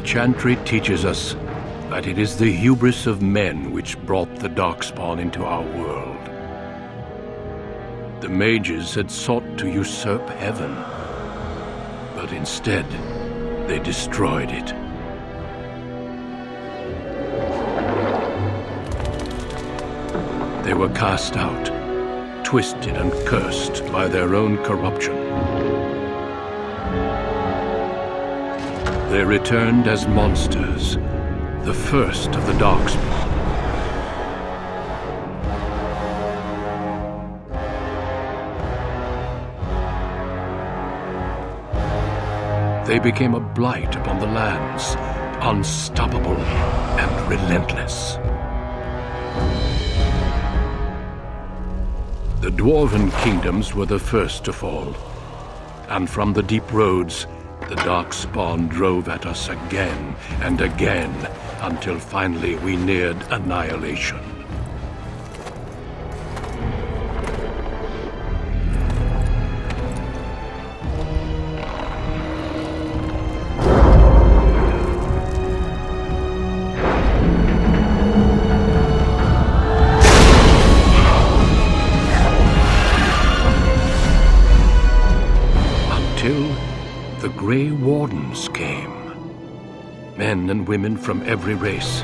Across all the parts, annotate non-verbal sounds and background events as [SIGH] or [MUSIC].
The Chantry teaches us that it is the hubris of men which brought the Darkspawn into our world. The mages had sought to usurp heaven, but instead, they destroyed it. They were cast out, twisted and cursed by their own corruption. They returned as monsters, the first of the Darkspawn. They became a blight upon the lands, unstoppable and relentless. The Dwarven kingdoms were the first to fall, and from the deep roads, the Darkspawn drove at us again and again until finally we neared annihilation. And women from every race,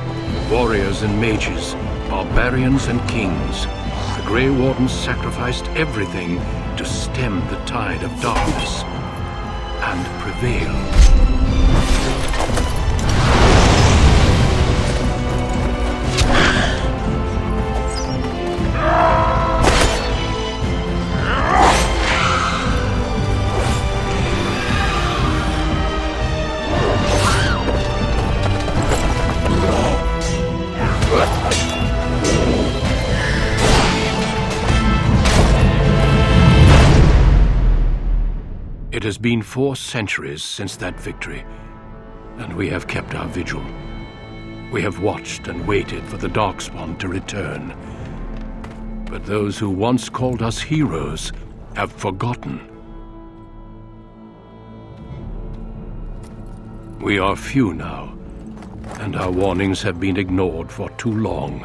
warriors and mages, barbarians and kings. The Grey Wardens sacrificed everything to stem the tide of darkness and prevail. Has been four centuries since that victory, and we have kept our vigil. We have watched and waited for the Darkspawn to return. But those who once called us heroes have forgotten. We are few now, and our warnings have been ignored for too long.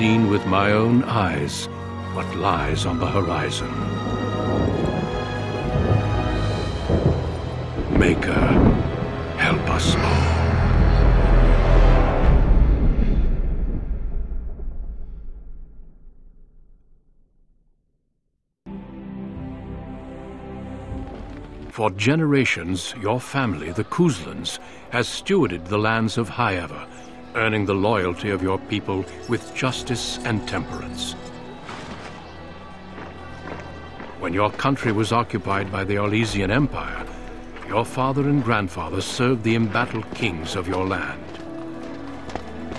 Seen with my own eyes what lies on the horizon. Maker, help us all. For generations, your family, the Couslands, has stewarded the lands of Highever, earning the loyalty of your people with justice and temperance. When your country was occupied by the Orlesian Empire, your father and grandfather served the embattled kings of your land.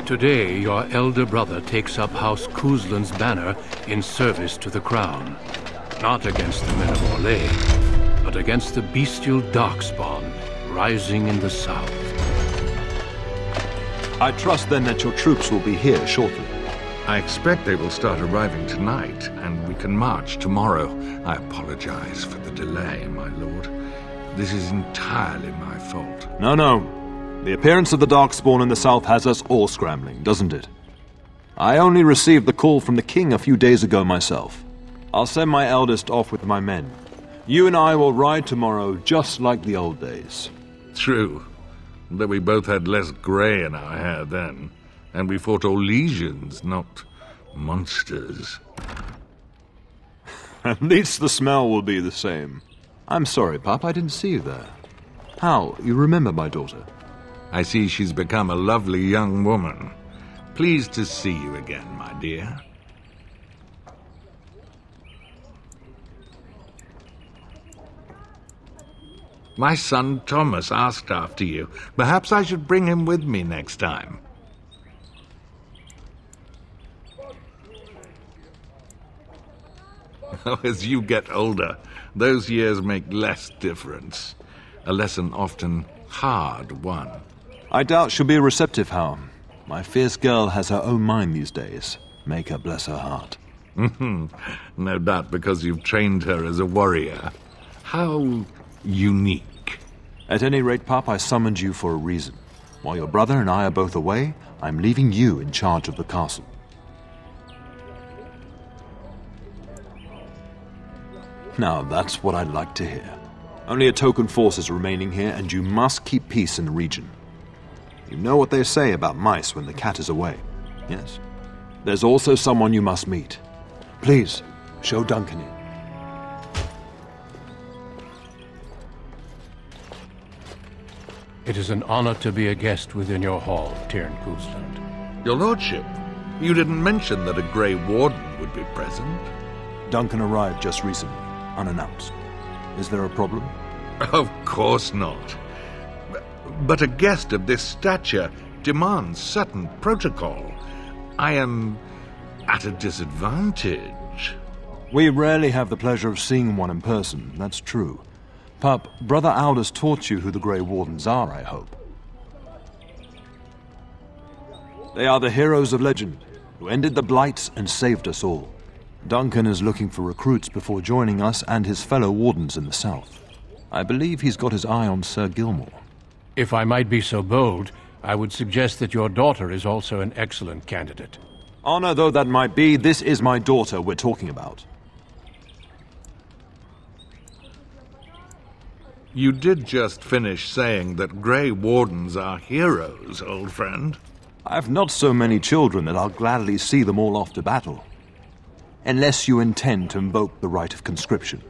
Today, your elder brother takes up House Cousland's banner in service to the crown, not against the men of Orlais, but against the bestial Darkspawn rising in the south. I trust then that your troops will be here shortly. I expect they will start arriving tonight, and we can march tomorrow. I apologize for the delay, my lord. This is entirely my fault. No, no. The appearance of the Darkspawn in the south has us all scrambling, doesn't it? I only received the call from the king a few days ago myself. I'll send my eldest off with my men. You and I will ride tomorrow just like the old days. True. Though we both had less grey in our hair then, and we fought Orlesians, not monsters. [LAUGHS] At least the smell will be the same. I'm sorry, Pop, I didn't see you there. Howe? You remember my daughter? I see she's become a lovely young woman. Pleased to see you again, my dear. My son Thomas asked after you. Perhaps I should bring him with me next time. [LAUGHS] Oh, as you get older, those years make less difference. a lesson often hard won. I doubt she'll be receptive, Howe. My fierce girl has her own mind these days. Maker bless her heart. Mm-hmm. no doubt because you've trained her as a warrior. How unique. At any rate, Pop, I summoned you for a reason. While your brother and I are both away, I'm leaving you in charge of the castle. Now, that's what I'd like to hear. Only a token force is remaining here, and you must keep peace in the region. You know what they say about mice when the cat is away, yes? There's also someone you must meet. Please, show Duncan in. It is an honor to be a guest within your hall, Teyrn Cousland. Your lordship, you didn't mention that a Grey Warden would be present. Duncan arrived just recently, unannounced. Is there a problem? [LAUGHS] Of course not. But a guest of this stature demands certain protocol. I am at a disadvantage. We rarely have the pleasure of seeing one in person, that's true. Pup, Brother Aldous taught you who the Grey Wardens are, I hope. They are the heroes of legend, who ended the Blights and saved us all. Duncan is looking for recruits before joining us and his fellow Wardens in the south. I believe he's got his eye on Sir Gilmore. If I might be so bold, I would suggest that your daughter is also an excellent candidate. Honor though that might be, this is my daughter we're talking about. You did just finish saying that Grey Wardens are heroes, old friend. I've not so many children that I'll gladly see them all off to battle. Unless you intend to invoke the right of conscription.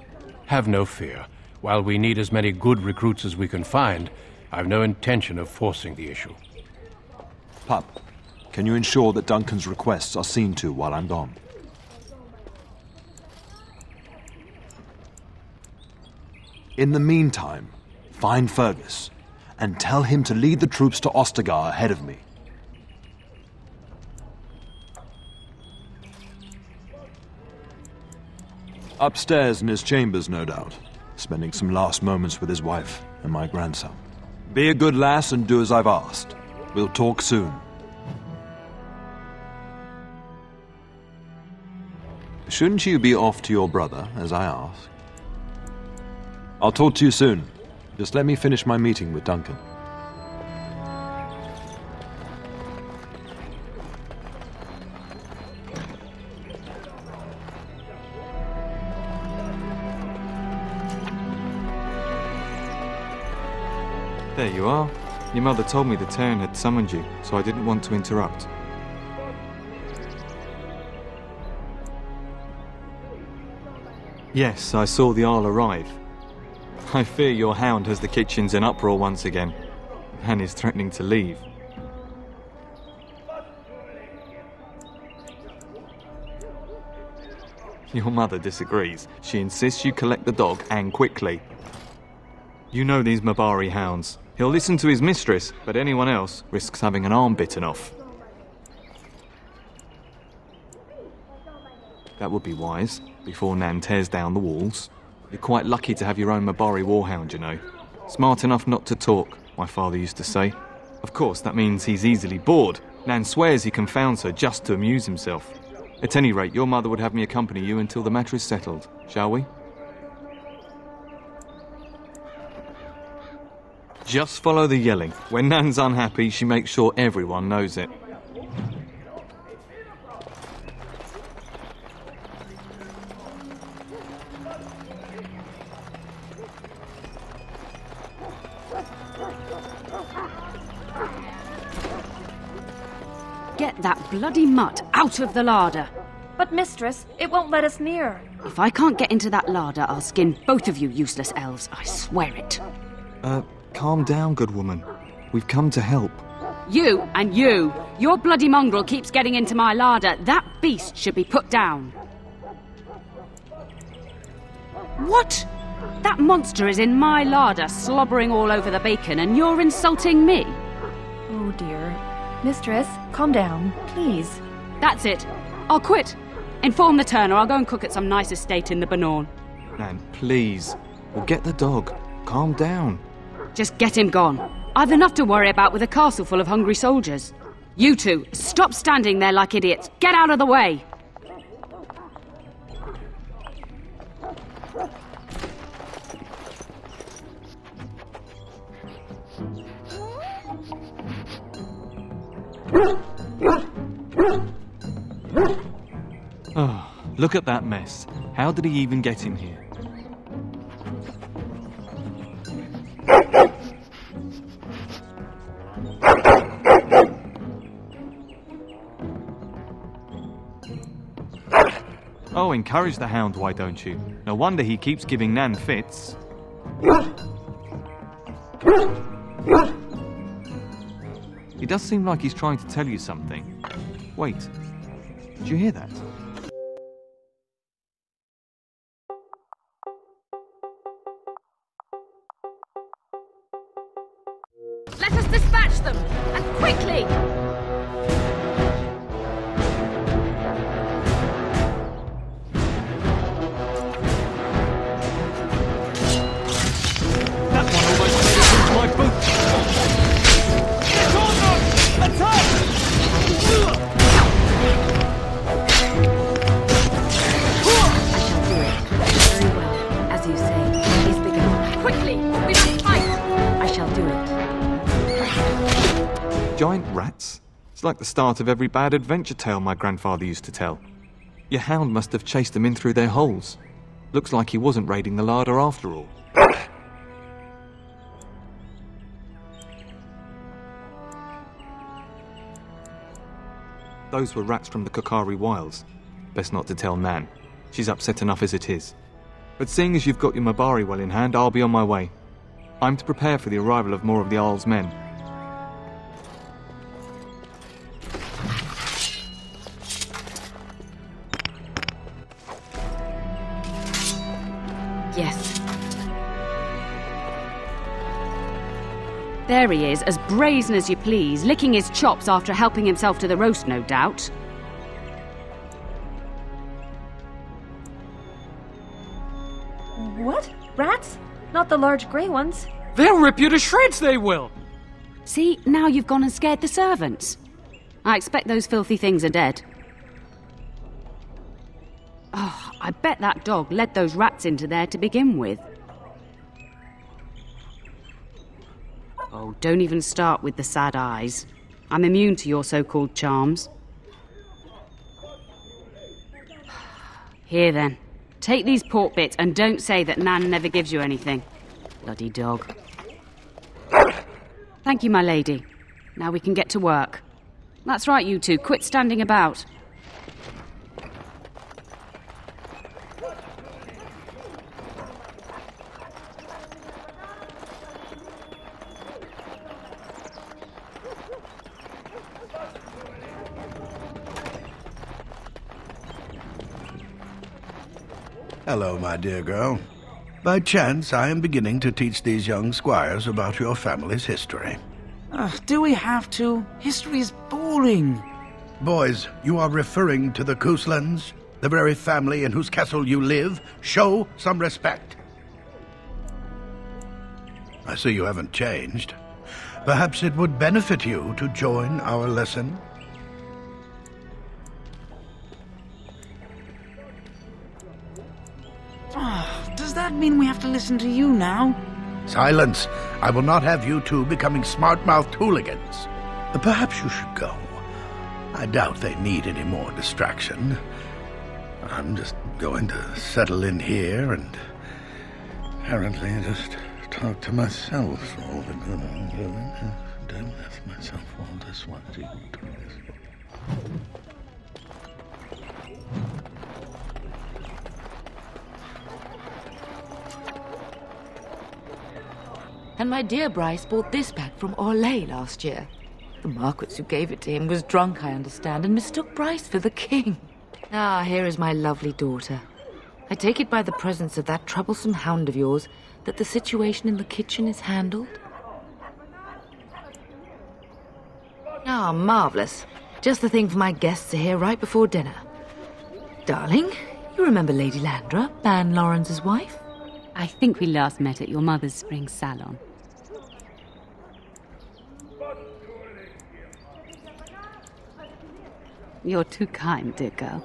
Have no fear. While we need as many good recruits as we can find, I've no intention of forcing the issue. Pup, can you ensure that Duncan's requests are seen to while I'm gone? In the meantime, find Fergus and tell him to lead the troops to Ostagar ahead of me. Upstairs in his chambers, no doubt, spending some last moments with his wife and my grandson. Be a good lass and do as I've asked. We'll talk soon. Shouldn't you be off to your brother, as I asked? I'll talk to you soon. Just let me finish my meeting with Duncan. There you are. Your mother told me the Teyrn had summoned you, so I didn't want to interrupt. Yes, I saw the Arl arrive. I fear your hound has the kitchens in uproar once again, and is threatening to leave. Your mother disagrees. She insists you collect the dog, and quickly. You know these Mabari hounds. He'll listen to his mistress, but anyone else risks having an arm bitten off. That would be wise, before Nan tears down the walls. You're quite lucky to have your own Mabari warhound, you know. Smart enough not to talk, my father used to say. Of course, that means he's easily bored. Nan swears he confounds her just to amuse himself. At any rate, your mother would have me accompany you until the matter is settled, shall we? Just follow the yelling. When Nan's unhappy, she makes sure everyone knows it. Get that bloody mutt out of the larder. But, mistress, it won't let us near. If I can't get into that larder, I'll skin both of you useless elves. I swear it. Uh, calm down, good woman. We've come to help. You and you. Your bloody mongrel keeps getting into my larder. That beast should be put down. What? That monster is in my larder, slobbering all over the bacon, and you're insulting me? Oh dear. Mistress, calm down, please. That's it. I'll quit. Inform the teyrna. I'll go and cook at some nice estate in the Bannorn. And please. We'll get the dog. Calm down. Just get him gone. I've enough to worry about with a castle full of hungry soldiers. You two, stop standing there like idiots. Get out of the way! Oh, look at that mess. How did he even get in here? Oh, encourage the hound, why don't you? No wonder he keeps giving Nan fits. He does seem like he's trying to tell you something. Wait, did you hear that? The start of every bad adventure tale my grandfather used to tell. Your hound must have chased them in through their holes. Looks like he wasn't raiding the larder after all. Those were rats from the Korcari Wilds. Best not to tell Nan. She's upset enough as it is. But seeing as you've got your Mabari well in hand, I'll be on my way. I'm to prepare for the arrival of more of the Arl's men. There he is, as brazen as you please, licking his chops after helping himself to the roast, no doubt. What? Rats? Not the large grey ones? They'll rip you to shreds, they will! See, now you've gone and scared the servants. I expect those filthy things are dead. Oh, I bet that dog led those rats into there to begin with. Oh, don't even start with the sad eyes. I'm immune to your so called charms. Here then, take these pork bits and don't say that Nan never gives you anything. Bloody dog. Thank you, my lady. Now we can get to work. That's right, you two. Quit standing about. Hello, my dear girl. By chance, I am beginning to teach these young squires about your family's history. Ugh, do we have to? History is boring. Boys, you are referring to the Couslands, the very family in whose castle you live. Show some respect. I see you haven't changed. Perhaps it would benefit you to join our lesson. Ah, does that mean we have to listen to you now? Silence! I will not have you two becoming smart-mouthed hooligans. Perhaps you should go. I doubt they need any more distraction. I'm just going to settle in here and apparently just talk to myself all the good. Don't ask myself all this what And my dear Bryce bought this back from Orlais last year. The Marquis who gave it to him was drunk, I understand, and mistook Bryce for the king. Ah, here is my lovely daughter. I take it by the presence of that troublesome hound of yours that the situation in the kitchen is handled? Ah, marvellous. Just the thing for my guests to hear right before dinner. Darling, you remember Lady Landra, Bann Loren's wife? I think we last met at your mother's spring salon. You're too kind, dear girl.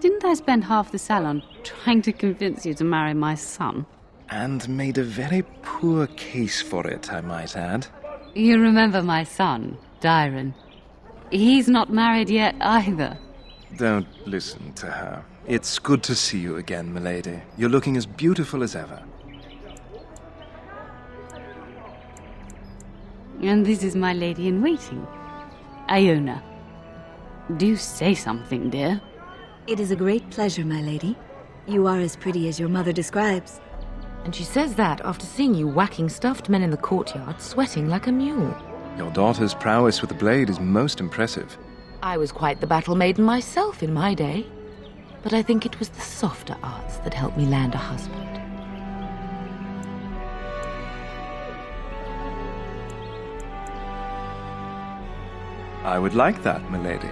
Didn't I spend half the salon trying to convince you to marry my son? And made a very poor case for it, I might add. You remember my son, Dairren. He's not married yet either. Don't listen to her. It's good to see you again, milady. You're looking as beautiful as ever. And this is my lady in waiting, Iona. Do say something, dear. It is a great pleasure, my lady. You are as pretty as your mother describes. And she says that after seeing you whacking stuffed men in the courtyard, sweating like a mule. Your daughter's prowess with the blade is most impressive. I was quite the battle maiden myself in my day. But I think it was the softer arts that helped me land a husband. I would like that, milady.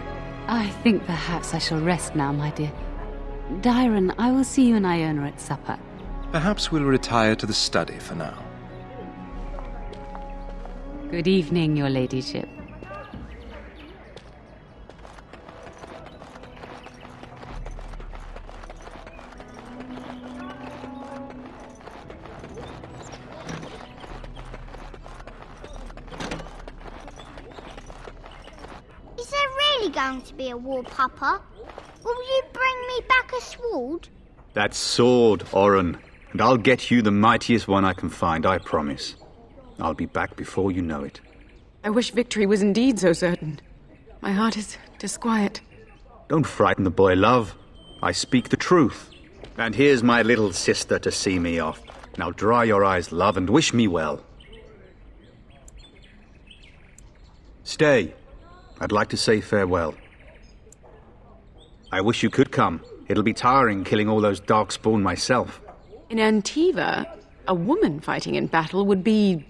I think perhaps I shall rest now, my dear. Dairren, I will see you and Iona at supper. Perhaps we'll retire to the study for now. Good evening, your ladyship. Be a war, Papa? Will you bring me back a sword? That sword, Oren, and I'll get you the mightiest one I can find, I promise. I'll be back before you know it. I wish victory was indeed so certain. My heart is disquiet. Don't frighten the boy, love. I speak the truth. And here's my little sister to see me off. Now dry your eyes, love, and wish me well. Stay. I'd like to say farewell. I wish you could come. It'll be tiring killing all those darkspawn myself. In Antiva, a woman fighting in battle would be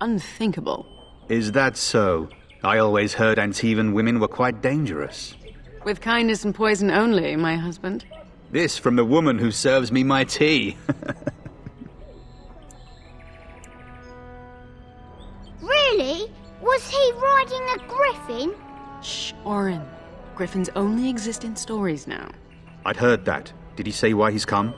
unthinkable. Is that so? I always heard Antivan women were quite dangerous. With kindness and poison only, my husband. This from the woman who serves me my tea. [LAUGHS] Really? Was he riding a griffin? Shh, Oren. Griffins only exist in stories now. I'd heard that. Did he say why he's come?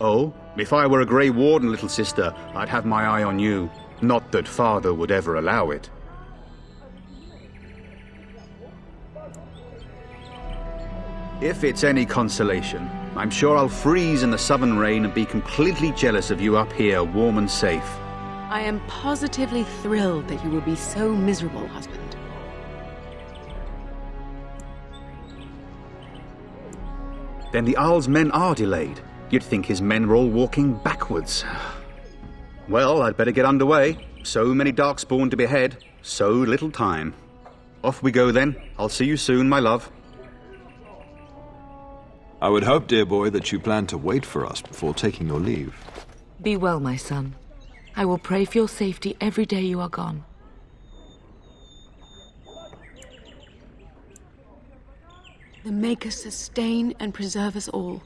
Oh, if I were a Grey Warden, little sister, I'd have my eye on you. Not that father would ever allow it. If it's any consolation, I'm sure I'll freeze in the southern rain and be completely jealous of you up here, warm and safe. I am positively thrilled that you will be so miserable, husband. Then the Arl's men are delayed. You'd think his men were all walking backwards. Well, I'd better get underway. So many darkspawn to behead, so little time. Off we go then. I'll see you soon, my love. I would hope, dear boy, that you plan to wait for us before taking your leave. Be well, my son. I will pray for your safety every day you are gone. The Maker sustain and preserve us all.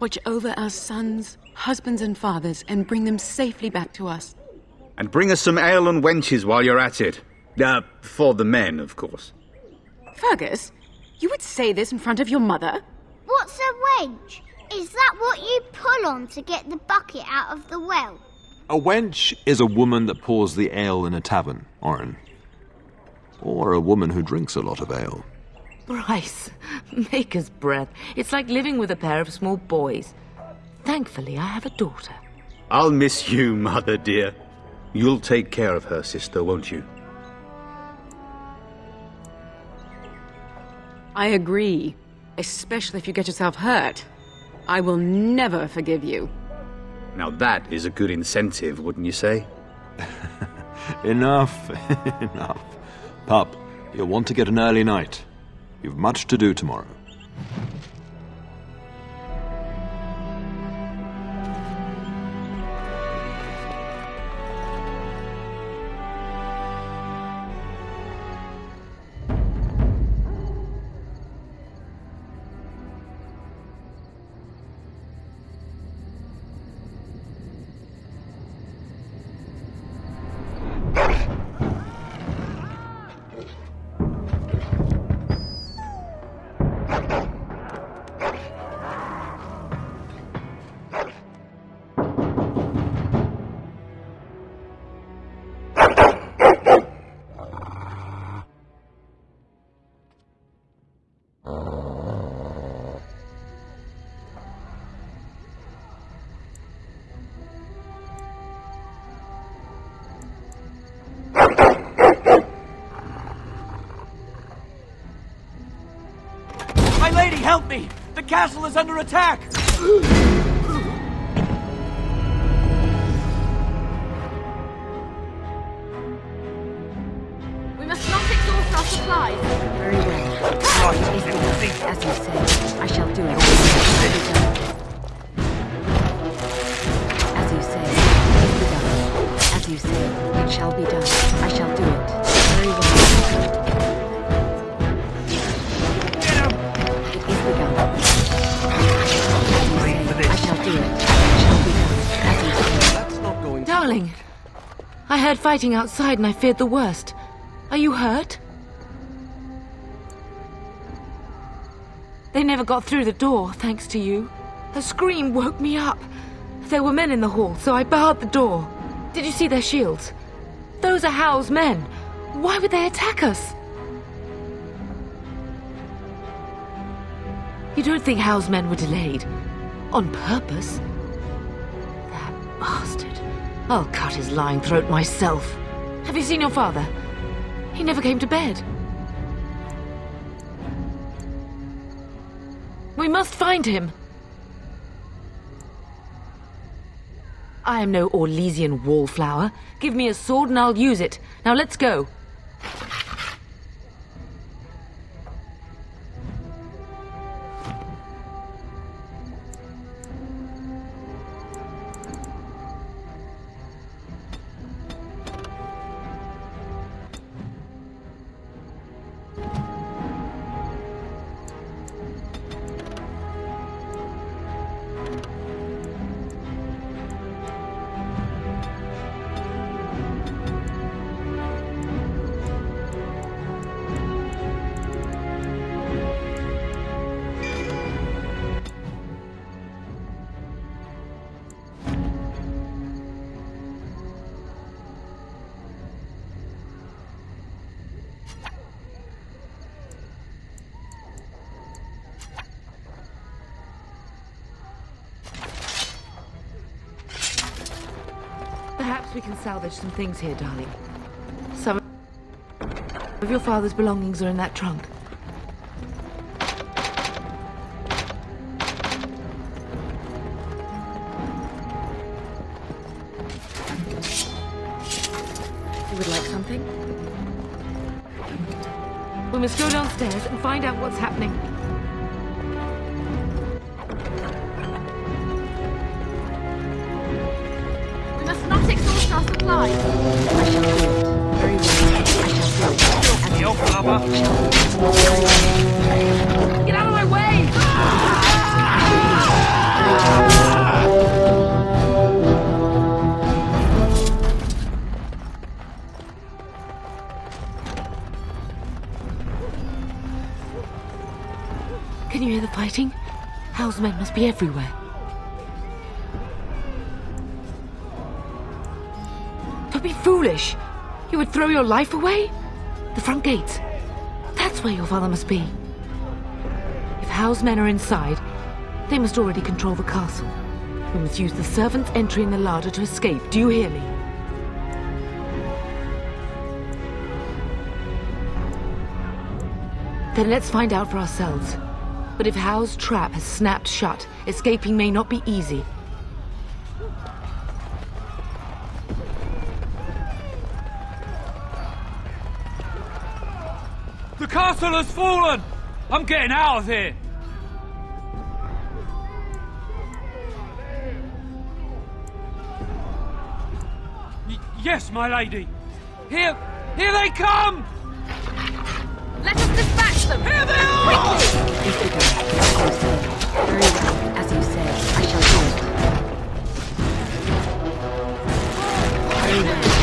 Watch over our sons, husbands, and fathers, and bring them safely back to us. And bring us some ale and wenches while you're at it. Uh, for the men, of course. Fergus, you would say this in front of your mother? What's a wench? Is that what you pull on to get the bucket out of the well? A wench is a woman that pours the ale in a tavern, Oren. Or a woman who drinks a lot of ale. Bryce, maker's breath. It's like living with a pair of small boys. Thankfully, I have a daughter. I'll miss you, mother dear. You'll take care of her, sister, won't you? I agree. Especially if you get yourself hurt. I will never forgive you. Now that is a good incentive, wouldn't you say? [LAUGHS] enough, [LAUGHS] enough. Pup, you'll want to get an early night. You've much to do tomorrow. Lady, help me! The castle is under attack! [GASPS] [GASPS] [GASPS] fighting outside and I feared the worst. Are you hurt? They never got through the door, thanks to you. A scream woke me up. There were men in the hall, so I barred the door. Did you see their shields? Those are Howe's men. Why would they attack us? You don't think Howe's men were delayed? On purpose? I'll cut his lying throat myself. Have you seen your father? He never came to bed. We must find him. I am no Orlesian wallflower. Give me a sword and I'll use it. Now let's go. Some things here, darling. Some of your father's belongings are in that trunk. You would like something? We must go downstairs and find out what's happening. Get out of my way! Can you hear the fighting? Howe's men must be everywhere. Don't be foolish. You would throw your life away? The front gates. Your father must be. If Howe's men are inside, they must already control the castle. We must use the servants' entry in the larder to escape. Do you hear me? Then let's find out for ourselves. But if Howe's trap has snapped shut, escaping may not be easy. The castle has fallen! I'm getting out of here! Y- yes, my lady! Here, here they come! Let us dispatch them! Here they are! Very well. As you say, I shall do it. Very well.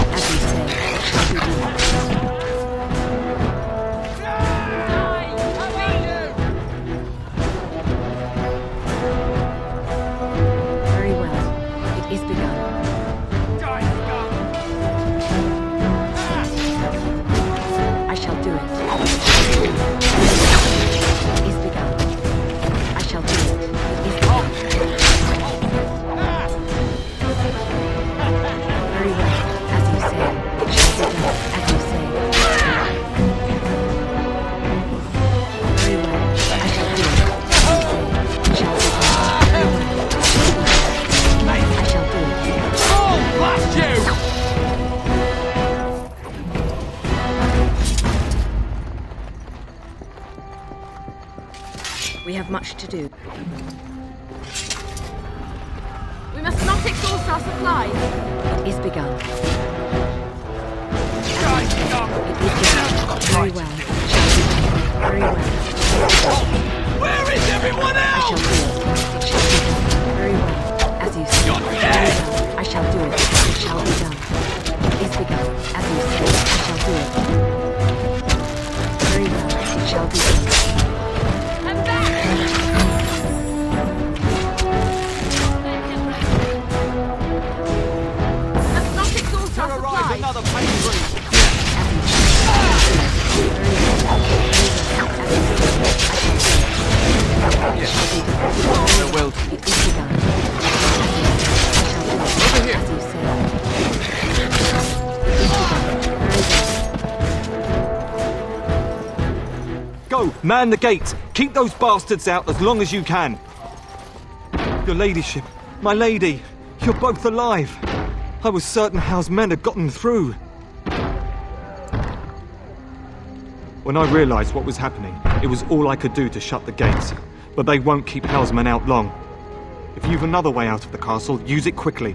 Have much to do. We must not exhaust our supplies. It is begun. It is begun. Very well. Very well. Go, man the gates. Keep those bastards out as long as you can. Your ladyship, my lady, you're both alive. I was certain Howe's men had gotten through. When I realized what was happening, it was all I could do to shut the gates. But they won't keep Howe's men out long. If you've another way out of the castle, use it quickly.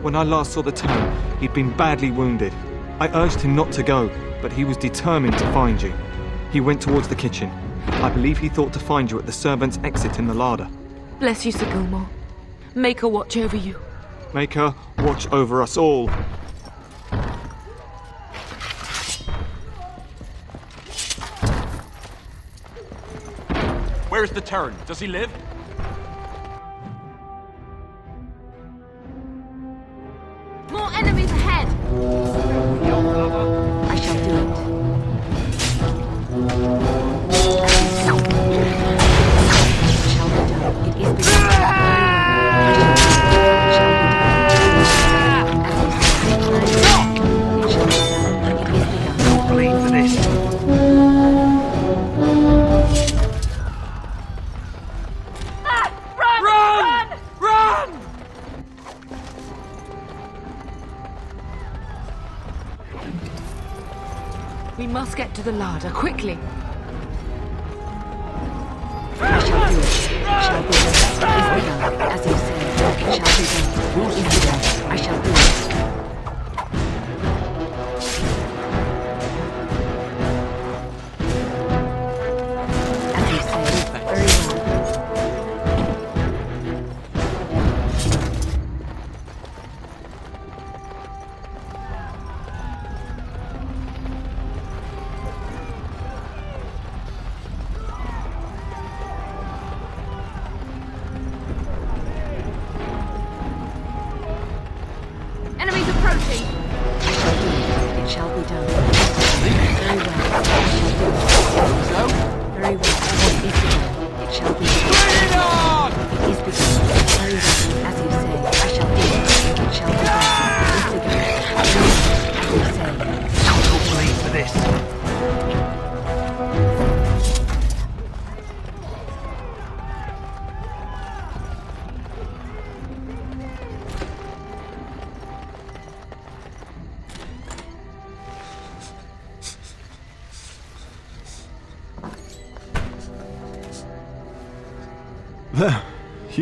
When I last saw the teyrn, he'd been badly wounded. I urged him not to go, but he was determined to find you. He went towards the kitchen. I believe he thought to find you at the servants' exit in the larder. Bless you, Sir Gilmore. Maker watch over you. Maker watch over us all. Where's the teyrn? Does he live? More enemies ahead! Quickly.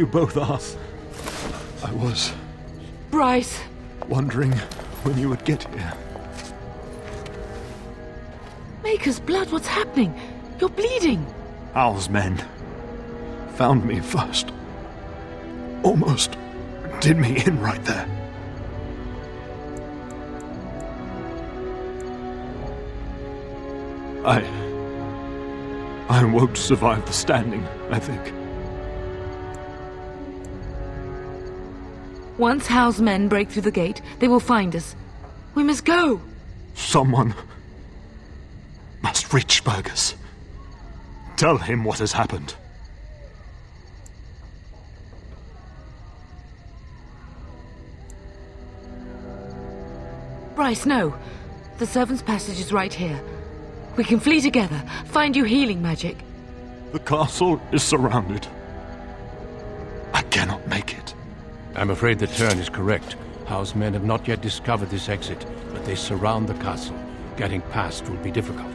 You both are. I was Bryce! wondering when you would get here. Maker's blood, what's happening? You're bleeding! Howe's men found me first. Almost did me in right there. I. I won't survive the standing, I think. Once Howe's men break through the gate, they will find us. We must go! Someone must reach Fergus. Tell him what has happened. Bryce, no. The servant's passage is right here. We can flee together, find you healing magic. The castle is surrounded. I'm afraid the teyrn is correct. Howe's men have not yet discovered this exit, but they surround the castle. Getting past will be difficult.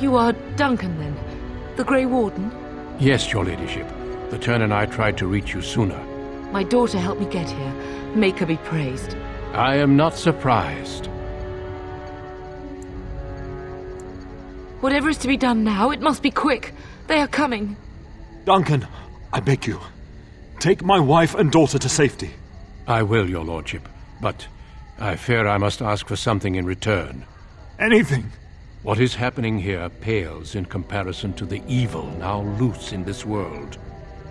You are Duncan, then? The Grey Warden? Yes, your ladyship. The Teyrn and I tried to reach you sooner. My daughter helped me get here. Maker be praised. I am not surprised. Whatever is to be done now, it must be quick. They are coming. Duncan, I beg you, take my wife and daughter to safety. I will, your lordship, but I fear I must ask for something in return. Anything. What is happening here pales in comparison to the evil now loose in this world.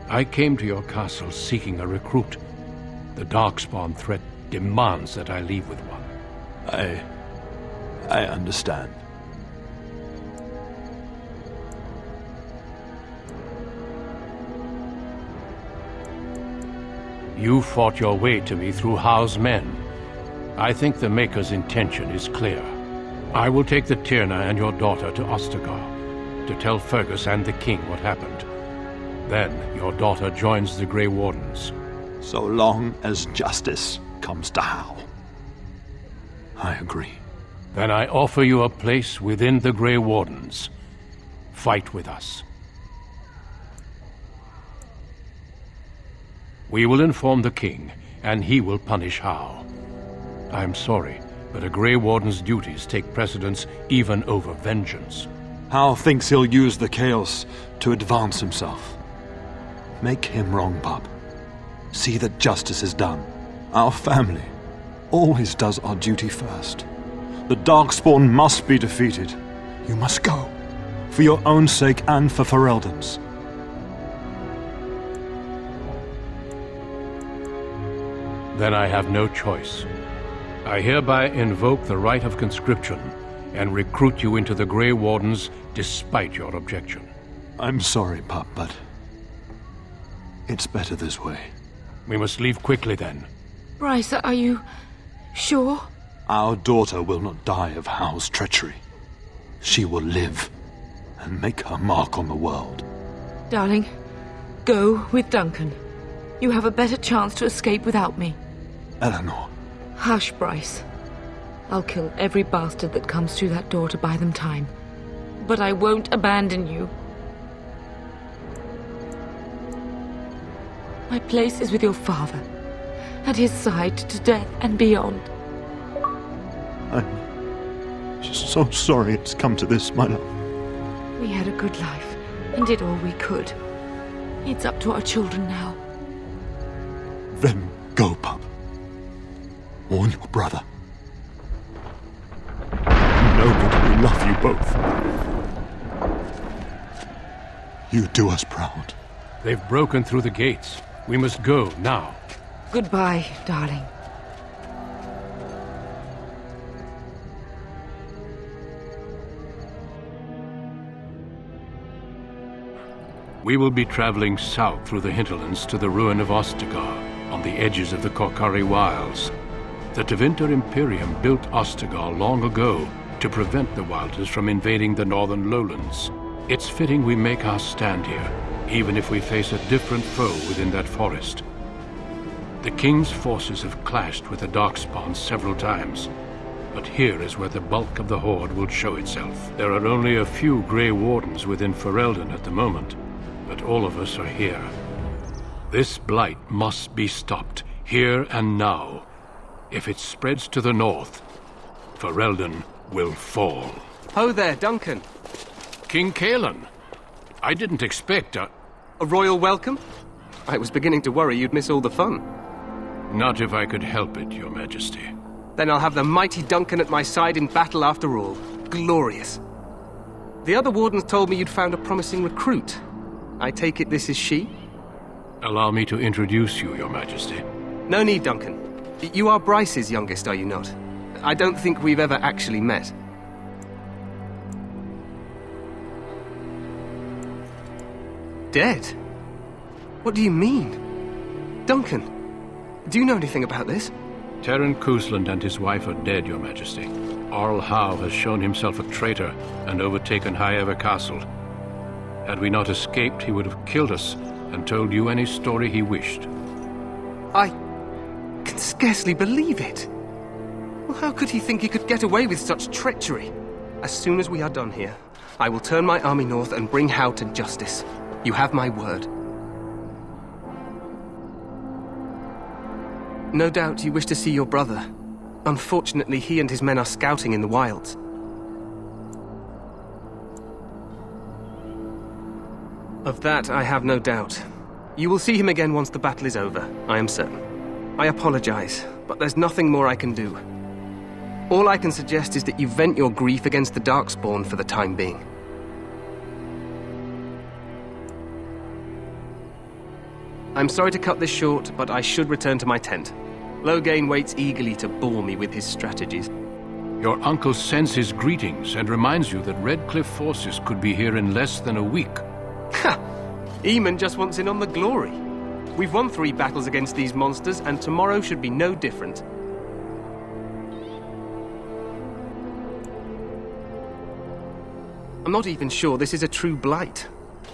I came to your castle seeking a recruit. The Darkspawn threat demands that I leave with one. I. I understand. You fought your way to me through Howe's men. I think the Maker's intention is clear. I will take the Teyrna and your daughter to Ostagar, to tell Fergus and the King what happened. Then your daughter joins the Grey Wardens. So long as justice comes to Howe. I agree. Then I offer you a place within the Grey Wardens. Fight with us. We will inform the King, and he will punish Howe. I'm sorry, but a Grey Warden's duties take precedence even over vengeance. Howe thinks he'll use the chaos to advance himself. Make him wrong, Pup. See that justice is done. Our family always does our duty first. The Darkspawn must be defeated. You must go. For your own sake and for Ferelden's. Then I have no choice. I hereby invoke the right of conscription and recruit you into the Grey Wardens despite your objection. I'm sorry, Pop, but it's better this way. We must leave quickly then. Bryce, are you sure? Our daughter will not die of Howe's treachery. She will live and make her mark on the world. Darling, go with Duncan. You have a better chance to escape without me. Eleanor. Hush, Bryce. I'll kill every bastard that comes through that door to buy them time. But I won't abandon you. My place is with your father. At his side to death and beyond. I'm just so sorry it's come to this, my love. We had a good life and did all we could. It's up to our children now. Then go, pup. Warn your brother. You know that we love you both. You do us proud. They've broken through the gates. We must go now. Goodbye, darling. We will be traveling south through the hinterlands to the ruin of Ostagar, on the edges of the Korcari Wilds. The Tevinter Imperium built Ostagar long ago to prevent the Wilders from invading the northern lowlands. It's fitting we make our stand here, even if we face a different foe within that forest. The King's forces have clashed with the Darkspawn several times, but here is where the bulk of the Horde will show itself. There are only a few Grey Wardens within Ferelden at the moment, but all of us are here. This blight must be stopped, here and now. If it spreads to the north, Ferelden will fall. Ho there, Duncan. King Cailan. I didn't expect a... A royal welcome? I was beginning to worry you'd miss all the fun. Not if I could help it, your majesty. Then I'll have the mighty Duncan at my side in battle after all. Glorious. The other wardens told me you'd found a promising recruit. I take it this is she? Allow me to introduce you, your majesty. No need, Duncan. You are Bryce's youngest, are you not? I don't think we've ever actually met. Dead? What do you mean? Duncan, do you know anything about this? Teyrn Cousland and his wife are dead, your majesty. Arl Howe has shown himself a traitor and overtaken Highever Castle. Had we not escaped, he would have killed us and told you any story he wished. I can scarcely believe it. Well, how could he think he could get away with such treachery? As soon as we are done here, I will turn my army north and bring Howe to justice. You have my word. No doubt you wish to see your brother. Unfortunately, he and his men are scouting in the wilds. Of that, I have no doubt. You will see him again once the battle is over, I am certain. I apologize, but there's nothing more I can do. All I can suggest is that you vent your grief against the Darkspawn for the time being. I'm sorry to cut this short, but I should return to my tent. Loghain waits eagerly to bore me with his strategies. Your uncle sends his greetings and reminds you that Redcliffe forces could be here in less than a week. Ha! Eamon just wants in on the glory. We've won three battles against these monsters, and tomorrow should be no different. I'm not even sure this is a true blight.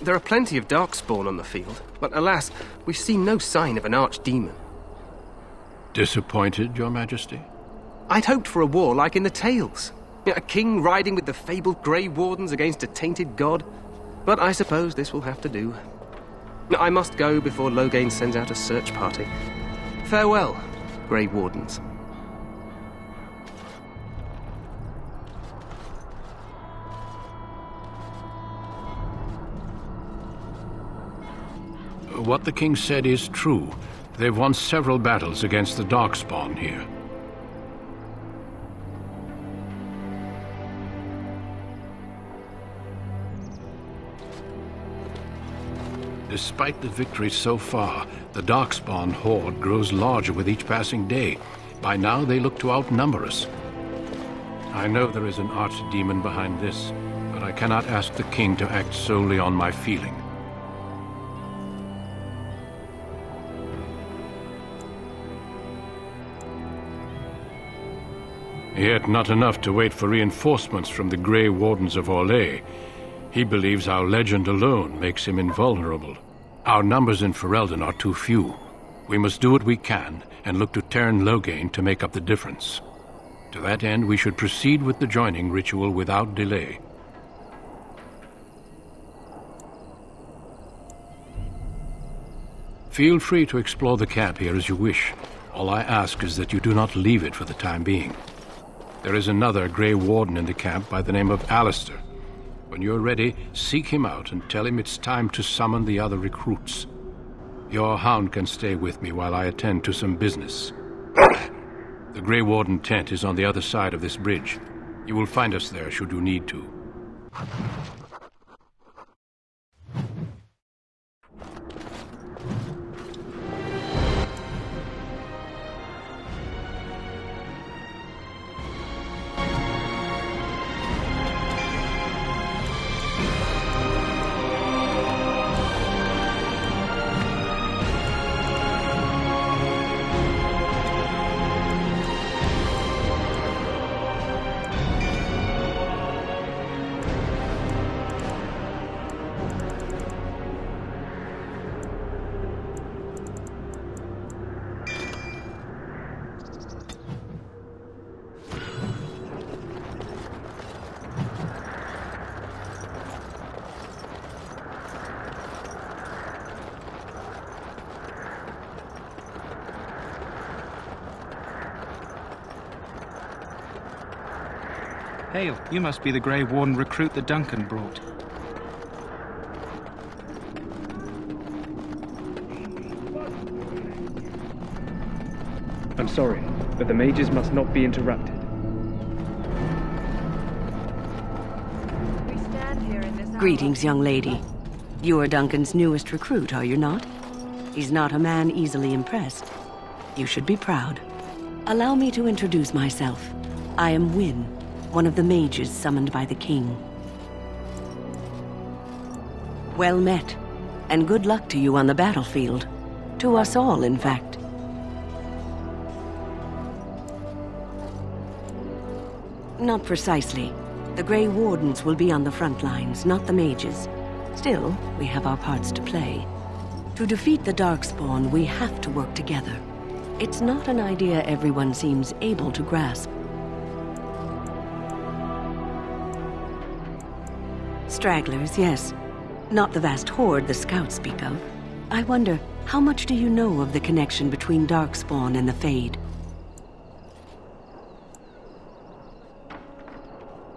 There are plenty of darkspawn on the field, but alas, we've seen no sign of an archdemon. Disappointed, Your Majesty? I'd hoped for a war like in the tales. A king riding with the fabled Grey Wardens against a tainted god. But I suppose this will have to do. I must go before Loghain sends out a search party. Farewell, Grey Wardens. What the king said is true. They've won several battles against the Darkspawn here. Despite the victories so far, the Darkspawn horde grows larger with each passing day. By now, they look to outnumber us. I know there is an archdemon behind this, but I cannot ask the king to act solely on my feeling. Yet not enough to wait for reinforcements from the Grey Wardens of Orlais. He believes our legend alone makes him invulnerable. Our numbers in Ferelden are too few. We must do what we can and look to Teyrn Loghain to make up the difference. To that end, we should proceed with the joining ritual without delay. Feel free to explore the camp here as you wish. All I ask is that you do not leave it for the time being. There is another Grey Warden in the camp by the name of Alistair. When you're ready, seek him out and tell him it's time to summon the other recruits. Your hound can stay with me while I attend to some business. The Grey Warden tent is on the other side of this bridge. You will find us there should you need to. Hail, you must be the Grey Warden recruit that Duncan brought. I'm sorry, but the mages must not be interrupted. Greetings, young lady. You are Duncan's newest recruit, are you not? He's not a man easily impressed. You should be proud. Allow me to introduce myself. I am Wynne, one of the mages summoned by the king. Well met, and good luck to you on the battlefield. To us all, in fact. Not precisely. The Grey Wardens will be on the front lines, not the mages. Still, we have our parts to play. To defeat the Darkspawn, we have to work together. It's not an idea everyone seems able to grasp. Stragglers, yes. Not the vast horde the scouts speak of. I wonder, how much do you know of the connection between Darkspawn and the Fade?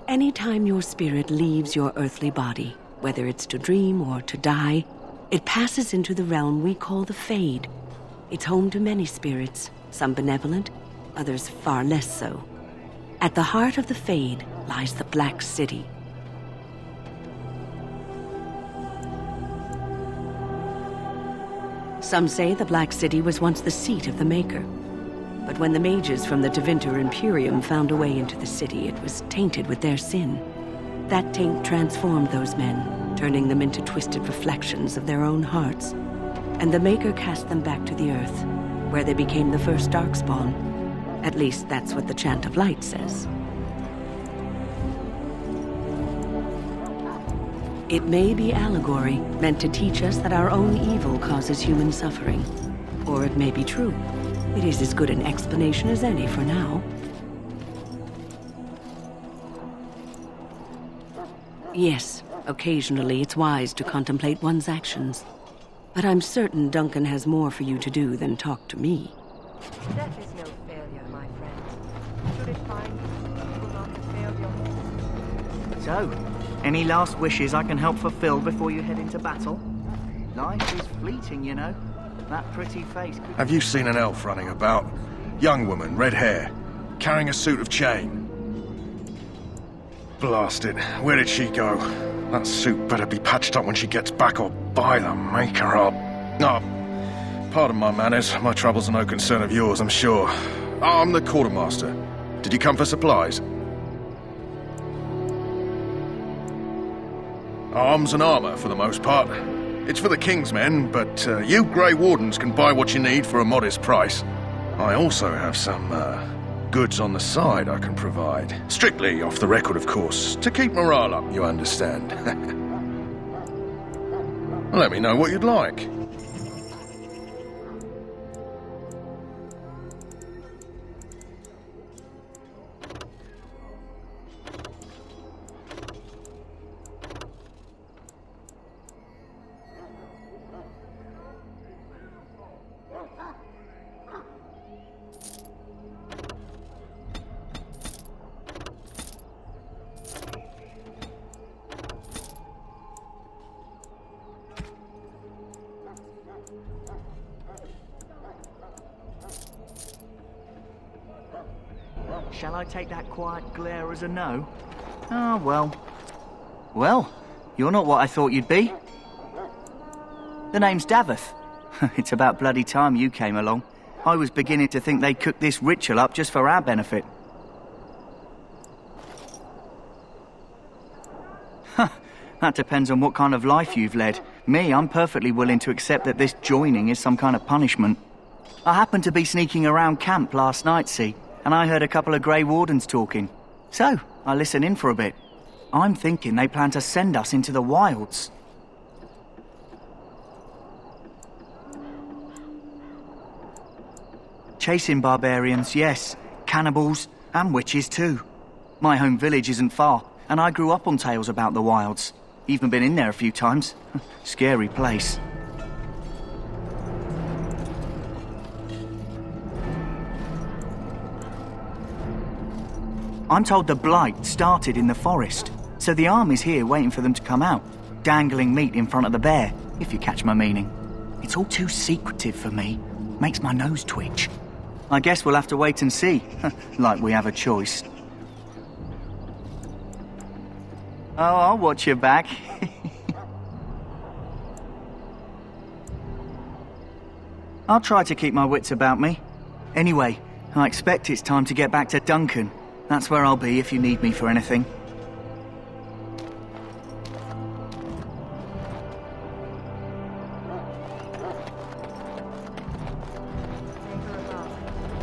Anytime your spirit leaves your earthly body, whether it's to dream or to die, it passes into the realm we call the Fade. It's home to many spirits, some benevolent, others far less so. At the heart of the Fade lies the Black City. Some say the Black City was once the seat of the Maker. But when the mages from the Tevinter Imperium found a way into the city, it was tainted with their sin. That taint transformed those men, turning them into twisted reflections of their own hearts. And the Maker cast them back to the Earth, where they became the first Darkspawn. At least that's what the Chant of Light says. It may be allegory, meant to teach us that our own evil causes human suffering. Or it may be true. It is as good an explanation as any for now. Yes, occasionally it's wise to contemplate one's actions. But I'm certain Duncan has more for you to do than talk to me. Death is no failure, my friend. Should it find you, you will not have failed your So, any last wishes I can help fulfill before you head into battle? Life is fleeting, you know. That pretty face could... Have you seen an elf running about? Young woman, red hair, carrying a suit of chain. Blast it. Where did she go? That suit better be patched up when she gets back or by the maker up. Oh, pardon my manners. My troubles are no concern of yours, I'm sure. Oh, I'm the quartermaster. Did you come for supplies? Arms and armour, for the most part. It's for the King's men, but uh, you Grey Wardens can buy what you need for a modest price. I also have some, uh, goods on the side I can provide. Strictly off the record, of course. To keep morale up, you understand. [LAUGHS] Let me know what you'd like. Quiet glare as a no? Ah, well. Well, you're not what I thought you'd be. The name's Daveth. [LAUGHS] it's about bloody time you came along. I was beginning to think they cooked this ritual up just for our benefit. [LAUGHS] That depends on what kind of life you've led. Me, I'm perfectly willing to accept that this joining is some kind of punishment. I happened to be sneaking around camp last night, see, and I heard a couple of Grey Wardens talking. So, I listen in for a bit. I'm thinking they plan to send us into the wilds. Chasing barbarians, yes. Cannibals, and witches too. My home village isn't far, and I grew up on tales about the wilds. Even been in there a few times. [LAUGHS] Scary place. I'm told the Blight started in the forest, so the army's here waiting for them to come out, dangling meat in front of the bear, if you catch my meaning. It's all too secretive for me. Makes my nose twitch. I guess we'll have to wait and see, [LAUGHS] like we have a choice. Oh, I'll watch your back. [LAUGHS] I'll try to keep my wits about me. Anyway, I expect it's time to get back to Duncan. That's where I'll be if you need me for anything.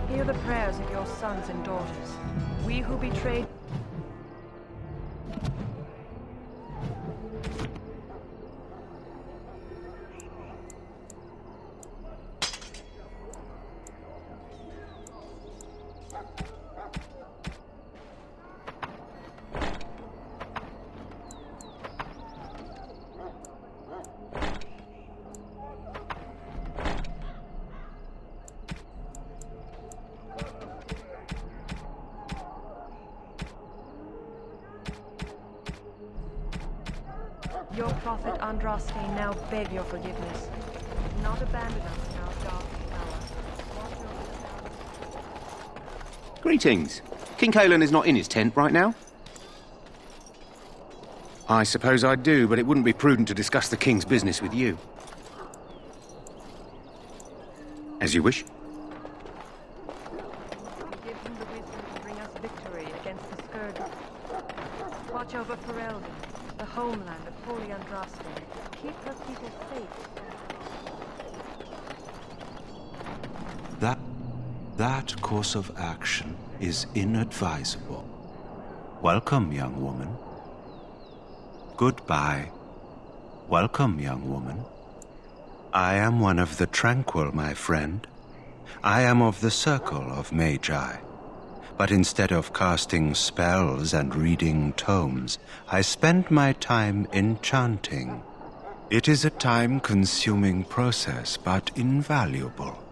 Hear the prayers of your sons and daughters. We who betrayed Greetings. King Cailan is not in his tent right now? I suppose I do, but it wouldn't be prudent to discuss the king's business with you. As you wish. Watch over Ferelden, the homeland of Holy Andraste. Keep her people safe. That that course of action is inadvisable. Welcome, young woman. Goodbye. Welcome, young woman. I am one of the tranquil, my friend. I am of the circle of Magi. But instead of casting spells and reading tomes, I spend my time enchanting. It is a time consuming process, but invaluable.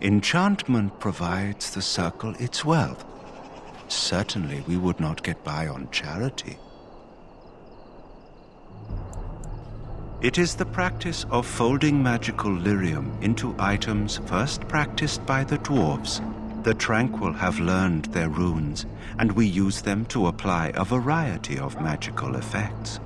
Enchantment provides the circle its wealth. Certainly, we would not get by on charity. It is the practice of folding magical lyrium into items first practiced by the dwarves. The Tranquil have learned their runes, and we use them to apply a variety of magical effects.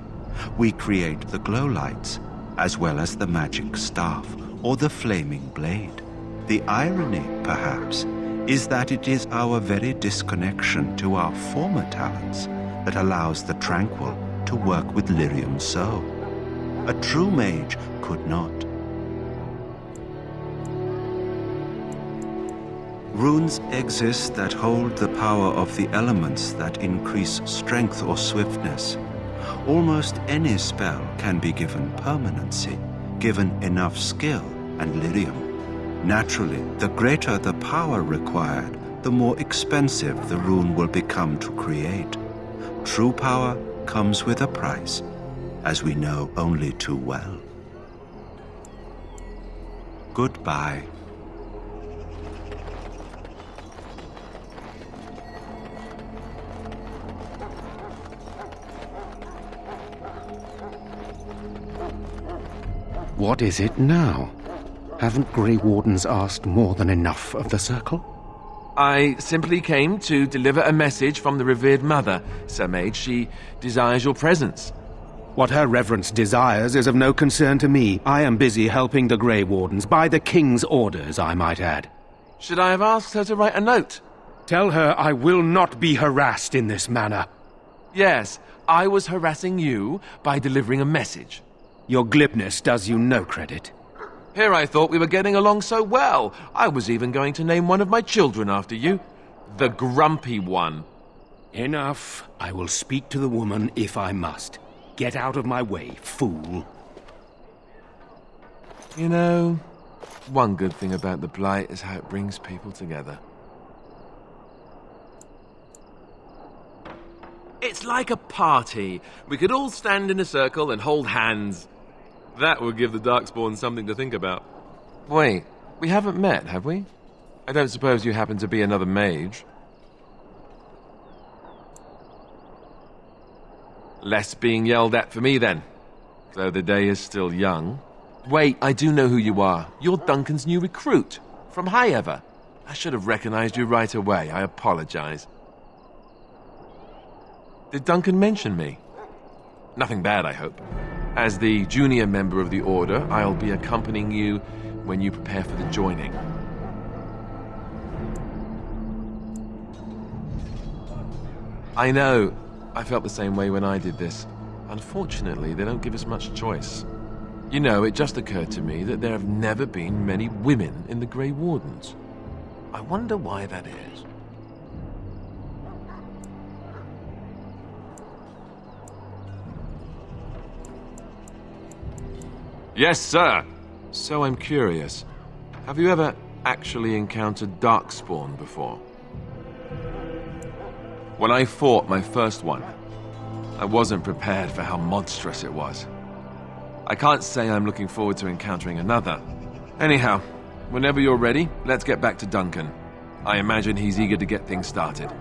We create the glow lights, as well as the magic staff or the flaming blade. The irony, perhaps, is that it is our very disconnection to our former talents that allows the Tranquil to work with lyrium so. A true mage could not. Runes exist that hold the power of the elements that increase strength or swiftness. Almost any spell can be given permanency, given enough skill and lyrium. Naturally, the greater the power required, the more expensive the rune will become to create. True power comes with a price, as we know only too well. Goodbye. What is it now? Haven't Grey Wardens asked more than enough of the Circle? I simply came to deliver a message from the revered mother, Sir Mage. She desires your presence. What her reverence desires is of no concern to me. I am busy helping the Grey Wardens, by the King's orders, I might add. Should I have asked her to write a note? Tell her I will not be harassed in this manner. Yes, I was harassing you by delivering a message. Your glibness does you no credit. Here I thought we were getting along so well. I was even going to name one of my children after you. The Grumpy One. Enough. I will speak to the woman if I must. Get out of my way, fool. You know, one good thing about the Blight is how it brings people together. It's like a party. We could all stand in a circle and hold hands. That would give the Darkspawn something to think about. Wait, we haven't met, have we? I don't suppose you happen to be another mage. Less being yelled at for me then, though the day is still young. Wait, I do know who you are. You're Duncan's new recruit, from Highever. I should have recognized you right away. I apologize. Did Duncan mention me? Nothing bad, I hope. As the junior member of the Order, I'll be accompanying you when you prepare for the joining. I know. I felt the same way when I did this. Unfortunately, they don't give us much choice. You know, it just occurred to me that there have never been many women in the Grey Wardens. I wonder why that is. Yes, sir. So I'm curious. Have you ever actually encountered Darkspawn before? When I fought my first one, I wasn't prepared for how monstrous it was. I can't say I'm looking forward to encountering another. Anyhow, whenever you're ready, let's get back to Duncan. I imagine he's eager to get things started.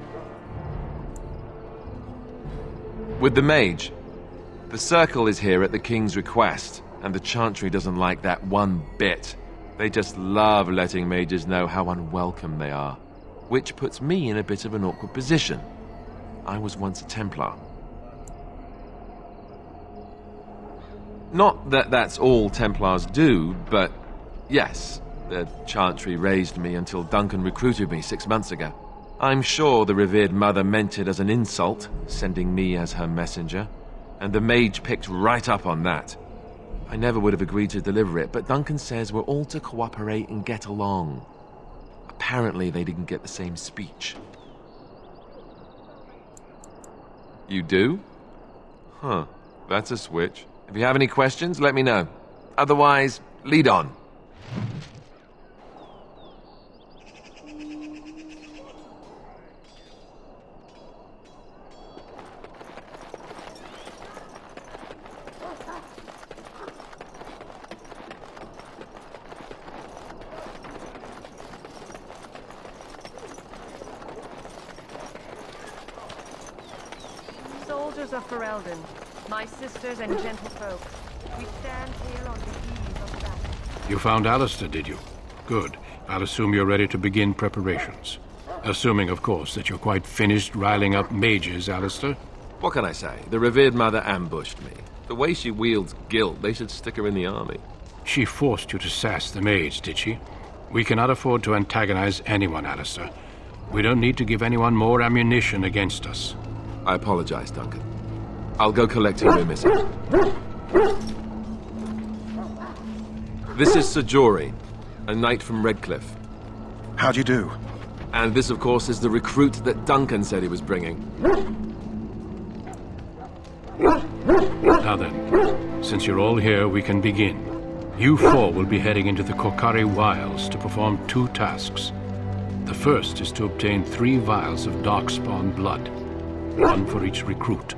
With the mage, The Circle is here at the King's request, and the Chantry doesn't like that one bit. They just love letting mages know how unwelcome they are, which puts me in a bit of an awkward position. I was once a Templar. Not that that's all Templars do, but yes, the Chantry raised me until Duncan recruited me six months ago. I'm sure the revered mother meant it as an insult, sending me as her messenger, and the mage picked right up on that. I never would have agreed to deliver it, but Duncan says we're all to cooperate and get along. Apparently, they didn't get the same speech. You do? Huh, that's a switch. If you have any questions, let me know. Otherwise, lead on. Soldiers of Ferelden, my sisters and gentlefolk, we stand here on the eve of battle. You found Alistair, did you? Good. I'll assume you're ready to begin preparations. Assuming, of course, that you're quite finished riling up mages, Alistair. What can I say? The revered mother ambushed me. The way she wields guilt, they should stick her in the army. She forced you to sass the maids, did she? We cannot afford to antagonize anyone, Alistair. We don't need to give anyone more ammunition against us. I apologize, Duncan. I'll go collect your missing. This is Sir Jory, a knight from Redcliffe. How do you do? And this, of course, is the recruit that Duncan said he was bringing. Now then, since you're all here, we can begin. You four will be heading into the Korcari Wilds to perform two tasks. The first is to obtain three vials of Darkspawn blood, one for each recruit.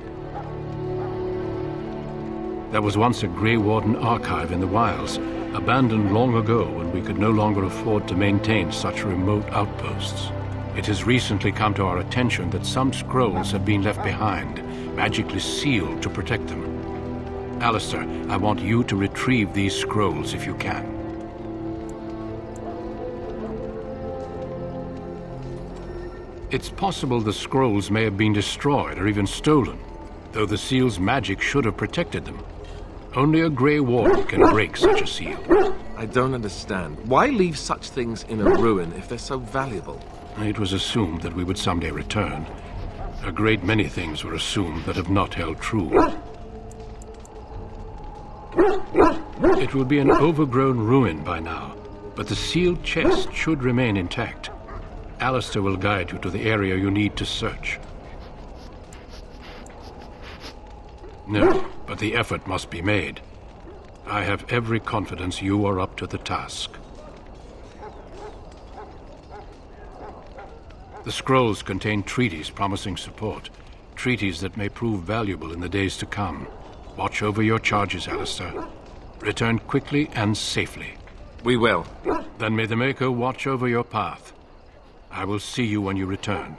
There was once a Grey Warden archive in the wilds, abandoned long ago when we could no longer afford to maintain such remote outposts. It has recently come to our attention that some scrolls have been left behind, magically sealed to protect them. Alistair, I want you to retrieve these scrolls if you can. It's possible the scrolls may have been destroyed or even stolen, though the seal's magic should have protected them. Only a Grey Warden can break such a seal. I don't understand. Why leave such things in a ruin if they're so valuable? It was assumed that we would someday return. A great many things were assumed that have not held true. It will be an overgrown ruin by now, but the sealed chest should remain intact. Alistair will guide you to the area you need to search. No, but the effort must be made. I have every confidence you are up to the task. The scrolls contain treaties promising support, treaties that may prove valuable in the days to come. Watch over your charges, Alistair. Return quickly and safely. We will. Then may the Maker watch over your path. I will see you when you return.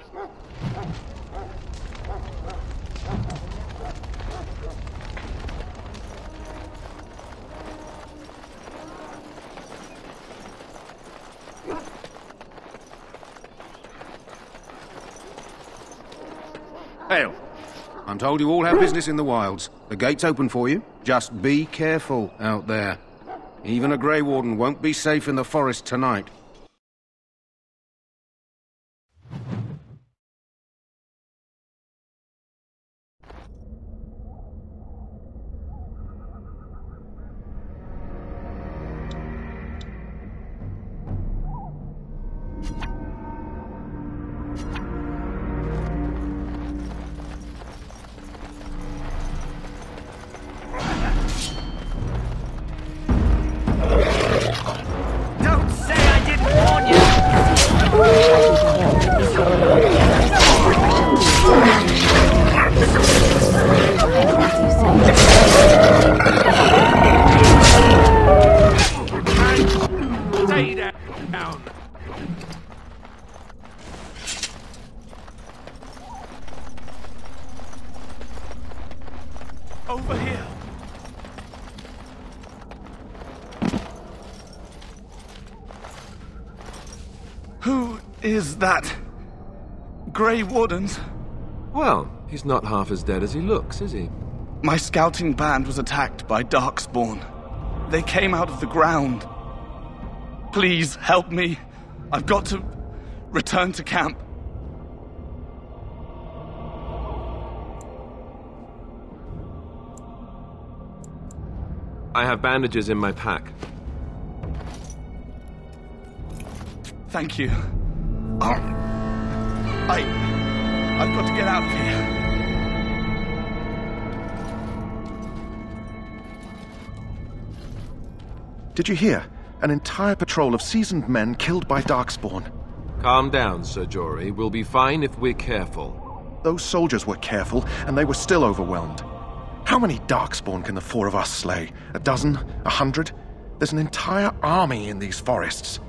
I'm told you all have business in the wilds. The gate's open for you. Just be careful out there. Even a Grey Warden won't be safe in the forest tonight. Wardens? Well, he's not half as dead as he looks, is he? My scouting band was attacked by Darkspawn. They came out of the ground. Please help me. I've got to return to camp. I have bandages in my pack. Thank you. Um, I. I've got to get out of here. Did you hear? An entire patrol of seasoned men killed by Darkspawn. Calm down, Sir Jory. We'll be fine if we're careful. Those soldiers were careful, and they were still overwhelmed. How many Darkspawn can the four of us slay? A dozen? A hundred? There's an entire army in these forests.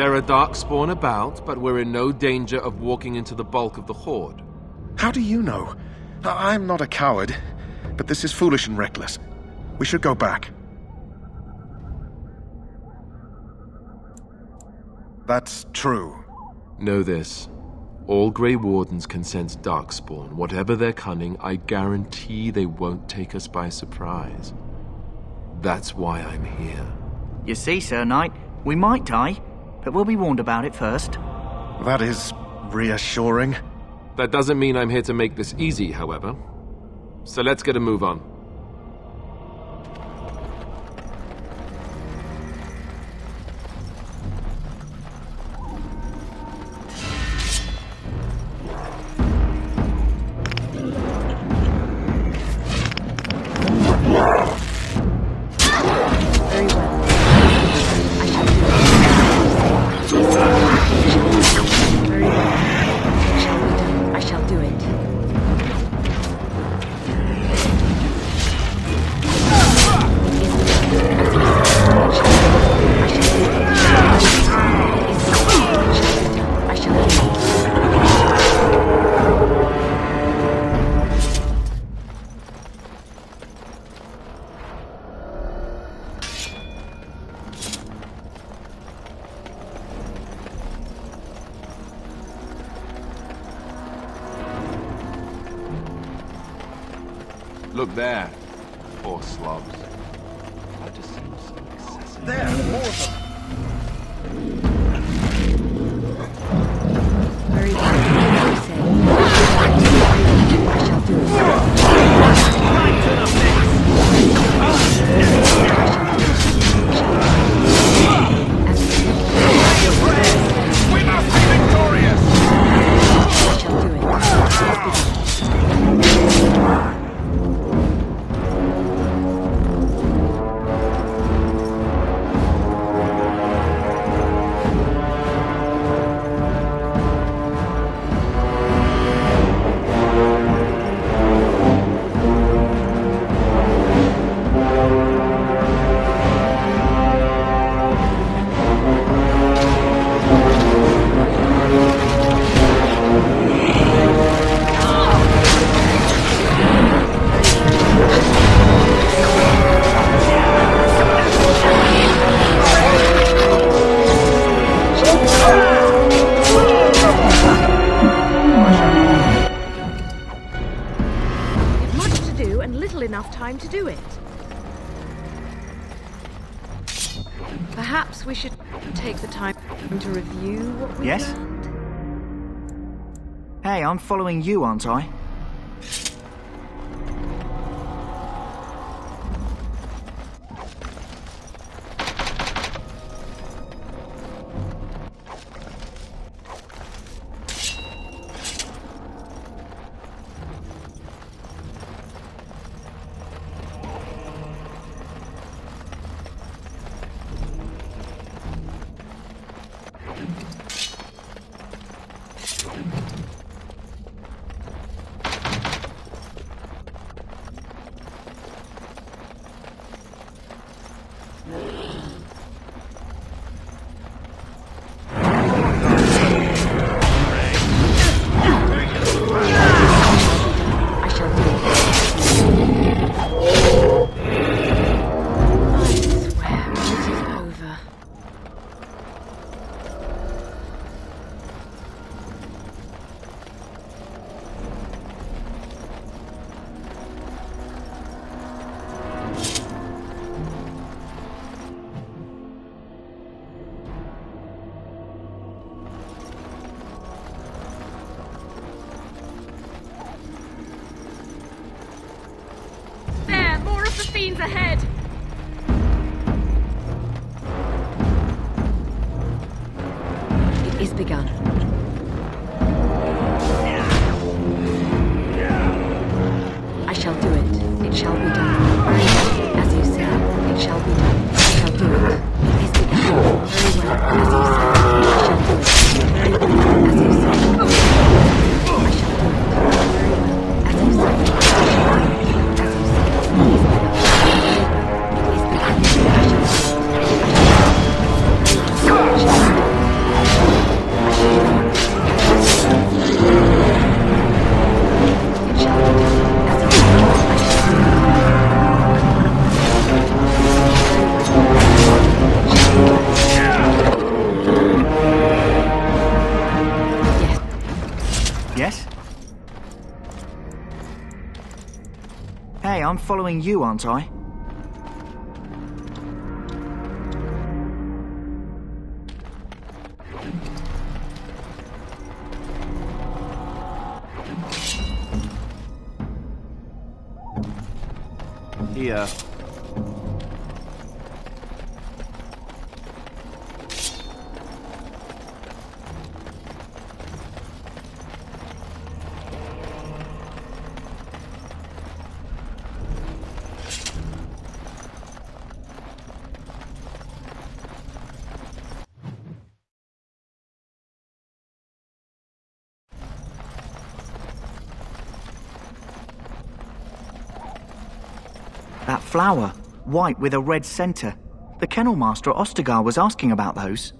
There are Darkspawn about, but we're in no danger of walking into the bulk of the Horde. How do you know? I- I'm not a coward, but this is foolish and reckless. We should go back. That's true. Know this. All Grey Wardens can sense Darkspawn. Whatever their cunning, I guarantee they won't take us by surprise. That's why I'm here. You see, Sir Knight, we might die, but we'll be warned about it first. That is reassuring. That doesn't mean I'm here to make this easy, however. So let's get a move on. More of them. Aren't I? I'm following you, aren't I? White with a red centre. The kennel master at Ostagar was asking about those.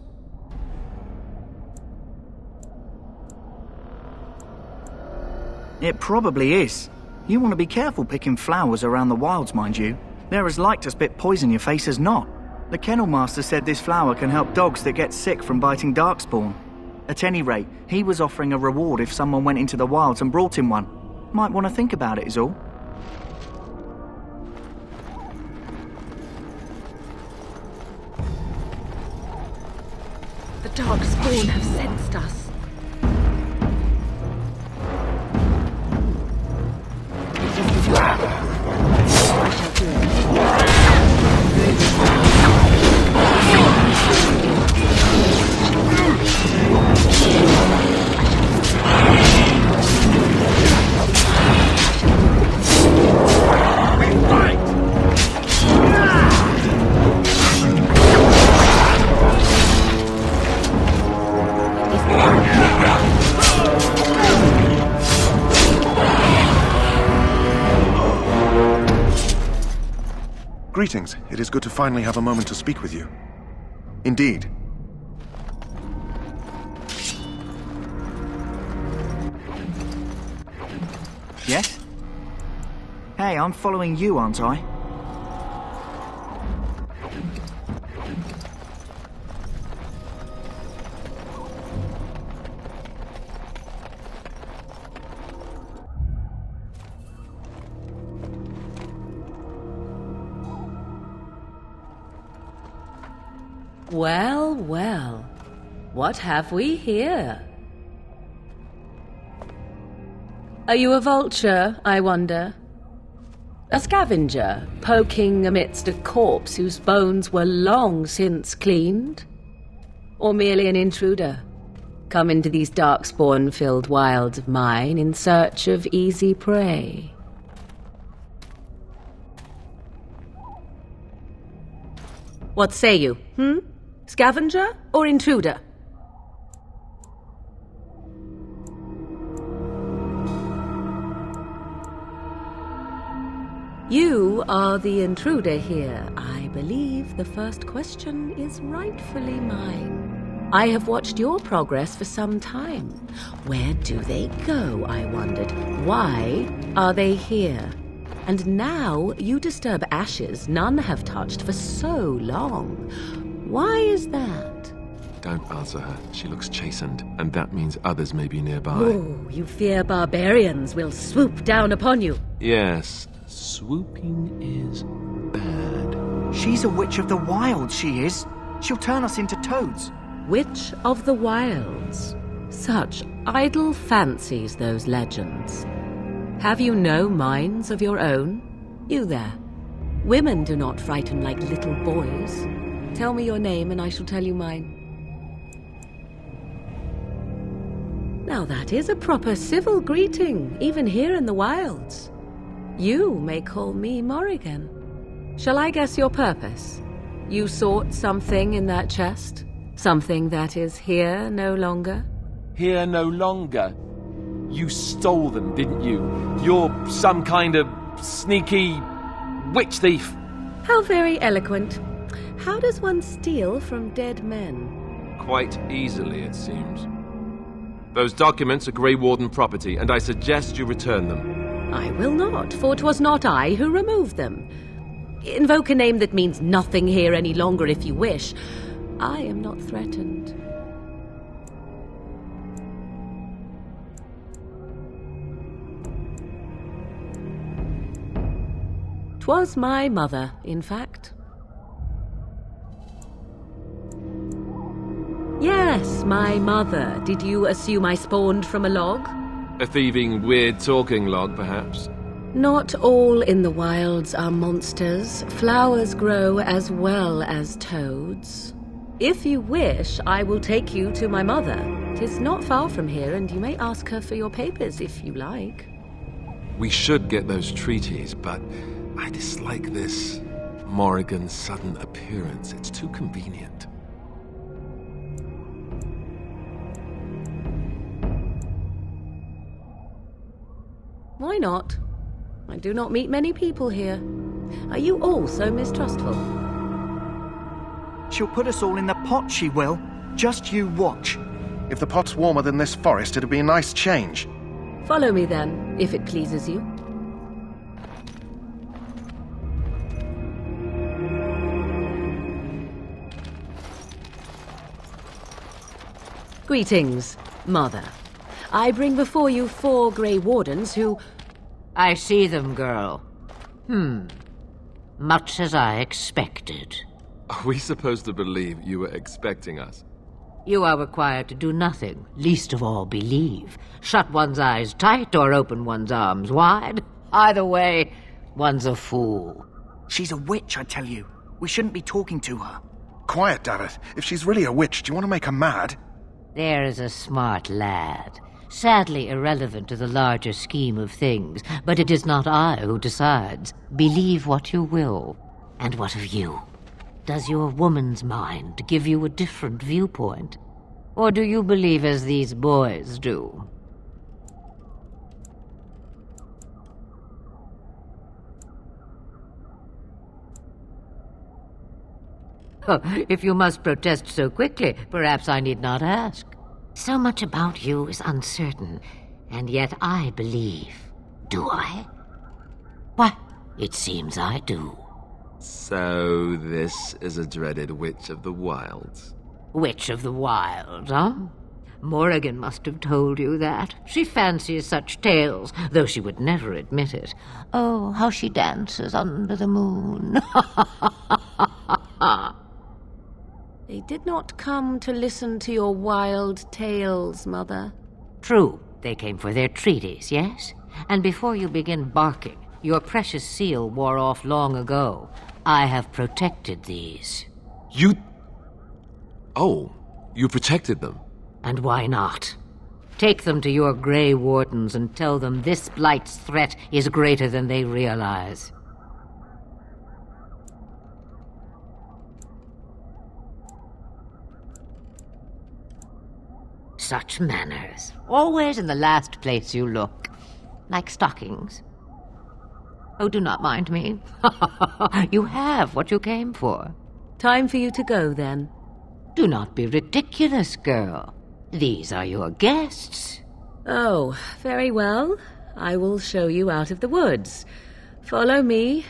It probably is. You want to be careful picking flowers around the wilds, mind you. They're as like to spit poison your face as not. The kennel master said this flower can help dogs that get sick from biting darkspawn. At any rate, he was offering a reward if someone went into the wilds and brought him one. Might want to think about it, is all. Greetings. It is good to finally have a moment to speak with you. Indeed. Yes? Hey, I'm following you, aren't I? Well, well. What have we here? Are you a vulture, I wonder? A scavenger, poking amidst a corpse whose bones were long since cleaned? Or merely an intruder, come into these darkspawn filled wilds of mine in search of easy prey? What say you, hmm? Scavenger or intruder? You are the intruder here. I believe the first question is rightfully mine. I have watched your progress for some time. Where do they go, I wondered? Why are they here? And now you disturb ashes none have touched for so long. Why is that? Don't answer her. She looks Chasind, and that means others may be nearby. Oh, you fear barbarians will swoop down upon you. Yes, swooping is bad. She's a witch of the wild, she is. She'll turn us into toads. Witch of the Wilds. Such idle fancies, those legends. Have you no minds of your own? You there. Women do not frighten like little boys. Tell me your name and I shall tell you mine. Now that is a proper civil greeting, even here in the wilds. You may call me Morrigan. Shall I guess your purpose? You sought something in that chest? Something that is here no longer? Here no longer. You stole them, didn't you? You're some kind of sneaky witch thief. How very eloquent. How does one steal from dead men? Quite easily, it seems. Those documents are Grey Warden property, and I suggest you return them. I will not, for it not I who removed them. Invoke a name that means nothing here any longer if you wish. I am not threatened. Twas my mother, in fact. Yes, my mother. Did you assume I spawned from a log? A thieving, weird talking log, perhaps. Not all in the wilds are monsters. Flowers grow as well as toads. If you wish, I will take you to my mother. Tis not far from here, and you may ask her for your papers if you like. We should get those treaties, but I dislike this Morrigan's sudden appearance. It's too convenient. Why not? I do not meet many people here. Are you all so mistrustful? She'll put us all in the pot, she will. Just you watch. If the pot's warmer than this forest, it'd be a nice change. Follow me then, if it pleases you. Greetings, Mother. I bring before you four Grey Wardens who... I see them, girl. Hmm. Much as I expected. Are we supposed to believe you were expecting us? You are required to do nothing, least of all believe. Shut one's eyes tight or open one's arms wide. Either way, one's a fool. She's a witch, I tell you. We shouldn't be talking to her. Quiet, Daveth. If she's really a witch, do you want to make her mad? There is a smart lad. Sadly irrelevant to the larger scheme of things, but it is not I who decides. Believe what you will. And what of you? Does your woman's mind give you a different viewpoint? Or do you believe as these boys do? Oh, [LAUGHS] if you must protest so quickly, perhaps I need not ask. So much about you is uncertain, and yet I believe. Do I? Why, it seems I do. So, this is a dreaded Witch of the Wilds. Witch of the Wild, huh? Morrigan must have told you that. She fancies such tales, though she would never admit it. Oh, how she dances under the moon. [LAUGHS] They did not come to listen to your wild tales, Mother. True, they came for their treaties, yes? And before you begin barking, your precious seal wore off long ago. I have protected these. You. Oh, you protected them? And why not? Take them to your Grey Wardens and tell them this Blight's threat is greater than they realize. Such manners. Always in the last place you look. Like stockings. Oh, do not mind me. [LAUGHS] you have what you came for. Time for you to go, then. Do not be ridiculous, girl. These are your guests. Oh, very well. I will show you out of the woods. Follow me.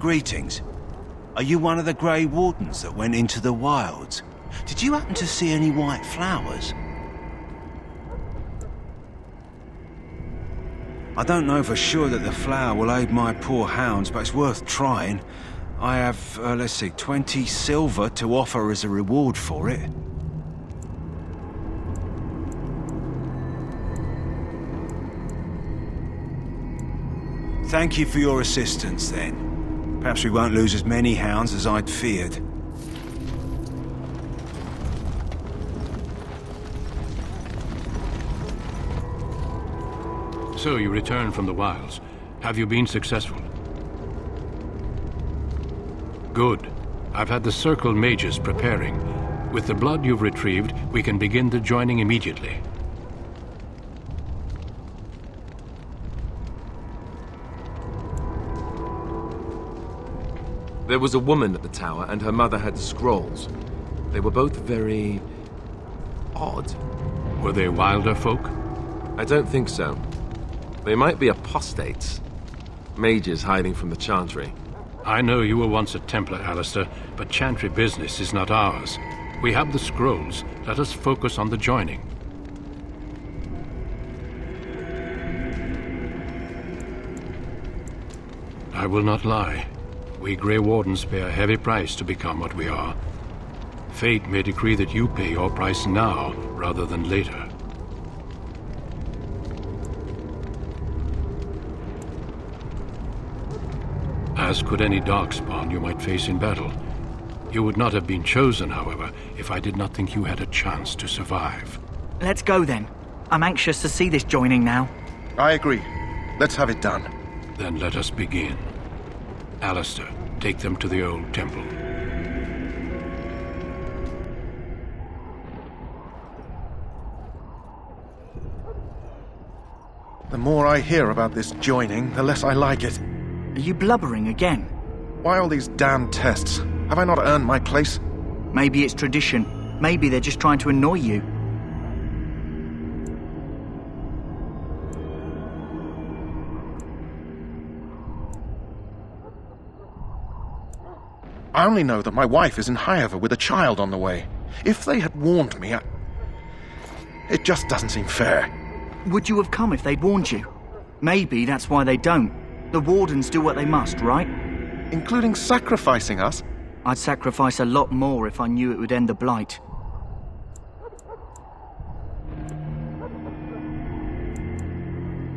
Greetings. Are you one of the Grey Wardens that went into the wilds? Did you happen to see any white flowers? I don't know for sure that the flower will aid my poor hounds, but it's worth trying. I have, uh, let's see, 20 silver to offer as a reward for it. Thank you for your assistance, then. Perhaps we won't lose as many hounds as I'd feared. So you return from the wilds. Have you been successful? Good. I've had the Circle mages preparing. With the blood you've retrieved, we can begin the joining immediately. There was a woman at the tower, and her mother had scrolls. They were both very... odd. Were they wilder folk? I don't think so. They might be apostates. Mages hiding from the Chantry. I know you were once a Templar, Alistair, but Chantry business is not ours. We have the scrolls. Let us focus on the joining. I will not lie. We Grey Wardens pay a heavy price to become what we are. Fate may decree that you pay your price now, rather than later. As could any Darkspawn you might face in battle. You would not have been chosen, however, if I did not think you had a chance to survive. Let's go then. I'm anxious to see this joining now. I agree. Let's have it done. Then let us begin. Alistair, take them to the old temple. The more I hear about this joining, the less I like it. Are you blubbering again? Why all these damn tests? Have I not earned my place? Maybe it's tradition. Maybe they're just trying to annoy you. I only know that my wife is in Highever with a child on the way. If they had warned me, I... It just doesn't seem fair. Would you have come if they'd warned you? Maybe that's why they don't. The Wardens do what they must, right? Including sacrificing us? I'd sacrifice a lot more if I knew it would end the Blight.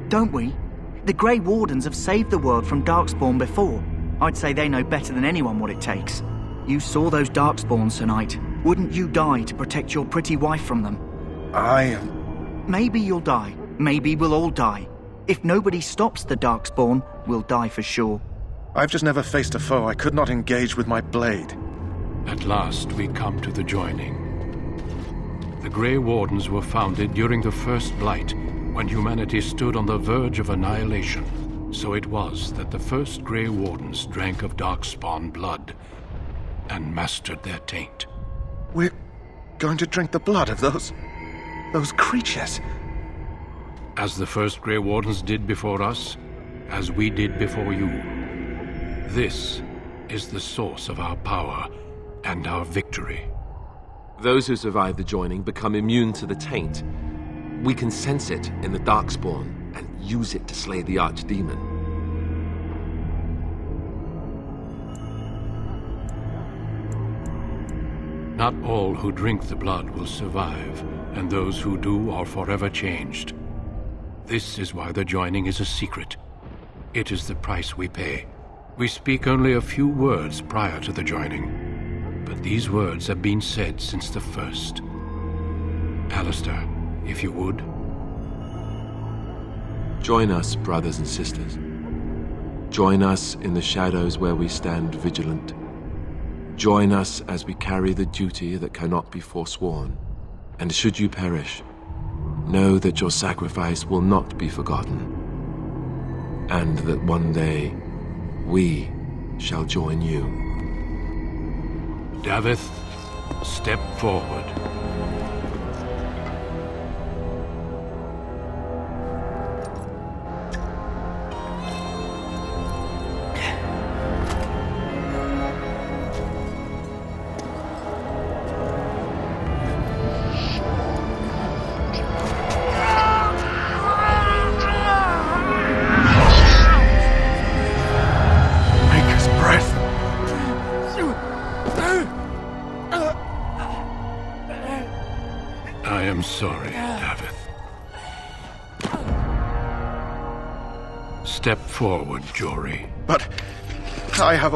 Don't we? The Grey Wardens have saved the world from Darkspawn before. I'd say they know better than anyone what it takes. You saw those Darkspawns tonight. Wouldn't you die to protect your pretty wife from them? I... Am. Maybe you'll die. Maybe we'll all die. If nobody stops the Darkspawn, we'll die for sure. I've just never faced a foe I could not engage with my blade. At last we come to the joining. The Grey Wardens were founded during the First Blight, when humanity stood on the verge of annihilation. So it was that the first Grey Wardens drank of Darkspawn blood and mastered their taint. We're going to drink the blood of those... those creatures. As the first Grey Wardens did before us, as we did before you. This is the source of our power and our victory. Those who survive the joining become immune to the taint. We can sense it in the Darkspawn and use it to slay the Archdemon. Not all who drink the blood will survive, and those who do are forever changed. This is why the joining is a secret. It is the price we pay. We speak only a few words prior to the joining, but these words have been said since the first. Alistair, if you would. Join us, brothers and sisters. Join us in the shadows where we stand vigilant. Join us as we carry the duty that cannot be forsworn. And should you perish, know that your sacrifice will not be forgotten. And that one day, we shall join you. Daveth, step forward.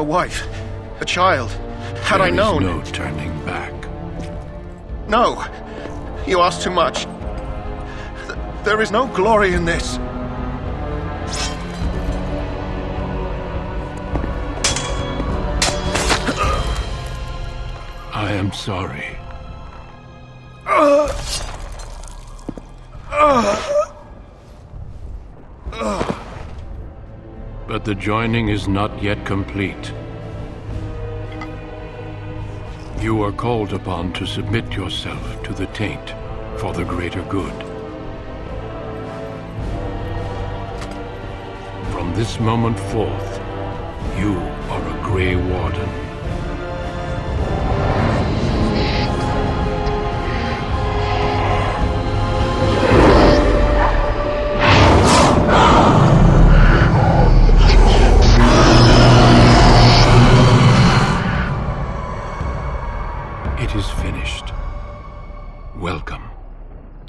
Wife, a child. Had I There is known. no turning back. No! You ask too much. Th- There is no glory in this. I am sorry. But the joining is not yet complete. You are called upon to submit yourself to the taint for the greater good. From this moment forth, you are a Grey Warden.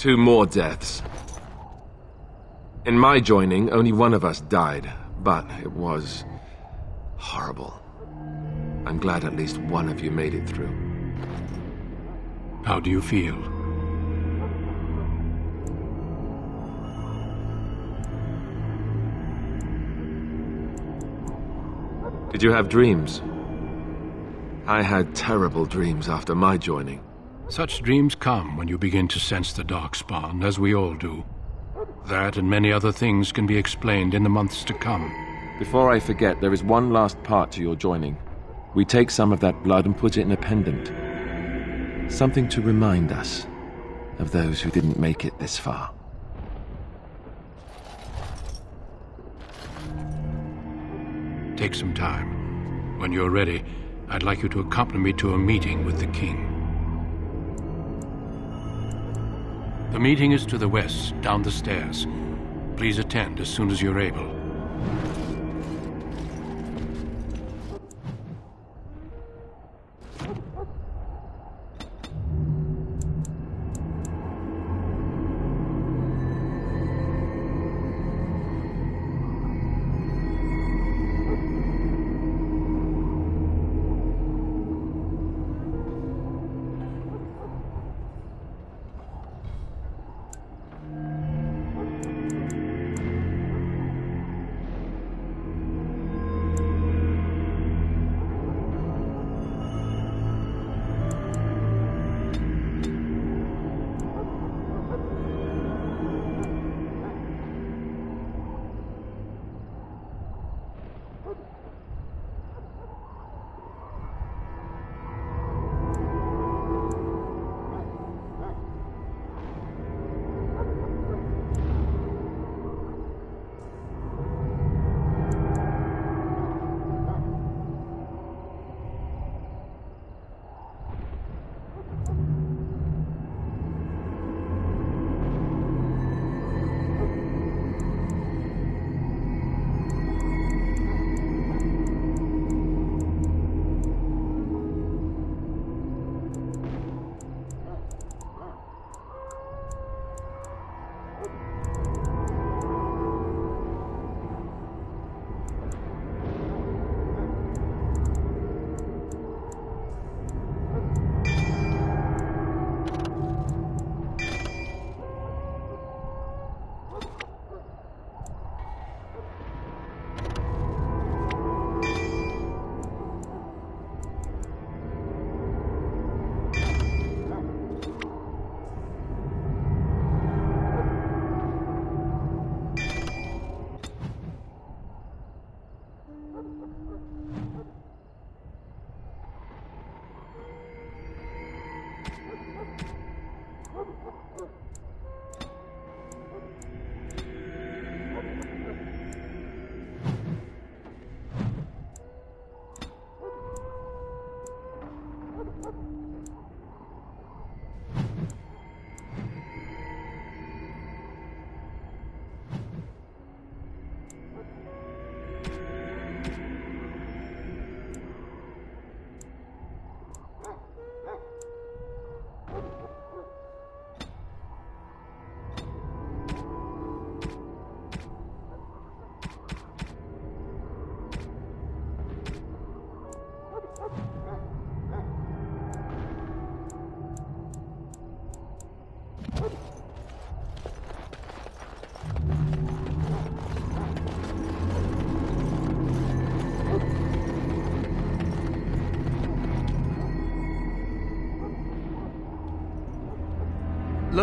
Two more deaths. In my joining, only one of us died, but it was horrible. I'm glad at least one of you made it through. How do you feel? Did you have dreams? I had terrible dreams after my joining. Such dreams come when you begin to sense the Darkspawn, as we all do. That and many other things can be explained in the months to come. Before I forget, there is one last part to your joining. We take some of that blood and put it in a pendant. Something to remind us of those who didn't make it this far. Take some time. When you're ready, I'd like you to accompany me to a meeting with the king. The meeting is to the west, down the stairs. Please attend as soon as you're able.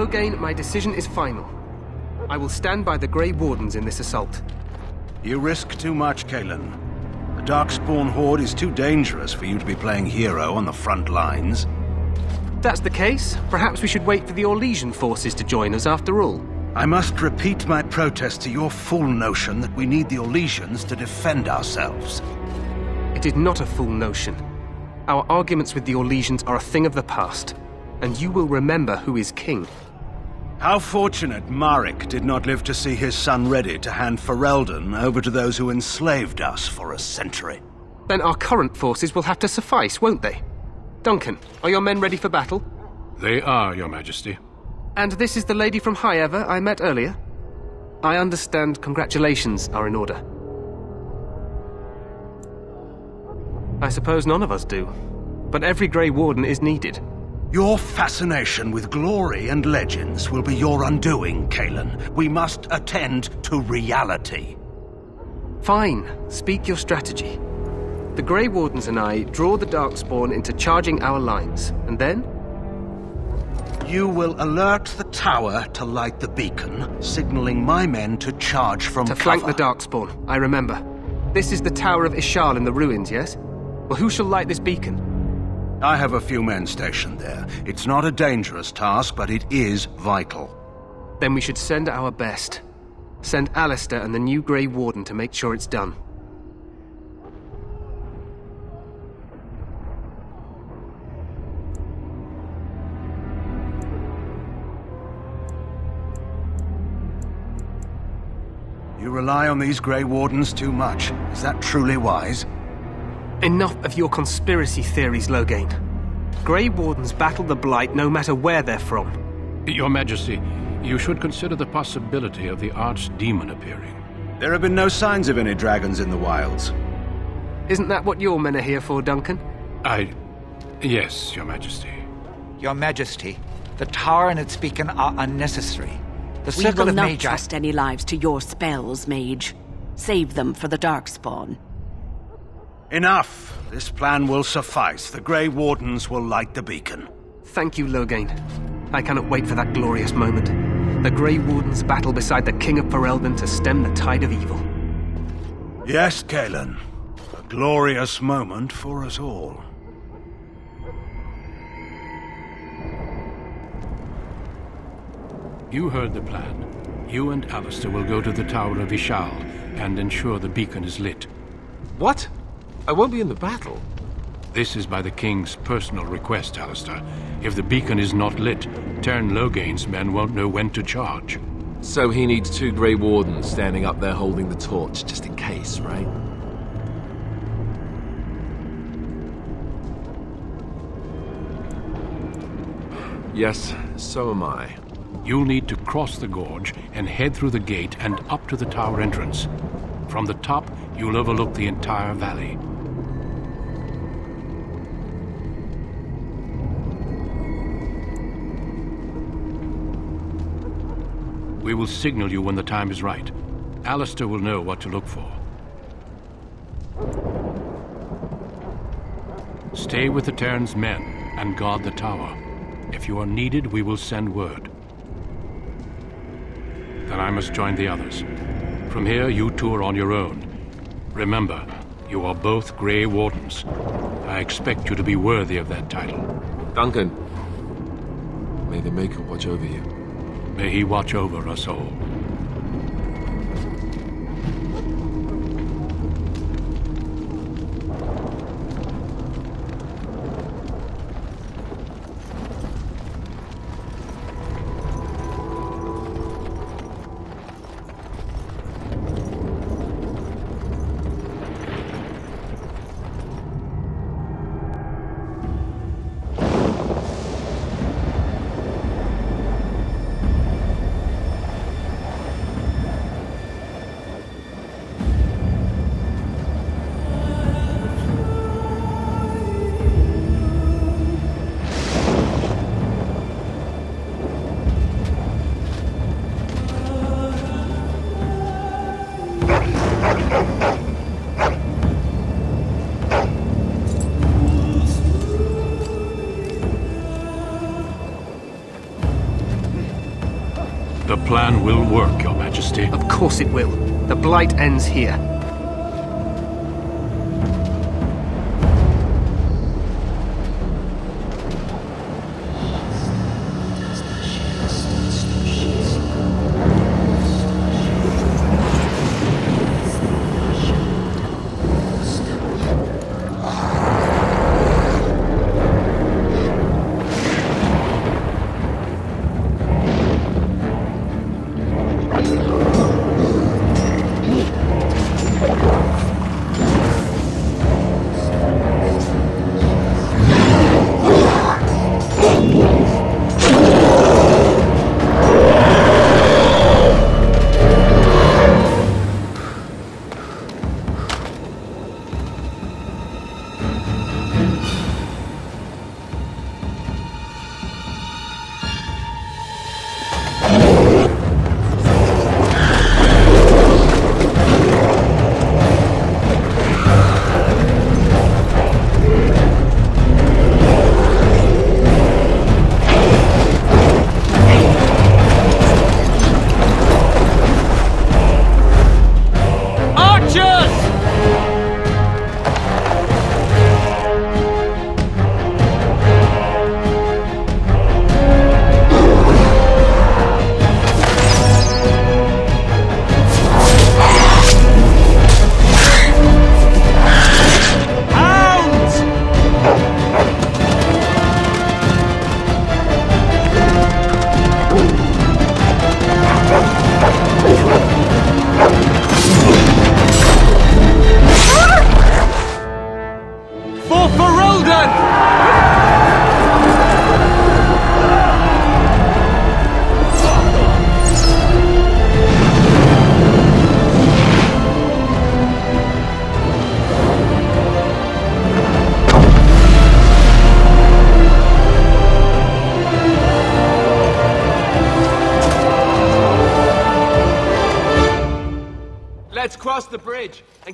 Loghain, my decision is final. I will stand by the Grey Wardens in this assault. You risk too much, Cailan. The Darkspawn Horde is too dangerous for you to be playing hero on the front lines. If that's the case, perhaps we should wait for the Orlesian forces to join us after all. I must repeat my protest to your fool notion that we need the Orlesians to defend ourselves. It is not a fool notion. Our arguments with the Orlesians are a thing of the past, and you will remember who is king. How fortunate Maric did not live to see his son ready to hand Ferelden over to those who enslaved us for a century. Then our current forces will have to suffice, won't they? Duncan, are your men ready for battle? They are, Your Majesty. And this is the lady from Highever I met earlier? I understand congratulations are in order. I suppose none of us do. But every Grey Warden is needed. Your fascination with glory and legends will be your undoing, Cailan. We must attend to reality. Fine. Speak your strategy. The Grey Wardens and I draw the Darkspawn into charging our lines, and then? You will alert the tower to light the beacon, signaling my men to charge from To cover. flank the Darkspawn, I remember. This is the Tower of Ishal in the ruins, yes? Well, who shall light this beacon? I have a few men stationed there. It's not a dangerous task, but it is vital. Then we should send our best. Send Alistair and the new Grey Warden to make sure it's done. You rely on these Grey Wardens too much. Is that truly wise? Enough of your conspiracy theories, Loghain. Grey Wardens battle the Blight no matter where they're from. Your Majesty, you should consider the possibility of the Archdemon appearing. There have been no signs of any dragons in the wilds. Isn't that what your men are here for, Duncan? I... Yes, Your Majesty. Your Majesty, the tower and its beacon are unnecessary. The we circle will of not Magi... trust any lives to your spells, mage. Save them for the Darkspawn. Enough! This plan will suffice. The Grey Wardens will light the beacon. Thank you, Loghain. I cannot wait for that glorious moment. The Grey Wardens battle beside the King of Ferelden to stem the tide of evil. Yes, Cailan. A glorious moment for us all. You heard the plan. You and Alistair will go to the Tower of Ishal and ensure the beacon is lit. What? I won't be in the battle. This is by the King's personal request, Alistair. If the beacon is not lit, Teyrn Loghain's men won't know when to charge. So he needs two Grey Wardens standing up there holding the torch, just in case, right? Yes, so am I. You'll need to cross the gorge and head through the gate and up to the tower entrance. From the top, you'll overlook the entire valley. We will signal you when the time is right. Alistair will know what to look for. Stay with the Teyrn's men and guard the tower. If you are needed, we will send word. Then I must join the others. From here, you two are on your own. Remember, you are both Grey Wardens. I expect you to be worthy of that title. Duncan, may the Maker watch over you. May he watch over us all. Plan will work, Your Majesty. Of course it will. The Blight ends here.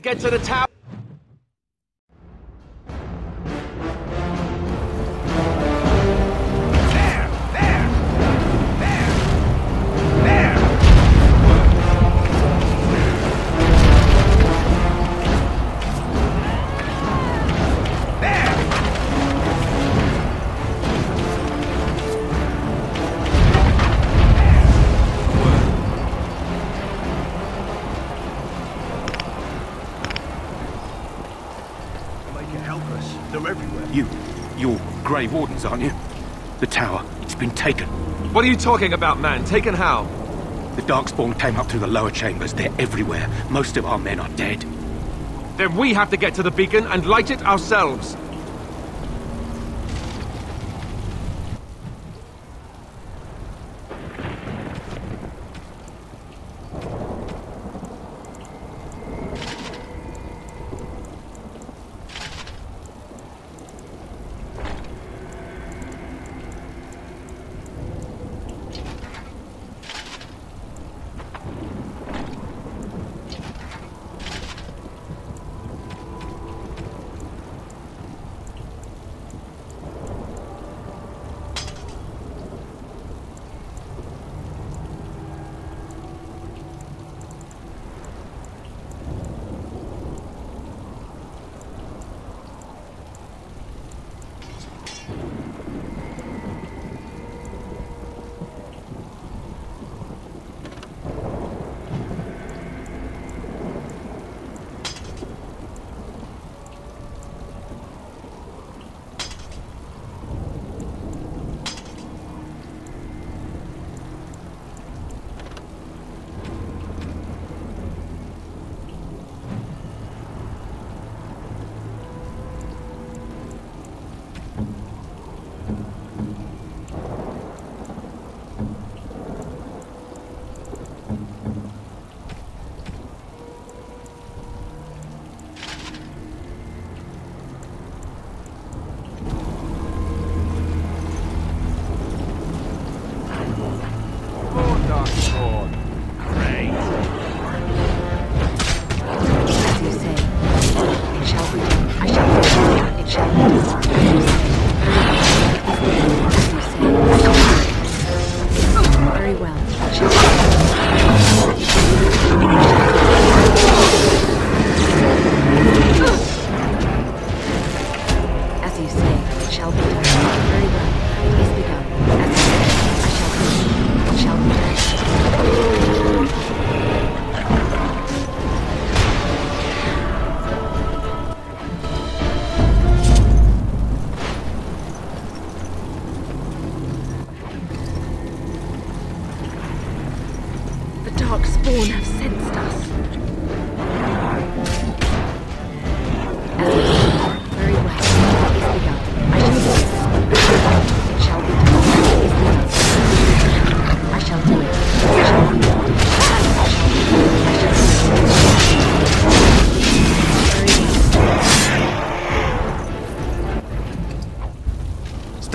Bridge and Aren't you? The tower, it's been taken. What are you talking about, man? Taken how? The Darkspawn came up through the lower chambers. They're everywhere. Most of our men are dead. Then we have to get to the beacon and light it ourselves.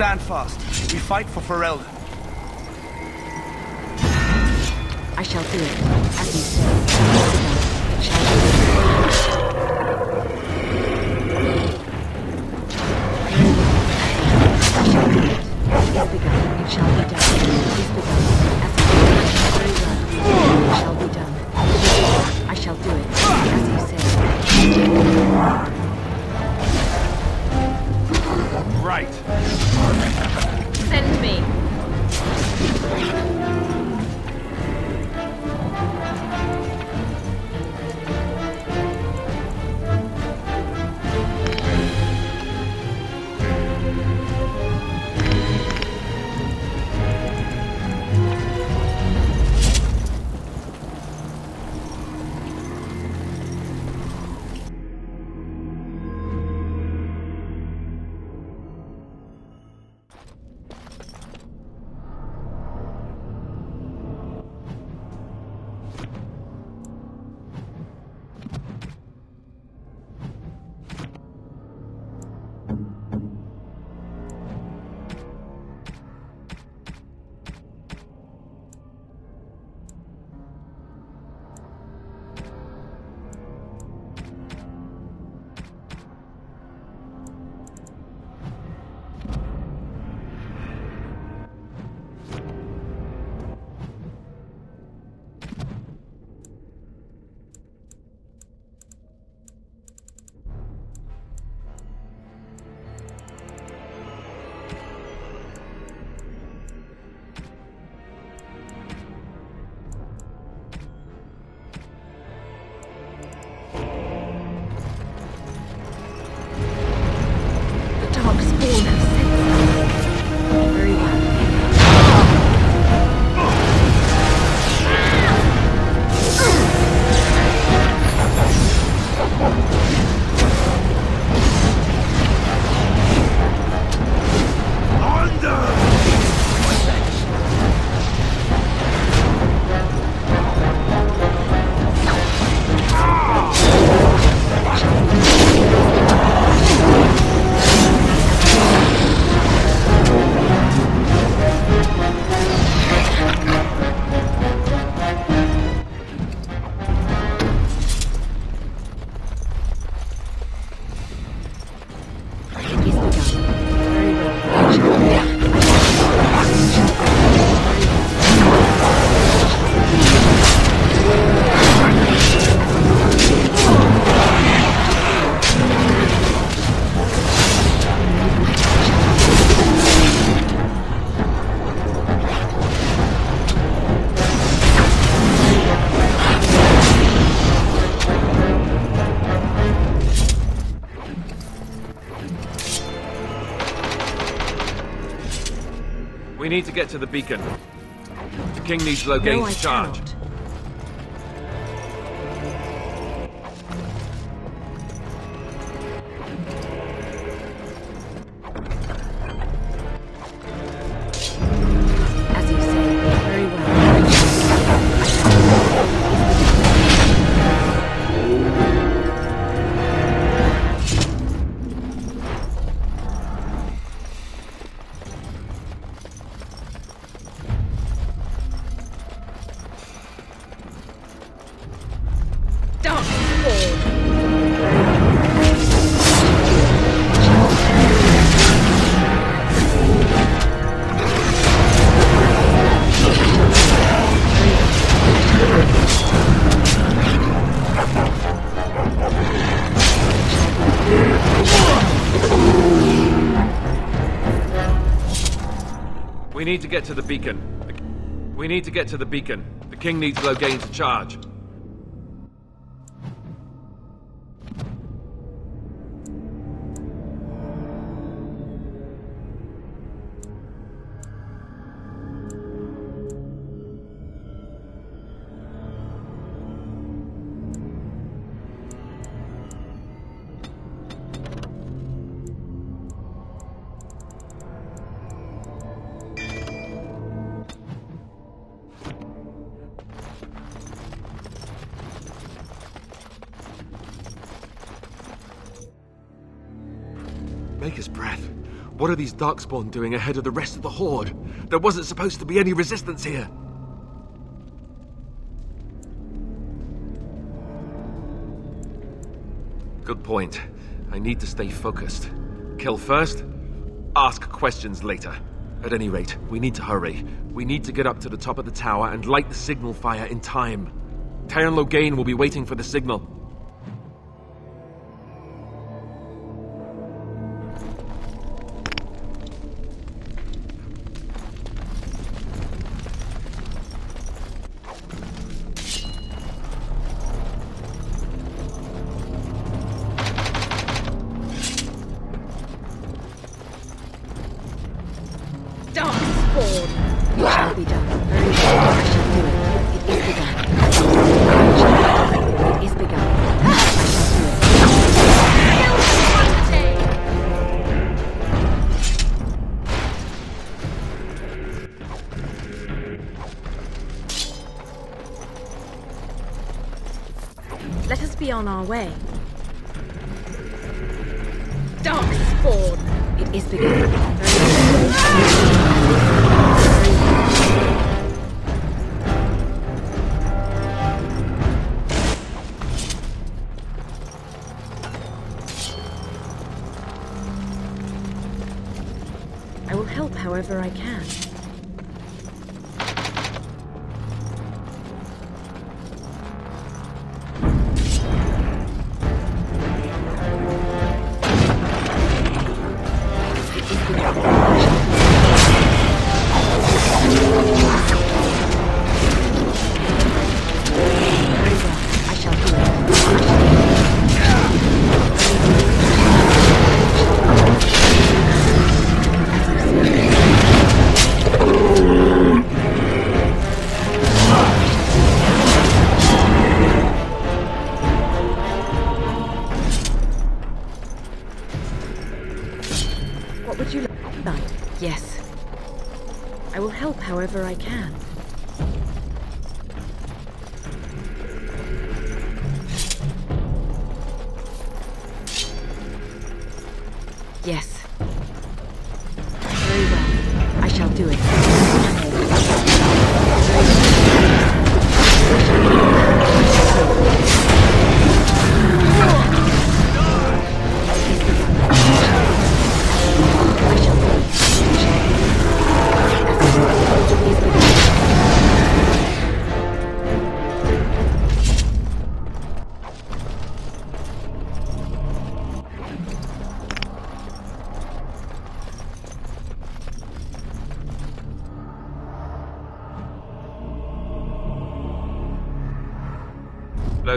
stand fast. We fight for Ferelden. I shall do it, as you say. need to get to the beacon. The king needs Loghain's no, charge. need to get to the beacon. We need to get to the beacon. The king needs Loghain to charge. What are these Darkspawn doing ahead of the rest of the Horde? There wasn't supposed to be any resistance here. Good point. I need to stay focused. Kill first, ask questions later. At any rate, we need to hurry. We need to get up to the top of the tower and light the signal fire in time. Teyrn Loghain will be waiting for the signal. Help I can.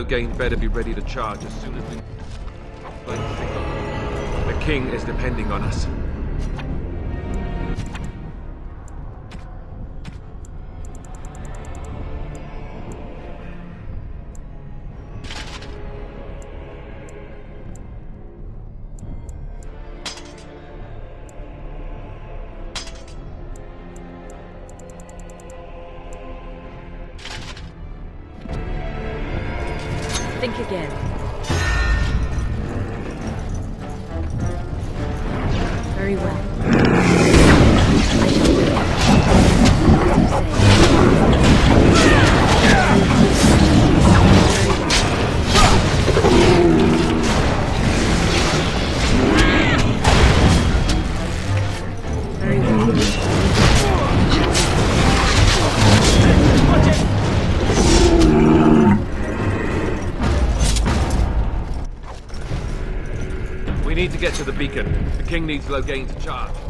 Loghain better be ready to charge as soon as we. The king is depending on us. The king to charge.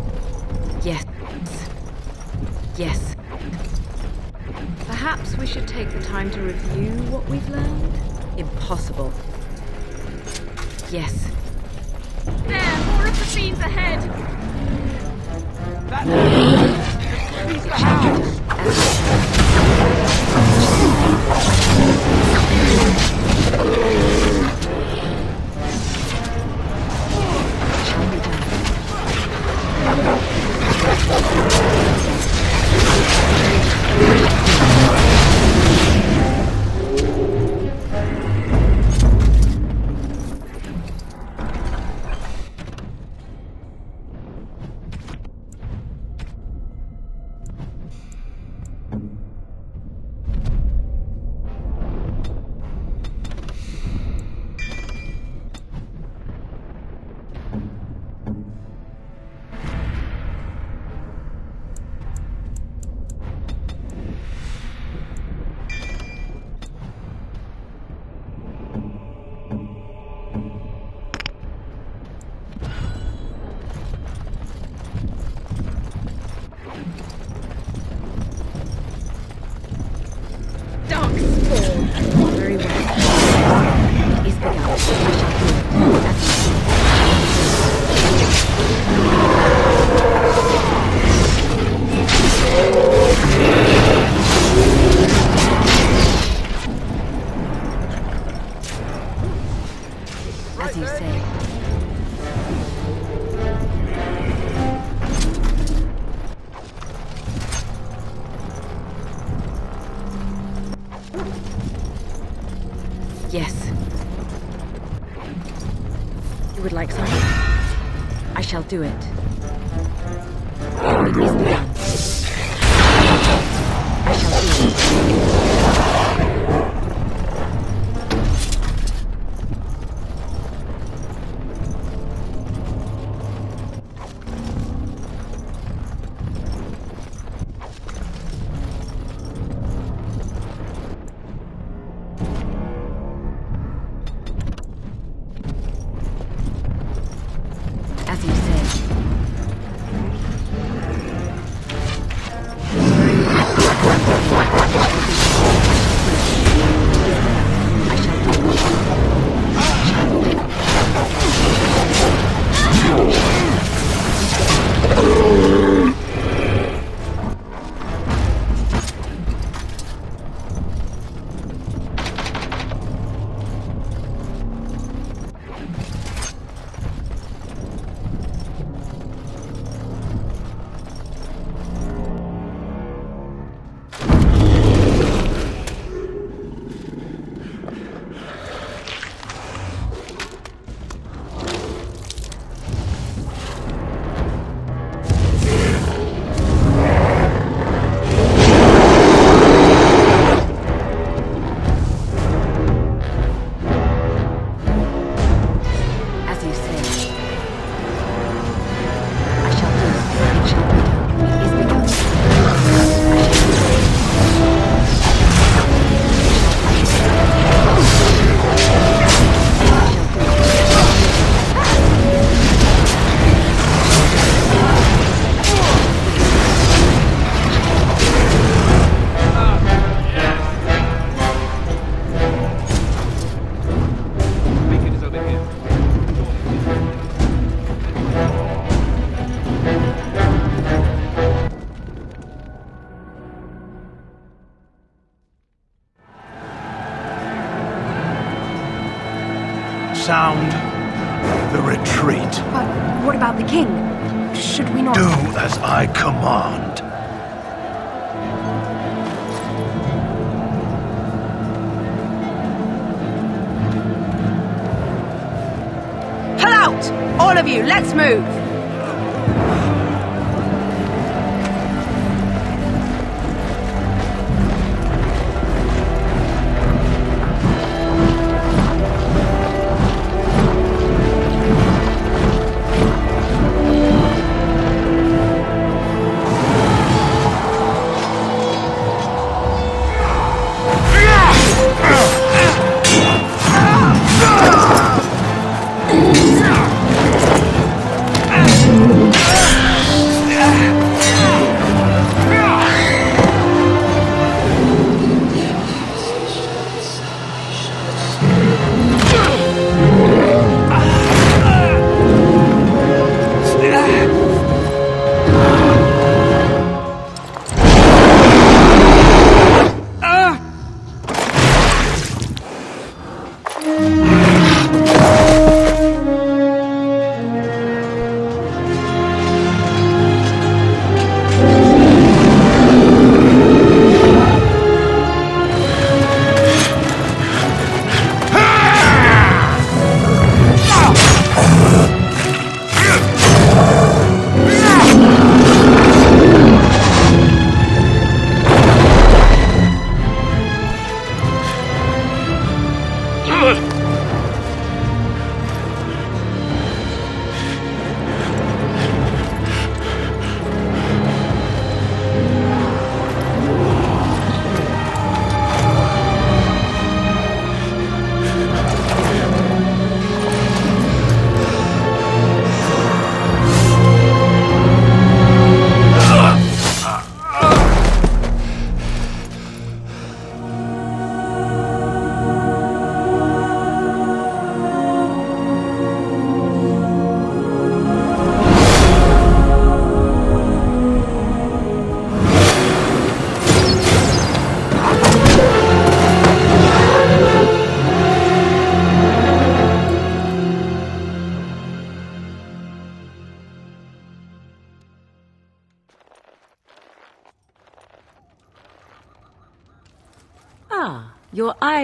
Let's move!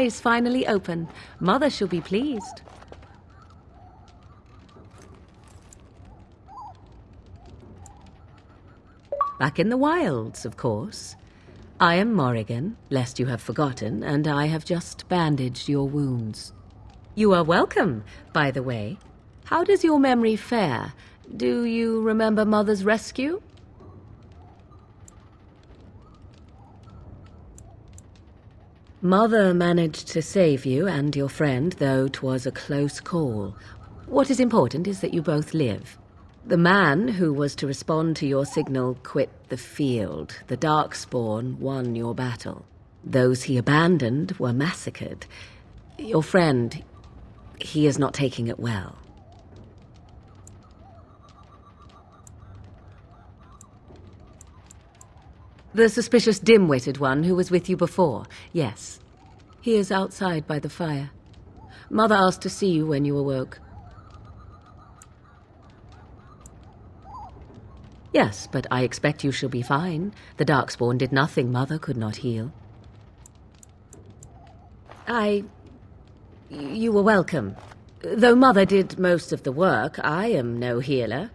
Eyes finally open. Mother shall be pleased. Back in the wilds, of course. I am Morrigan, lest you have forgotten, and I have just bandaged your wounds. You are welcome, by the way. How does your memory fare? Do you remember Mother's rescue? Mother managed to save you and your friend, though 'twas a close call. What is important is that you both live. The man who was to respond to your signal quit the field. The Darkspawn won your battle. Those he abandoned were massacred. Your friend, he is not taking it well. The suspicious dim-witted one who was with you before, yes. He is outside by the fire. Mother asked to see you when you awoke. Yes, but I expect you shall be fine. The Darkspawn did nothing Mother could not heal. I... You were welcome. Though Mother did most of the work, I am no healer.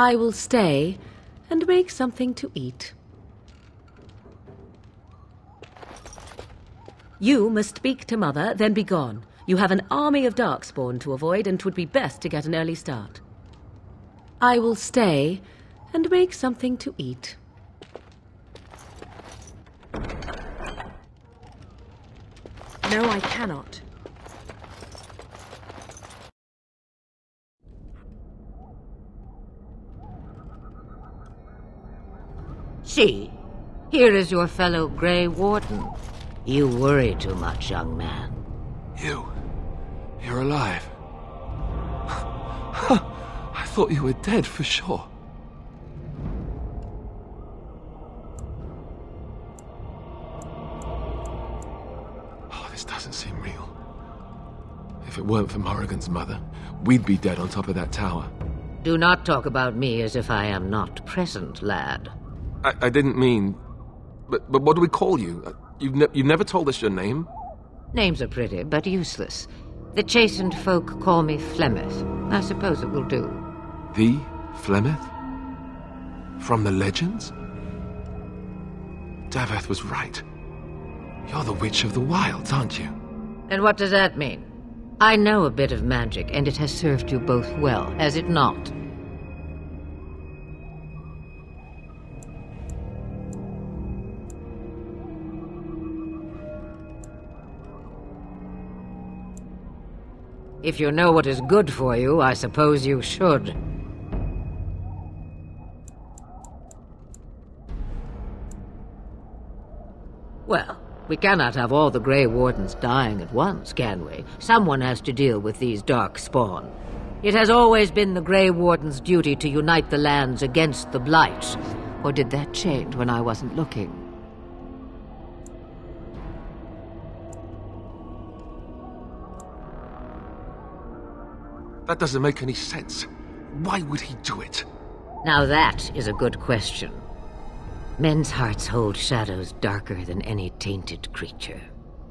I will stay and make something to eat. You must speak to Mother, then be gone. You have an army of Darkspawn to avoid, and 'twould be best to get an early start. I will stay and make something to eat. No, I cannot. See, here is your fellow Grey Warden. You worry too much, young man. You. You're alive. I thought you were dead for sure. Oh, this doesn't seem real. If it weren't for Morrigan's mother, we'd be dead on top of that tower. Do not talk about me as if I am not present, lad. I, I didn't mean. But, but what do we call you? Uh, You've, ne- you've never told us your name? Names are pretty, but useless. The Chasind folk call me Flemeth. I suppose it will do. The Flemeth? From the legends? Daveth was right. You're the Witch of the Wilds, aren't you? And what does that mean? I know a bit of magic, and it has served you both well, has it not? If you know what is good for you, I suppose you should. Well, we cannot have all the Grey Wardens dying at once, can we? Someone has to deal with these dark spawn. It has always been the Grey Warden's duty to unite the lands against the Blight. Or did that change when I wasn't looking? That doesn't make any sense. Why would he do it? Now that is a good question. Men's hearts hold shadows darker than any tainted creature.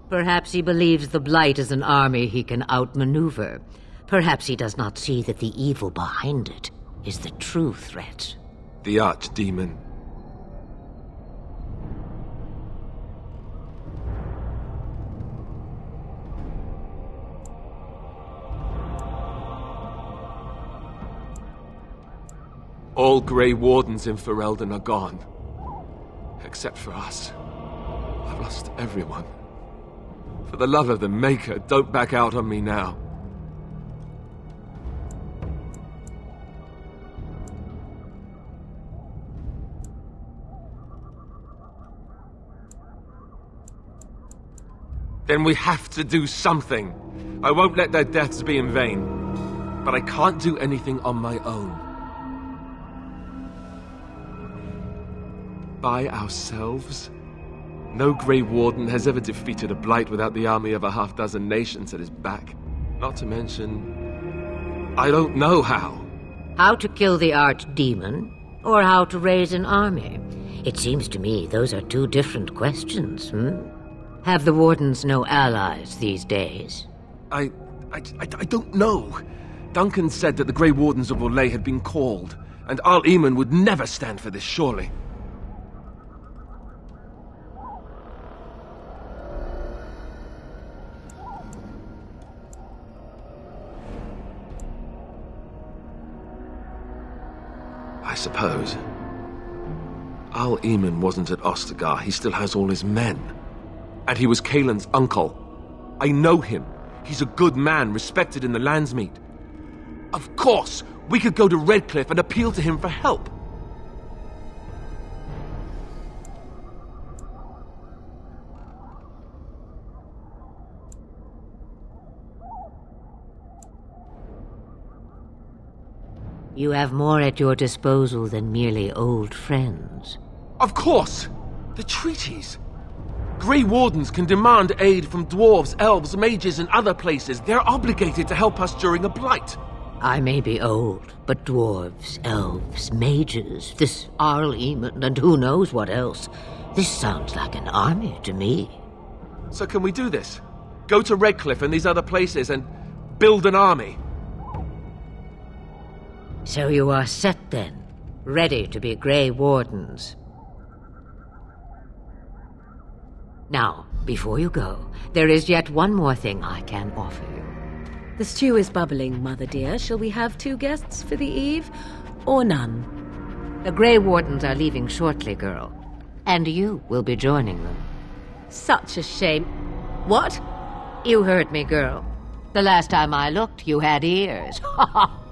Perhaps he believes the Blight is an army he can outmaneuver. Perhaps he does not see that the evil behind it is the true threat. The Archdemon. All Grey Wardens in Ferelden are gone. Except for us. I've lost everyone. For the love of the Maker, don't back out on me now. Then we have to do something. I won't let their deaths be in vain. But I can't do anything on my own. By ourselves? No Grey Warden has ever defeated a Blight without the army of a half dozen nations at his back. Not to mention... I don't know how. How to kill the Archdemon, or how to raise an army. It seems to me those are two different questions, hmm? Have the Wardens no allies these days? I, I, I, I don't know. Duncan said that the Grey Wardens of Orlais had been called, and Arl Eamon would never stand for this, surely. Suppose. Arl Eamon wasn't at Ostagar. He still has all his men. And he was Cailan's uncle. I know him. He's a good man, respected in the Landsmeet. Of course, we could go to Redcliffe and appeal to him for help. You have more at your disposal than merely old friends. Of course! The treaties! Grey Wardens can demand aid from dwarves, elves, mages, and other places. They're obligated to help us during a blight. I may be old, but dwarves, elves, mages, this Arl Eamon, and who knows what else. This sounds like an army to me. So can we do this? Go to Redcliffe and these other places and build an army? So you are set then, ready to be Grey Wardens. Now, before you go, there is yet one more thing I can offer you. The stew is bubbling, Mother dear. Shall we have two guests for the eve, or none? The Grey Wardens are leaving shortly, girl. And you will be joining them. Such a shame. What? You heard me, girl. The last time I looked, you had ears. [LAUGHS] Ha ha!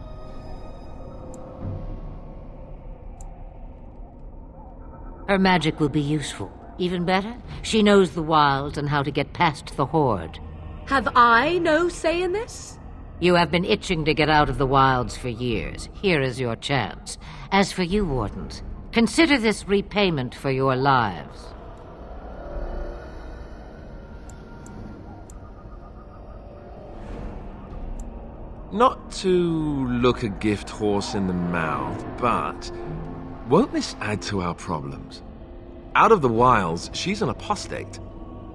Her magic will be useful. Even better, she knows the wilds and how to get past the Horde. Have I no say in this? You have been itching to get out of the wilds for years. Here is your chance. As for you, Wardens, consider this repayment for your lives. Not to look a gift horse in the mouth, but won't this add to our problems? Out of the wilds, she's an apostate.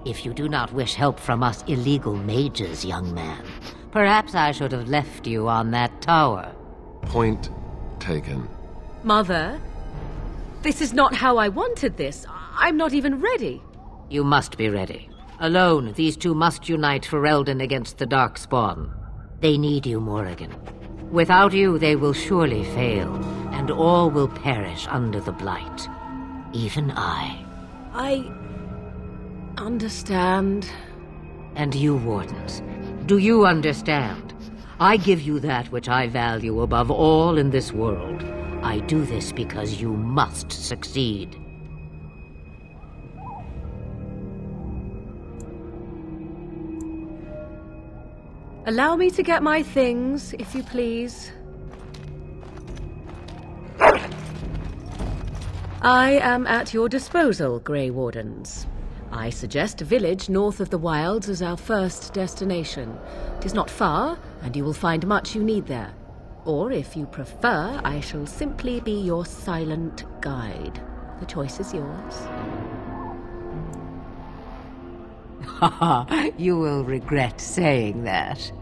If you do not wish help from us illegal mages, young man, perhaps I should have left you on that tower. Point taken. Mother, this is not how I wanted this. I'm not even ready. You must be ready. Alone, these two must unite Ferelden against the Darkspawn. They need you, Morrigan. Without you, they will surely fail, and all will perish under the Blight. Even I. I understand. And you, Wardens, do you understand? I give you that which I value above all in this world. I do this because you must succeed. Allow me to get my things, if you please. I am at your disposal, Grey Wardens. I suggest a village north of the wilds as our first destination. It is not far, and you will find much you need there. Or, if you prefer, I shall simply be your silent guide. The choice is yours. [LAUGHS] you will regret saying that.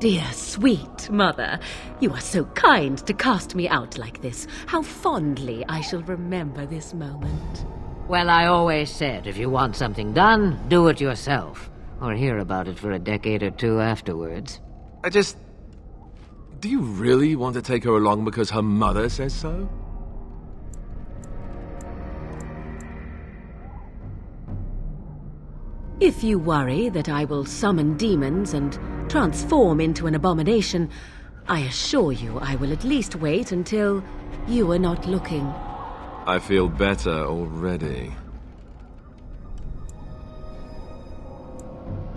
Dear sweet mother, you are so kind to cast me out like this. How fondly I shall remember this moment. Well, I always said if you want something done, do it yourself. Or hear about it for a decade or two afterwards. I just. Do you really want to take her along because her mother says so? If you worry that I will summon demons and transform into an abomination, I assure you I will at least wait until you are not looking. I feel better already.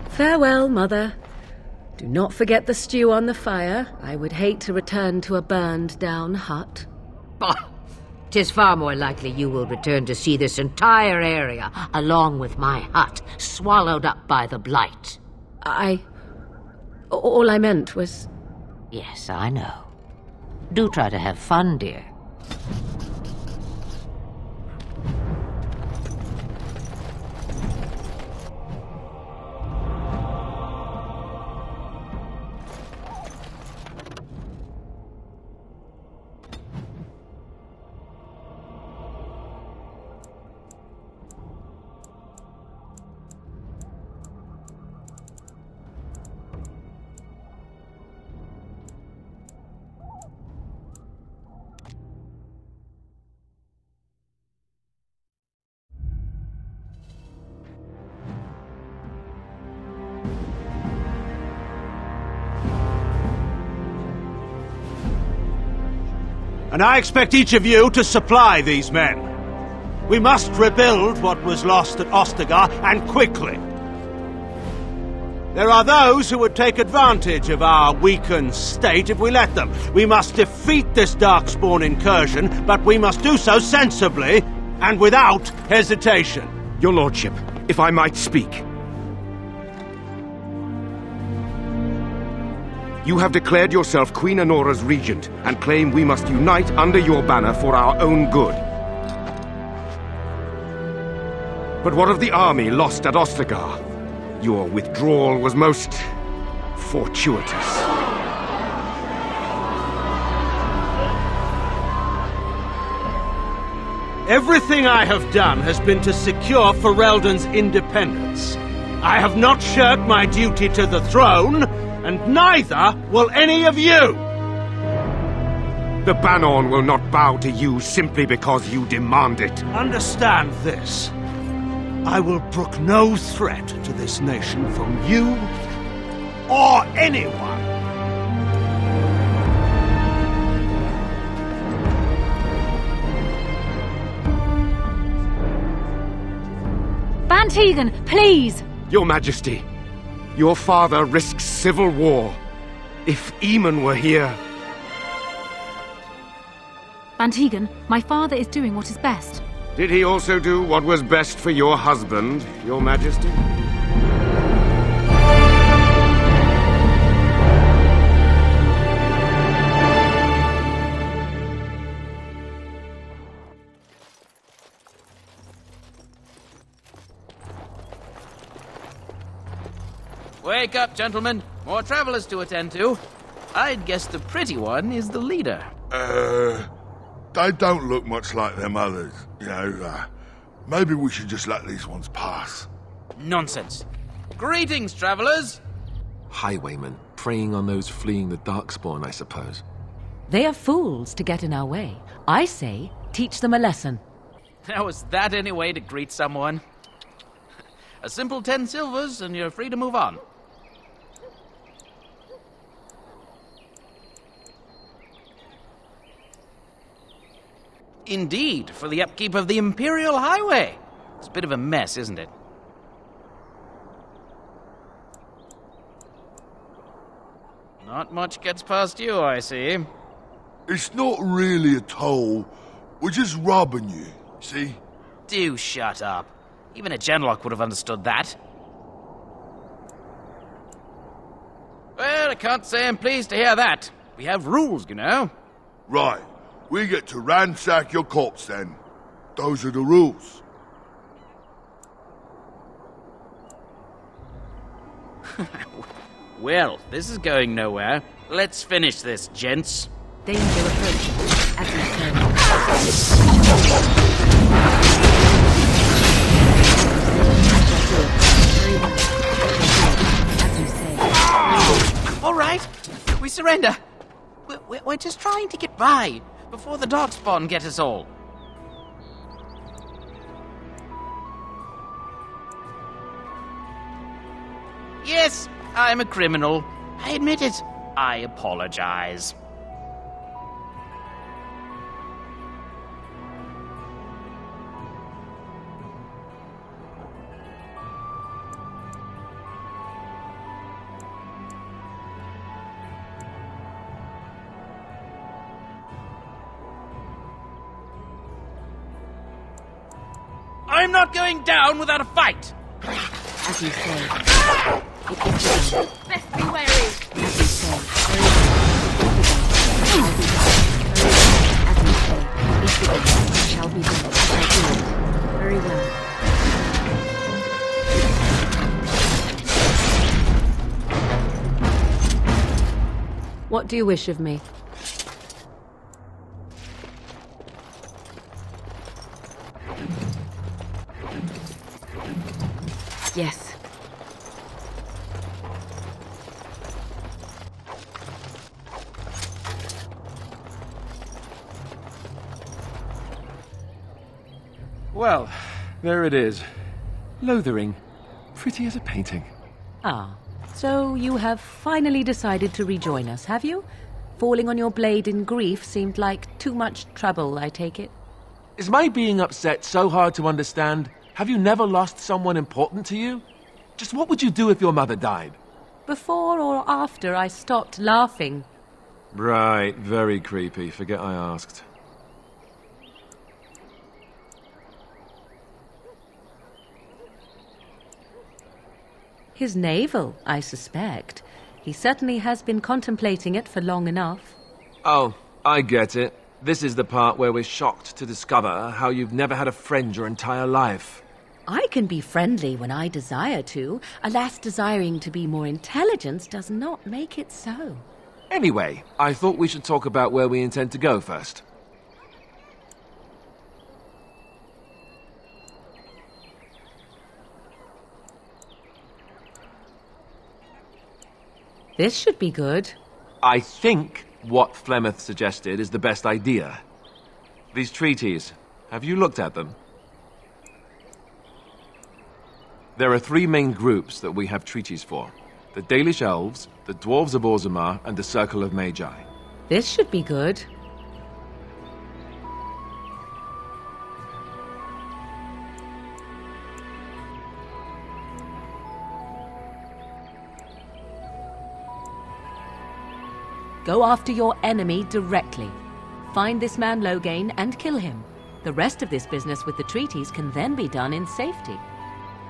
Farewell, Mother. Do not forget the stew on the fire. I would hate to return to a burned down hut. Bah! Tis far more likely you will return to see this entire area, along with my hut, swallowed up by the blight. I. All I meant was. Yes, I know. Do try to have fun, dear. I expect each of you to supply these men. We must rebuild what was lost at Ostagar, and quickly. There are those who would take advantage of our weakened state if we let them. We must defeat this Darkspawn incursion, but we must do so sensibly and without hesitation. Your Lordship, if I might speak. You have declared yourself Queen Anora's regent and claim we must unite under your banner for our own good. But what of the army lost at Ostagar? Your withdrawal was most fortuitous. Everything I have done has been to secure Ferelden's independence. I have not shirked my duty to the throne, and neither will any of you! The Bannorn will not bow to you simply because you demand it. Understand this. I will brook no threat to this nation from you or anyone. Bann Teagan, please! Your Majesty, your father risks civil war. If Eamon were here... Bann Teagan, my father is doing what is best. Did he also do what was best for your husband, your Majesty? Wake up, gentlemen. More travelers to attend to. I'd guess the pretty one is the leader. Uh, they don't look much like them others. You know, uh, maybe we should just let these ones pass. Nonsense. Greetings, travelers. Highwaymen, preying on those fleeing the Darkspawn, I suppose. They are fools to get in our way. I say, teach them a lesson. Now, is that any way to greet someone? A simple ten silvers, and you're free to move on. Indeed, for the upkeep of the Imperial Highway. It's a bit of a mess, isn't it? Not much gets past you, I see. It's not really a toll. We're just robbing you, see? Do shut up. Even a genlock would have understood that. Well, I can't say I'm pleased to hear that. We have rules, you know. Right. We get to ransack your corpse then. Those are the rules. [LAUGHS] Well, this is going nowhere. Let's finish this, gents. Danger approaching. At your All right, we surrender. We're, we're, we're just trying to get by before the Darkspawn get us all. Yes, I'm a criminal. I admit it. I apologize. I'm not going down without a fight. As you say. Best be wary. As you say. As you say. If shall be done, I do. Very well. What do you wish of me? Yes. Well, there it is. Lothering. Pretty as a painting. Ah, so you have finally decided to rejoin us, have you? Falling on your blade in grief seemed like too much trouble, I take it. Is my being upset so hard to understand? Have you never lost someone important to you? Just what would you do if your mother died? Before or after I stopped laughing. Right, very creepy. Forget I asked. His navel, I suspect. He certainly has been contemplating it for long enough. Oh, I get it. This is the part where we're shocked to discover how you've never had a friend your entire life. I can be friendly when I desire to. Alas, desiring to be more intelligent does not make it so. Anyway, I thought we should talk about where we intend to go first. This should be good. I think what Flemeth suggested is the best idea. These treaties, have you looked at them? There are three main groups that we have treaties for. The Dalish Elves, the Dwarves of Orzammar, and the Circle of Magi. This should be good. Go after your enemy directly. Find this man Loghain and kill him. The rest of this business with the treaties can then be done in safety.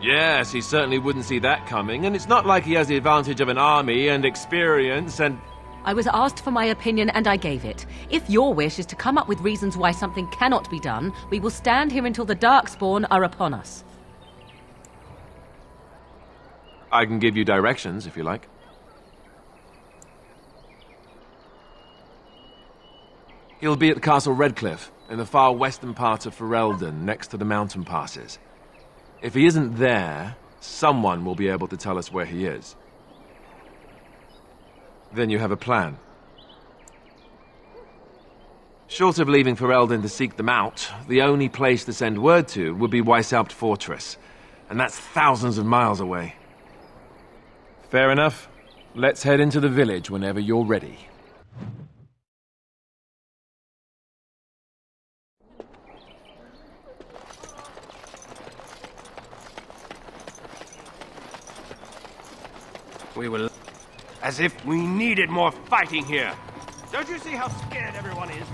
Yes, he certainly wouldn't see that coming, and it's not like he has the advantage of an army and experience and... I was asked for my opinion and I gave it. If your wish is to come up with reasons why something cannot be done, we will stand here until the Darkspawn are upon us. I can give you directions, if you like. He'll be at Castle Redcliffe, in the far western part of Ferelden, next to the mountain passes. If he isn't there, someone will be able to tell us where he is. Then you have a plan. Short of leaving for Ferelden to seek them out, the only place to send word to would be Weisshaupt Fortress. And that's thousands of miles away. Fair enough. Let's head into the village whenever you're ready. We will... As if we needed more fighting here. Don't you see how scared everyone is?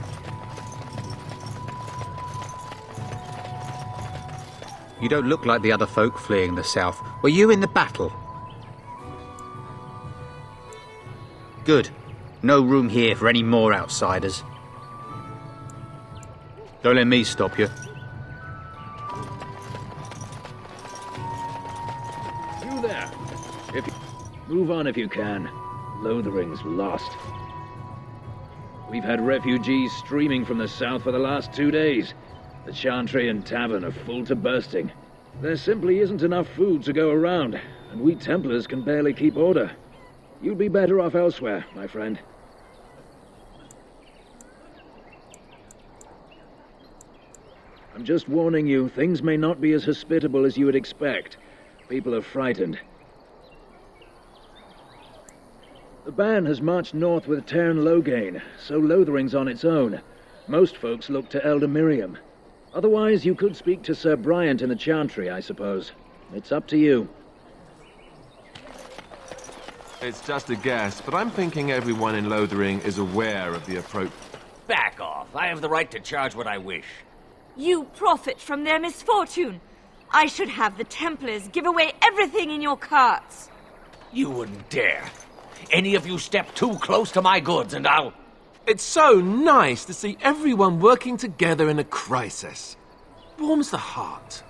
You don't look like the other folk fleeing the south. Were you in the battle? Good. No room here for any more outsiders. Don't let me stop you. You there. If you... Move on if you can. Lothering's lost. We've had refugees streaming from the south for the last two days. The Chantry and Tavern are full to bursting. There simply isn't enough food to go around, and we Templars can barely keep order. You'd be better off elsewhere, my friend. I'm just warning you, things may not be as hospitable as you would expect. People are frightened. The Bann has marched north with Teyrn Loghain, so Lothering's on its own. Most folks look to Elder Miriam. Otherwise, you could speak to Sir Bryant in the Chantry, I suppose. It's up to you. It's just a guess, but I'm thinking everyone in Lothering is aware of the approach. Back off. I have the right to charge what I wish. You profit from their misfortune. I should have the Templars give away everything in your carts. You wouldn't dare. Any of you step too close to my goods and I'll... It's so nice to see everyone working together in a crisis. Warms the heart.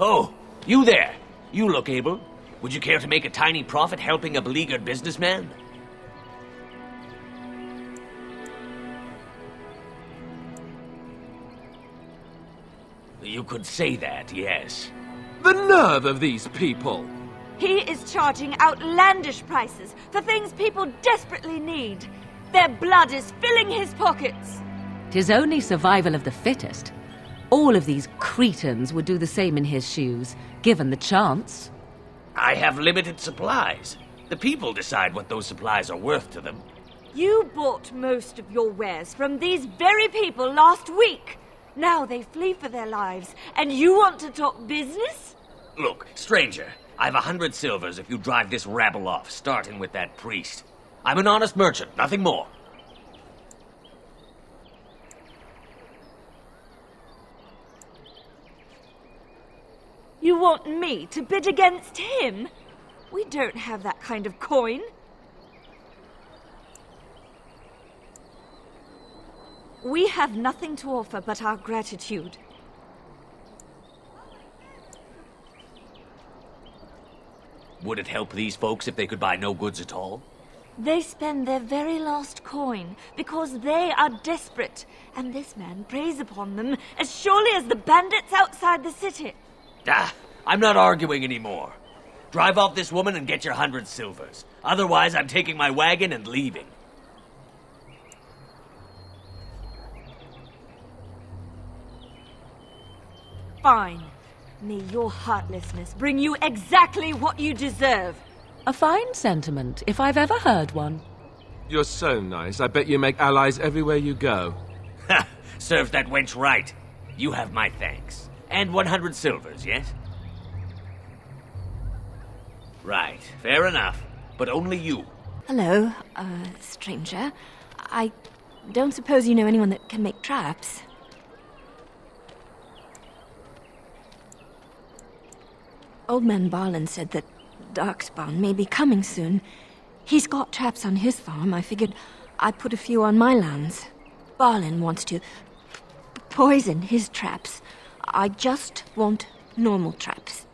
Oh, you there. You look able. Would you care to make a tiny profit helping a beleaguered businessman? You could say that, yes. The nerve of these people! He is charging outlandish prices for things people desperately need. Their blood is filling his pockets. Tis only survival of the fittest. All of these cretins would do the same in his shoes, given the chance. I have limited supplies. The people decide what those supplies are worth to them. You bought most of your wares from these very people last week. Now they flee for their lives, and you want to talk business? Look, stranger, I've a hundred silvers if you drive this rabble off, starting with that priest. I'm an honest merchant, nothing more. You want me to bid against him? We don't have that kind of coin. We have nothing to offer but our gratitude. Would it help these folks if they could buy no goods at all? They spend their very last coin because they are desperate, and this man preys upon them as surely as the bandits outside the city. Ah, I'm not arguing anymore. Drive off this woman and get your hundred silvers. Otherwise, I'm taking my wagon and leaving. Fine. May your heartlessness bring you exactly what you deserve. A fine sentiment, if I've ever heard one. You're so nice. I bet you make allies everywhere you go. Ha! [LAUGHS] Serves that wench right. You have my thanks. And 100 silvers, yes? Right, fair enough. But only you. Hello, uh, stranger. I don't suppose you know anyone that can make traps. Old man Barlin said that Darkspawn may be coming soon. He's got traps on his farm. I figured I'd put a few on my lands. Barlin wants to poison his traps. I just want normal traps.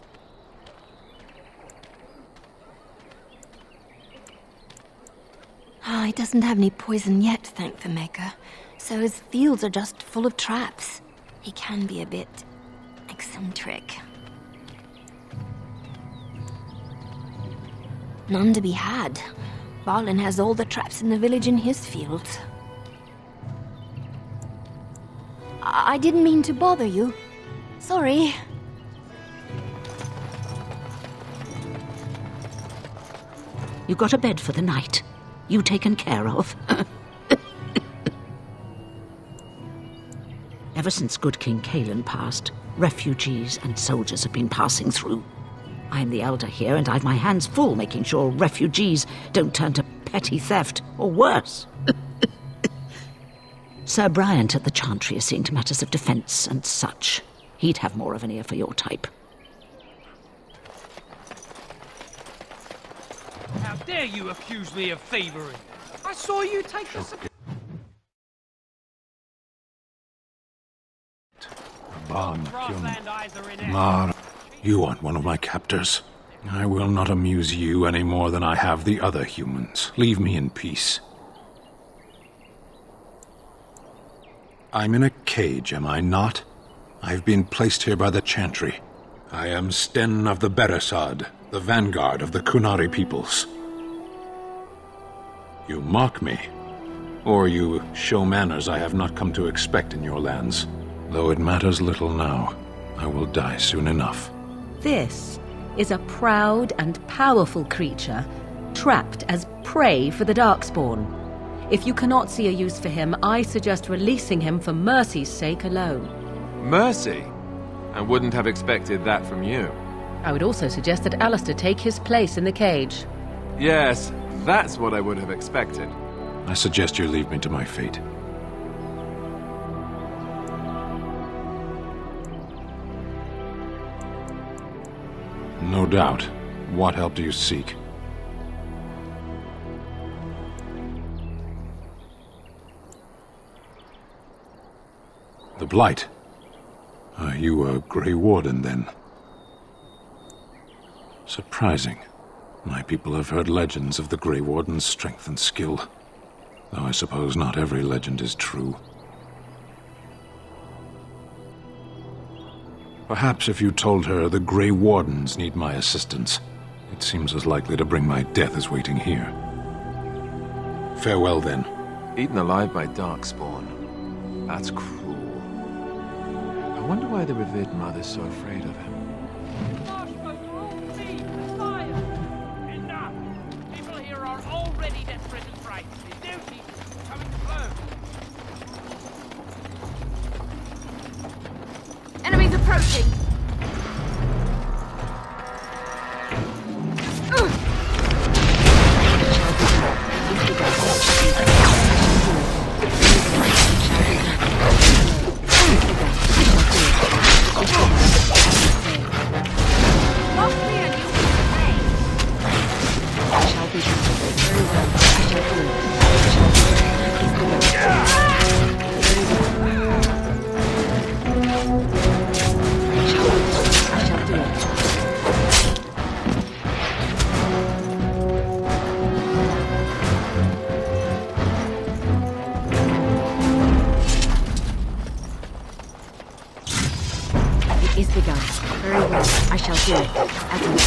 Ah, he doesn't have any poison yet, thank the Maker. So his fields are just full of traps. He can be a bit eccentric. None to be had. Barlin has all the traps in the village in his fields. I I didn't mean to bother you. Sorry. You got a bed for the night. You taken care of. Ever since good King Cailan passed, refugees and soldiers have been passing through. I'm the elder here, and I've my hands full making sure refugees don't turn to petty theft or worse. [LAUGHS] Sir Bryant at the Chantry is seeing to matters of defence and such. He'd have more of an ear for your type. How dare you accuse me of thievery? I saw you take the... sup- Ban Grassland eyes are in it. Mar, you aren't one of my captors. I will not amuse you any more than I have the other humans. Leave me in peace. I'm in a cage, am I not? I've been placed here by the Chantry. I am Sten of the Beresaad, the vanguard of the Qunari peoples. You mock me, or you show manners I have not come to expect in your lands. Though it matters little now, I will die soon enough. This is a proud and powerful creature, trapped as prey for the Darkspawn. If you cannot see a use for him, I suggest releasing him for mercy's sake alone. Mercy? I wouldn't have expected that from you. I would also suggest that Alistair take his place in the cage. Yes, that's what I would have expected. I suggest you leave me to my fate. No doubt. What help do you seek? The Blight. Are you a Grey Warden, then? Surprising. My people have heard legends of the Grey Warden's strength and skill. Though I suppose not every legend is true. Perhaps if you told her the Grey Wardens need my assistance, it seems as likely to bring my death as waiting here. Farewell, then. Eaten alive by Darkspawn. That's cruel. I wonder why the revered mother's so afraid of him. Searching. 条件。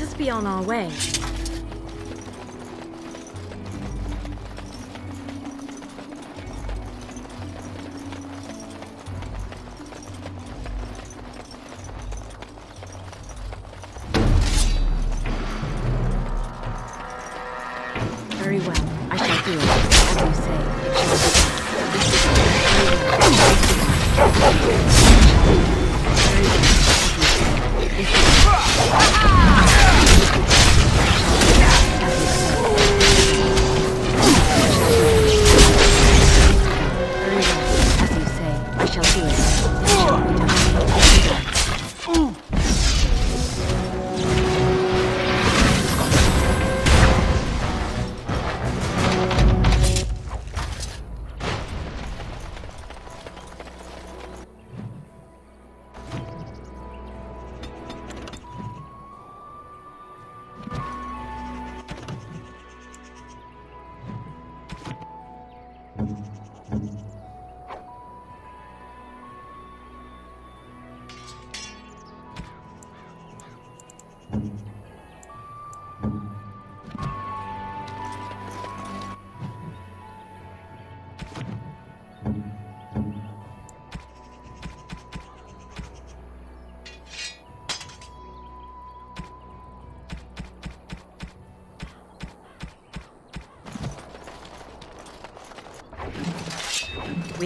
us be on our way.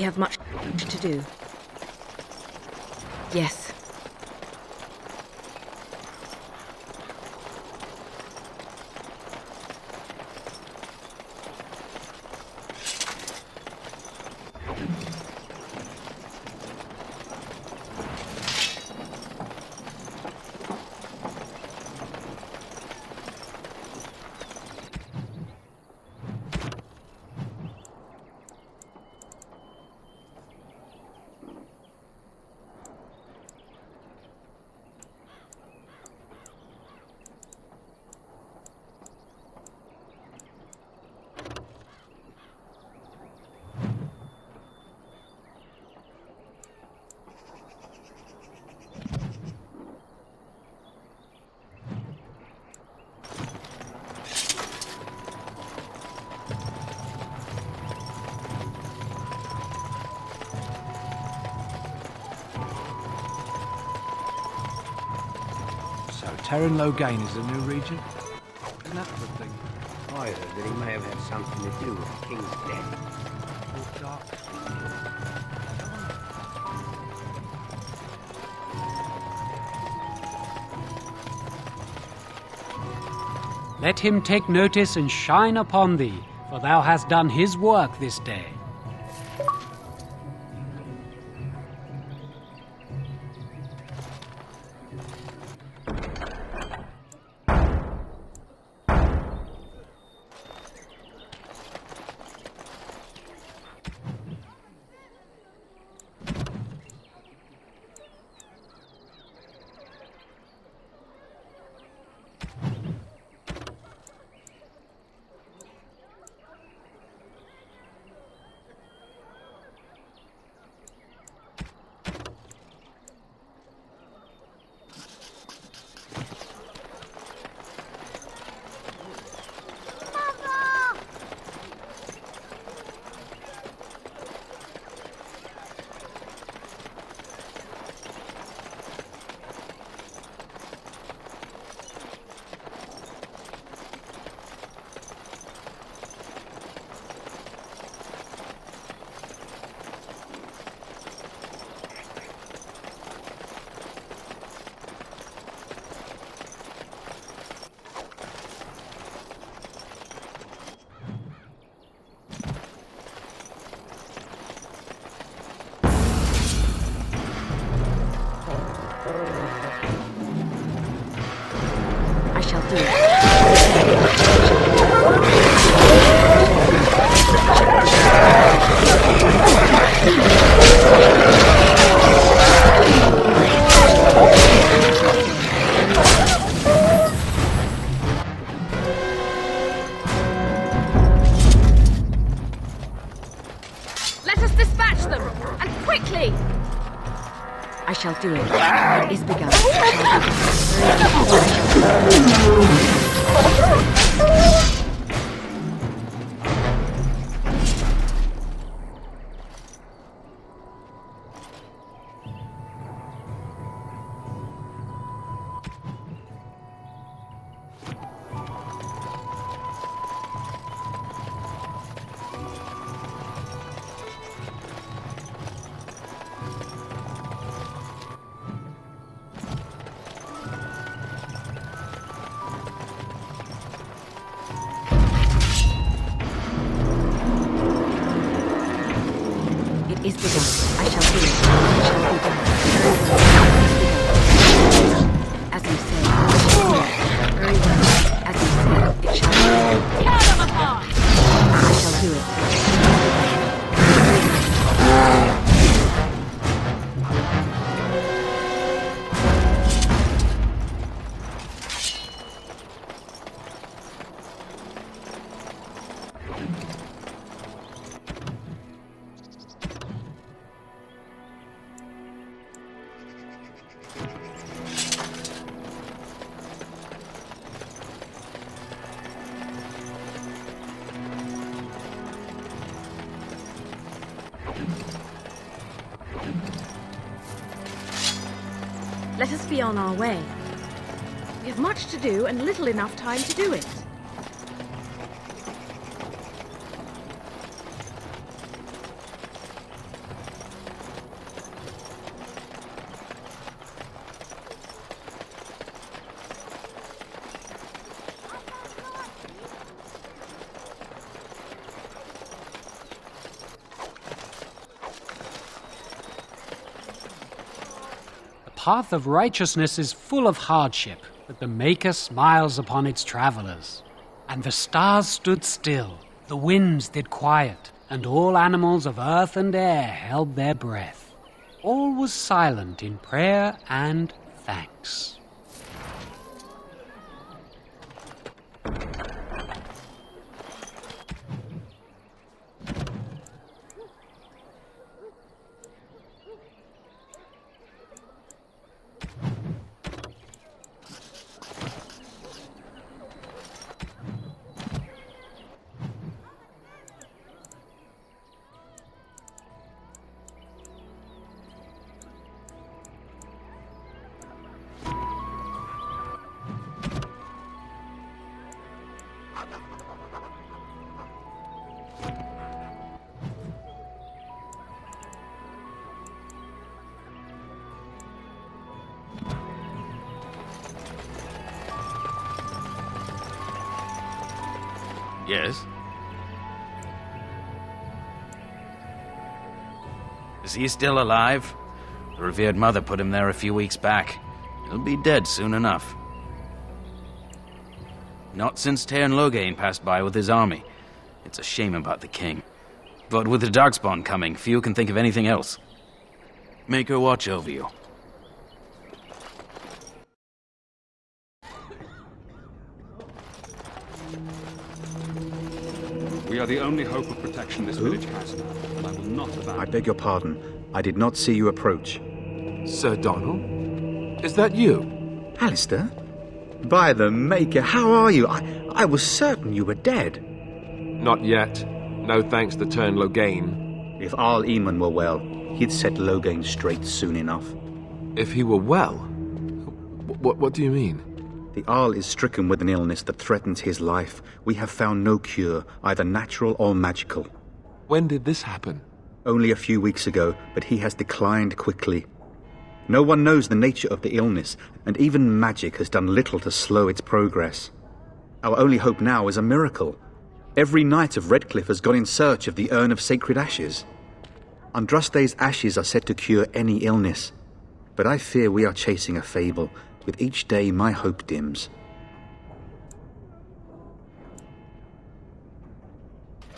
have much to do. Teyrn Loghain is a new regent? Isn't that the thing? I heard that he may have had something to do with the king's death. Let him take notice and shine upon thee, for thou hast done his work this day. On our way. We have much to do and little enough time to do it. The path of righteousness is full of hardship, but the Maker smiles upon its travelers. And the stars stood still, the winds did quiet, and all animals of earth and air held their breath. All was silent in prayer and Yes? Is he still alive? The revered mother put him there a few weeks back. He'll be dead soon enough. Not since Teyrn Loghain passed by with his army. It's a shame about the king. But with the Darkspawn coming, few can think of anything else. Make her watch over you. The only hope of protection this village has and I will not abandon. I beg your pardon. I did not see you approach. Sir Donall? Is that you? Alistair? By the Maker, how are you? I, I was certain you were dead. Not yet. No thanks to Teyrn Loghain. If Arl Eamon were well, he'd set Loghain straight soon enough. If he were well? What, what do you mean? The Arl is stricken with an illness that threatens his life. We have found no cure, either natural or magical. When did this happen? Only a few weeks ago, but he has declined quickly. No one knows the nature of the illness, and even magic has done little to slow its progress. Our only hope now is a miracle. Every knight of Redcliffe has gone in search of the urn of sacred ashes. Andraste's ashes are said to cure any illness, but I fear we are chasing a fable. With each day, my hope dims.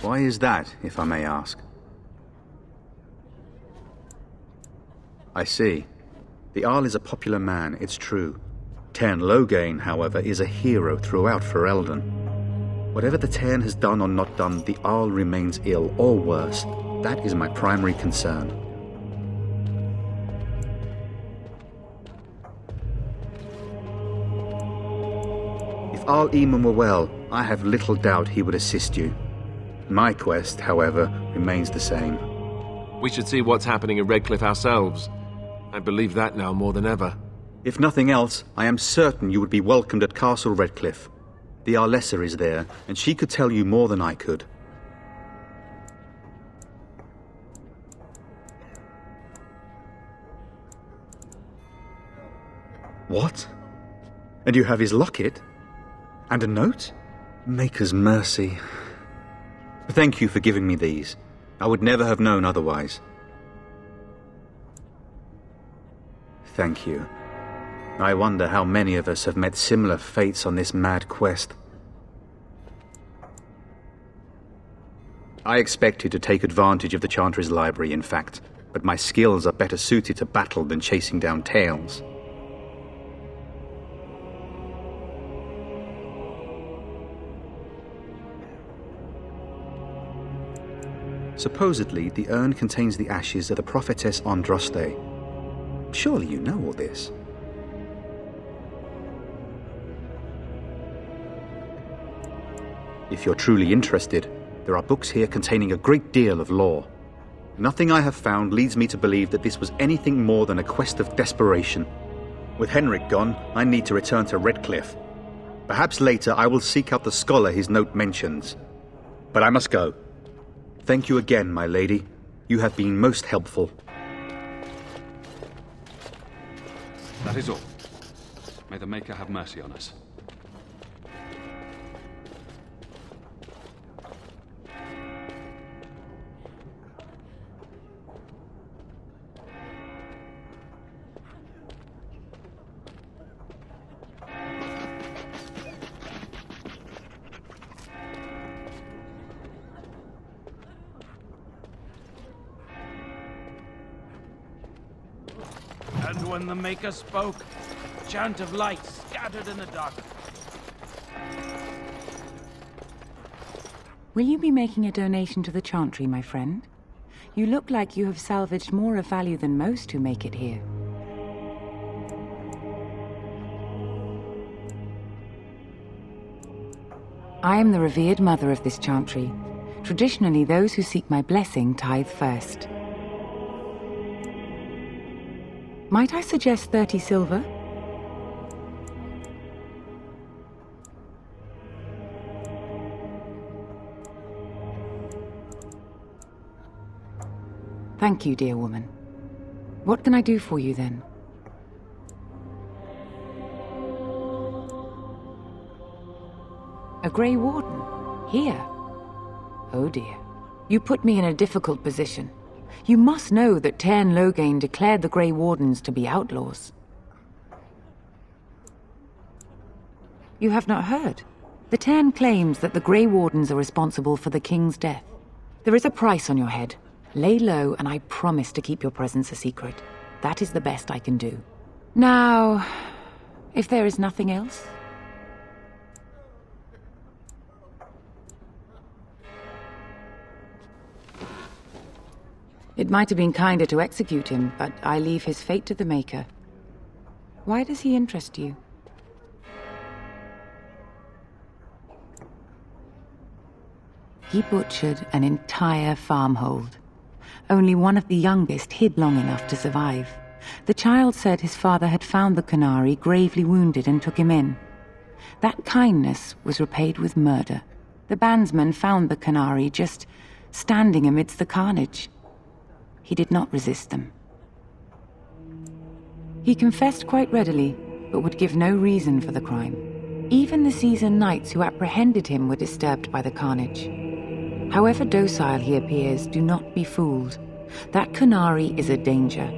Why is that, if I may ask? I see. The Arl is a popular man, it's true. Teyrn Loghain, however, is a hero throughout Ferelden. Whatever the Teyrn has done or not done, the Arl remains ill, or worse. That is my primary concern. If Eamon were well, I have little doubt he would assist you. My quest, however, remains the same. We should see what's happening in Redcliffe ourselves. I believe that now more than ever. If nothing else, I am certain you would be welcomed at Castle Redcliffe. The Arlessa is there, and she could tell you more than I could. What? And you have his locket? And a note? Maker's mercy. Thank you for giving me these. I would never have known otherwise. Thank you. I wonder how many of us have met similar fates on this mad quest. I expected to take advantage of the Chantry's library, in fact, but my skills are better suited to battle than chasing down tales. Supposedly, the urn contains the ashes of the prophetess Andraste. Surely you know all this. If you're truly interested, there are books here containing a great deal of lore. Nothing I have found leads me to believe that this was anything more than a quest of desperation. With Henrik gone, I need to return to Redcliffe. Perhaps later I will seek out the scholar his note mentions. But I must go. Thank you again, my lady. You have been most helpful. That is all. May the Maker have mercy on us. Maker spoke, a chant of light scattered in the dark. Will you be making a donation to the Chantry, my friend? You look like you have salvaged more of value than most who make it here. I am the revered mother of this Chantry. Traditionally, those who seek my blessing tithe first. Might I suggest 30 silver? Thank you, dear woman. What can I do for you then? A Grey Warden? Here? Oh dear. You put me in a difficult position. You must know that Teyrn Loghain declared the Grey Wardens to be outlaws. You have not heard. The Teyrn claims that the Grey Wardens are responsible for the King's death. There is a price on your head. Lay low, and I promise to keep your presence a secret. That is the best I can do. Now, if there is nothing else, It might have been kinder to execute him, but I leave his fate to the Maker. Why does he interest you? He butchered an entire farmhold. Only one of the youngest hid long enough to survive. The child said his father had found the Qunari gravely wounded and took him in. That kindness was repaid with murder. The bandsman found the Qunari just standing amidst the carnage. He did not resist them. He confessed quite readily, but would give no reason for the crime. Even the seasoned knights who apprehended him were disturbed by the carnage. However docile he appears, do not be fooled. That Qunari is a danger.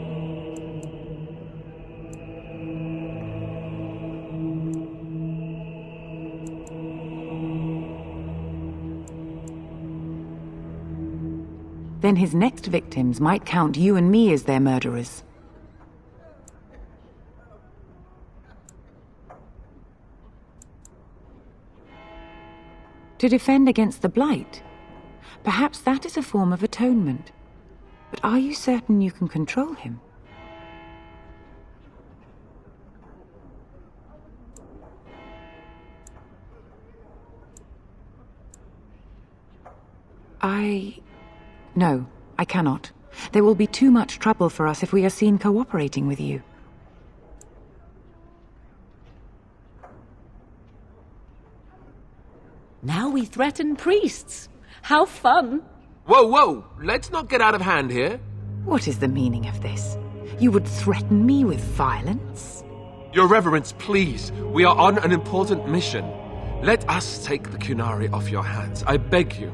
Then his next victims might count you and me as their murderers. To defend against the Blight? Perhaps that is a form of atonement. But are you certain you can control him? I... No, I cannot. There will be too much trouble for us if we are seen cooperating with you. Now we threaten priests. How fun! Whoa, whoa! Let's not get out of hand here. What is the meaning of this? You would threaten me with violence? Your Reverence, please. We are on an important mission. Let us take the Qunari off your hands. I beg you.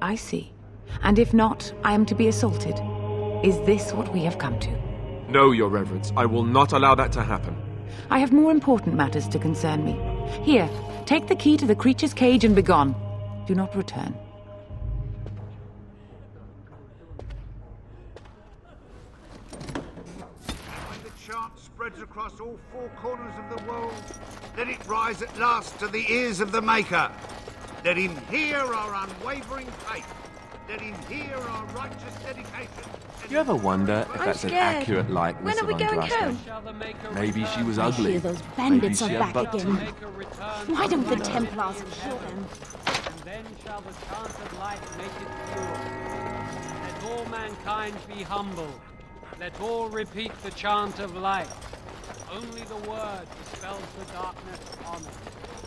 I see. And if not, I am to be assaulted. Is this what we have come to? No, Your Reverence. I will not allow that to happen. I have more important matters to concern me. Here, take the key to the creature's cage and begone. Do not return. When the chant spreads across all four corners of the world, let it rise at last to the ears of the Maker. Let him hear our unwavering faith. Let him hear our righteous dedication. Do you ever wonder if I'm that's an accurate likeness When are we of going Andraste? home? Maybe she was I ugly. hear those Maybe bandits she are back butt again. Why don't the Templars kill them? And then shall the chant of light make it pure. Let all mankind be humble. Let all repeat the chant of light. Only the word dispels the darkness on it.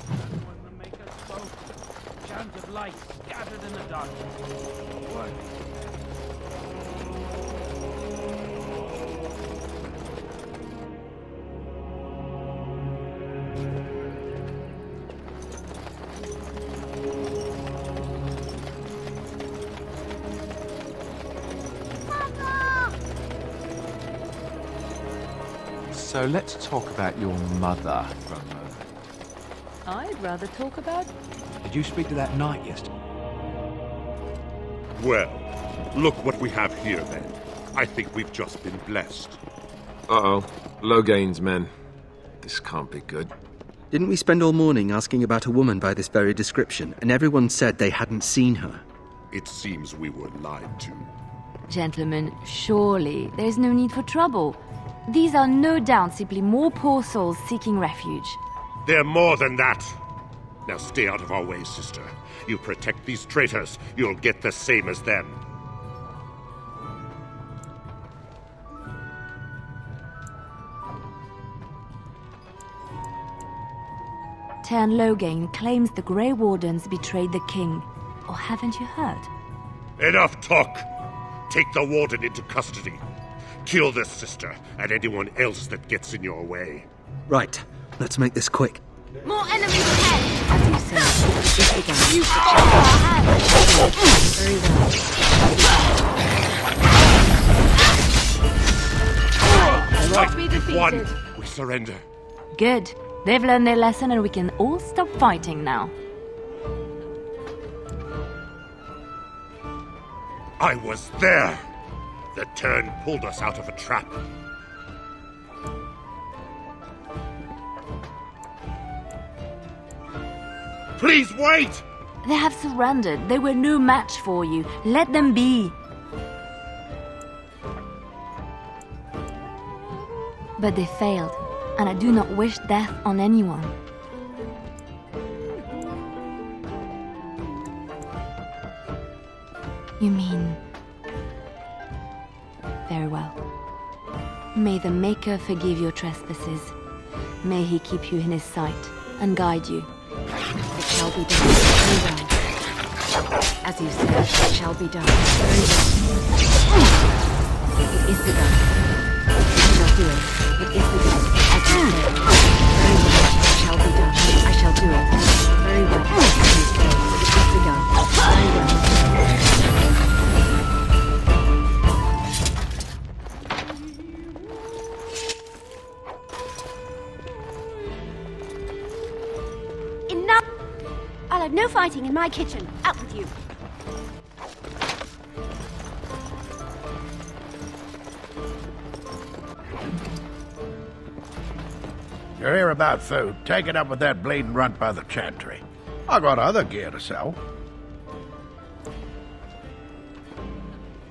And when the Maker spoke, the chant of light scattered in the darkness. Word. So let's talk about your mother for a moment. I'd rather talk about Did you speak to that knight yesterday? Well, look what we have here then. I think we've just been blessed. Uh-oh. Loghain's men. This can't be good. Didn't we spend all morning asking about a woman by this very description, and everyone said they hadn't seen her? It seems we were lied to. Gentlemen, surely there's no need for trouble. These are no doubt simply more poor souls seeking refuge. They're more than that. Now stay out of our way, sister. You protect these traitors, you'll get the same as them. Teyrn Loghain claims the Grey Wardens betrayed the king. Or haven't you heard? Enough talk! Take the warden into custody. Kill this sister and anyone else that gets in your way. Right, let's make this quick. More enemies ahead! As you say. It's begun. You Very well. Right, we've won. We surrender. Good. They've learned their lesson and we can all stop fighting now. I was there. The Teyrn pulled us out of a trap. Please wait! They have surrendered. They were no match for you. Let them be. But they failed, and I do not wish death on anyone. You mean... Very well. May the Maker forgive your trespasses. May he keep you in his sight and guide you. It shall be done. Very well. As you said, it shall be done. Very well. It is begun. I shall do it. It is begun. As you said. Very well. It shall be done. I shall do it. Very well. As you say. It is begun. Very well. No fighting in my kitchen. Out with you. You hear about food? Take it up with that bleeding runt by the chantry. I got other gear to sell.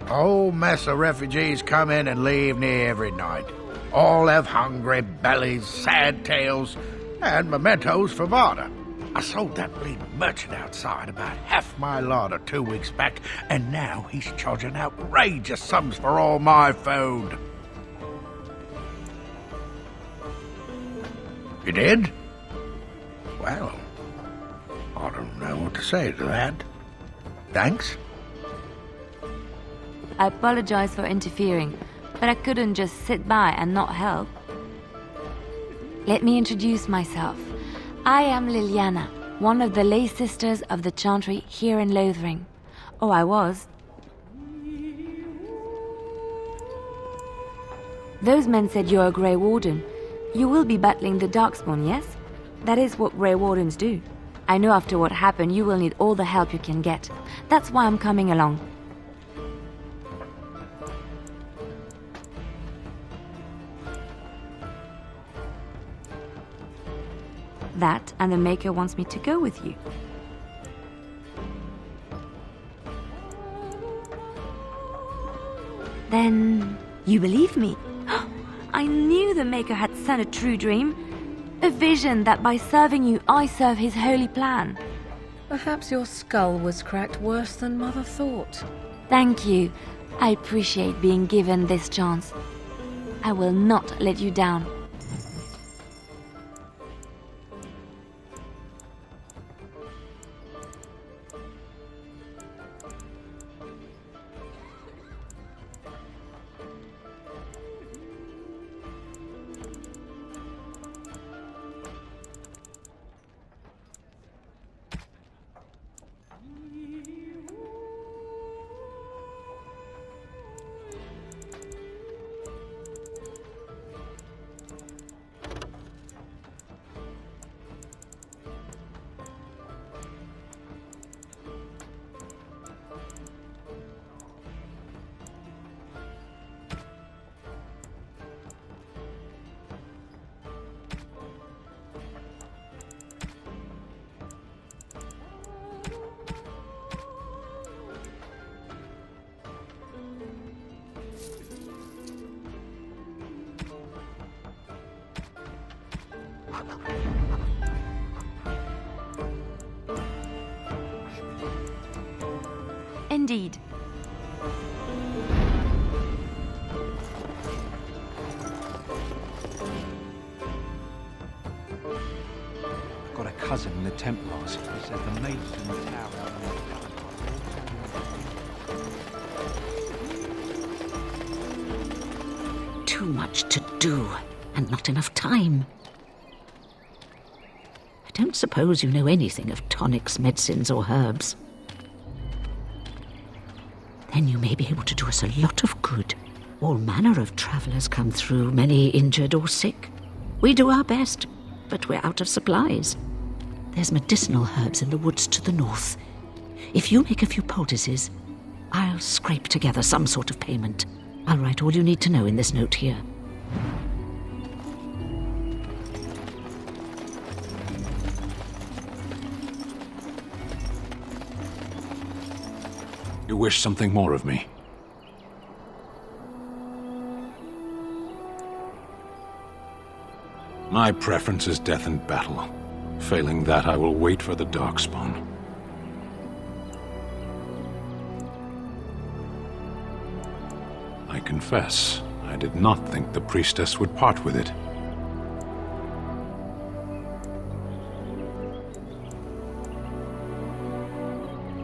A Whole mess of refugees come in and leave near every night. All have hungry bellies, sad tales, and mementos for barter. I sold that bleeding merchant outside about half my larder two weeks back, and now he's charging outrageous sums for all my food. You did? Well, I don't know what to say to that. Thanks. I apologize for interfering, but I couldn't just sit by and not help. Let me introduce myself. I am Leliana, one of the lay sisters of the Chantry here in Lothering. Oh, I was. Those men said you're a Grey Warden. You will be battling the Darkspawn, yes? That is what Grey Wardens do. I know after what happened, you will need all the help you can get. That's why I'm coming along. That, and the Maker wants me to go with you. Then, you believe me? [GASPS] I knew the Maker had sent a true dream. A vision that by serving you, I serve his holy plan. Perhaps your skull was cracked worse than Mother thought. Thank you. I appreciate being given this chance. I will not let you down. Suppose you know anything of tonics, medicines, or herbs. Then you may be able to do us a lot of good. All manner of travellers come through, many injured or sick. We do our best, but we're out of supplies. There's medicinal herbs in the woods to the north. If you make a few poultices, I'll scrape together some sort of payment. I'll write all you need to know in this note here. You wish something more of me? My preference is death in battle. Failing that, I will wait for the Darkspawn. I confess, I did not think the priestess would part with it.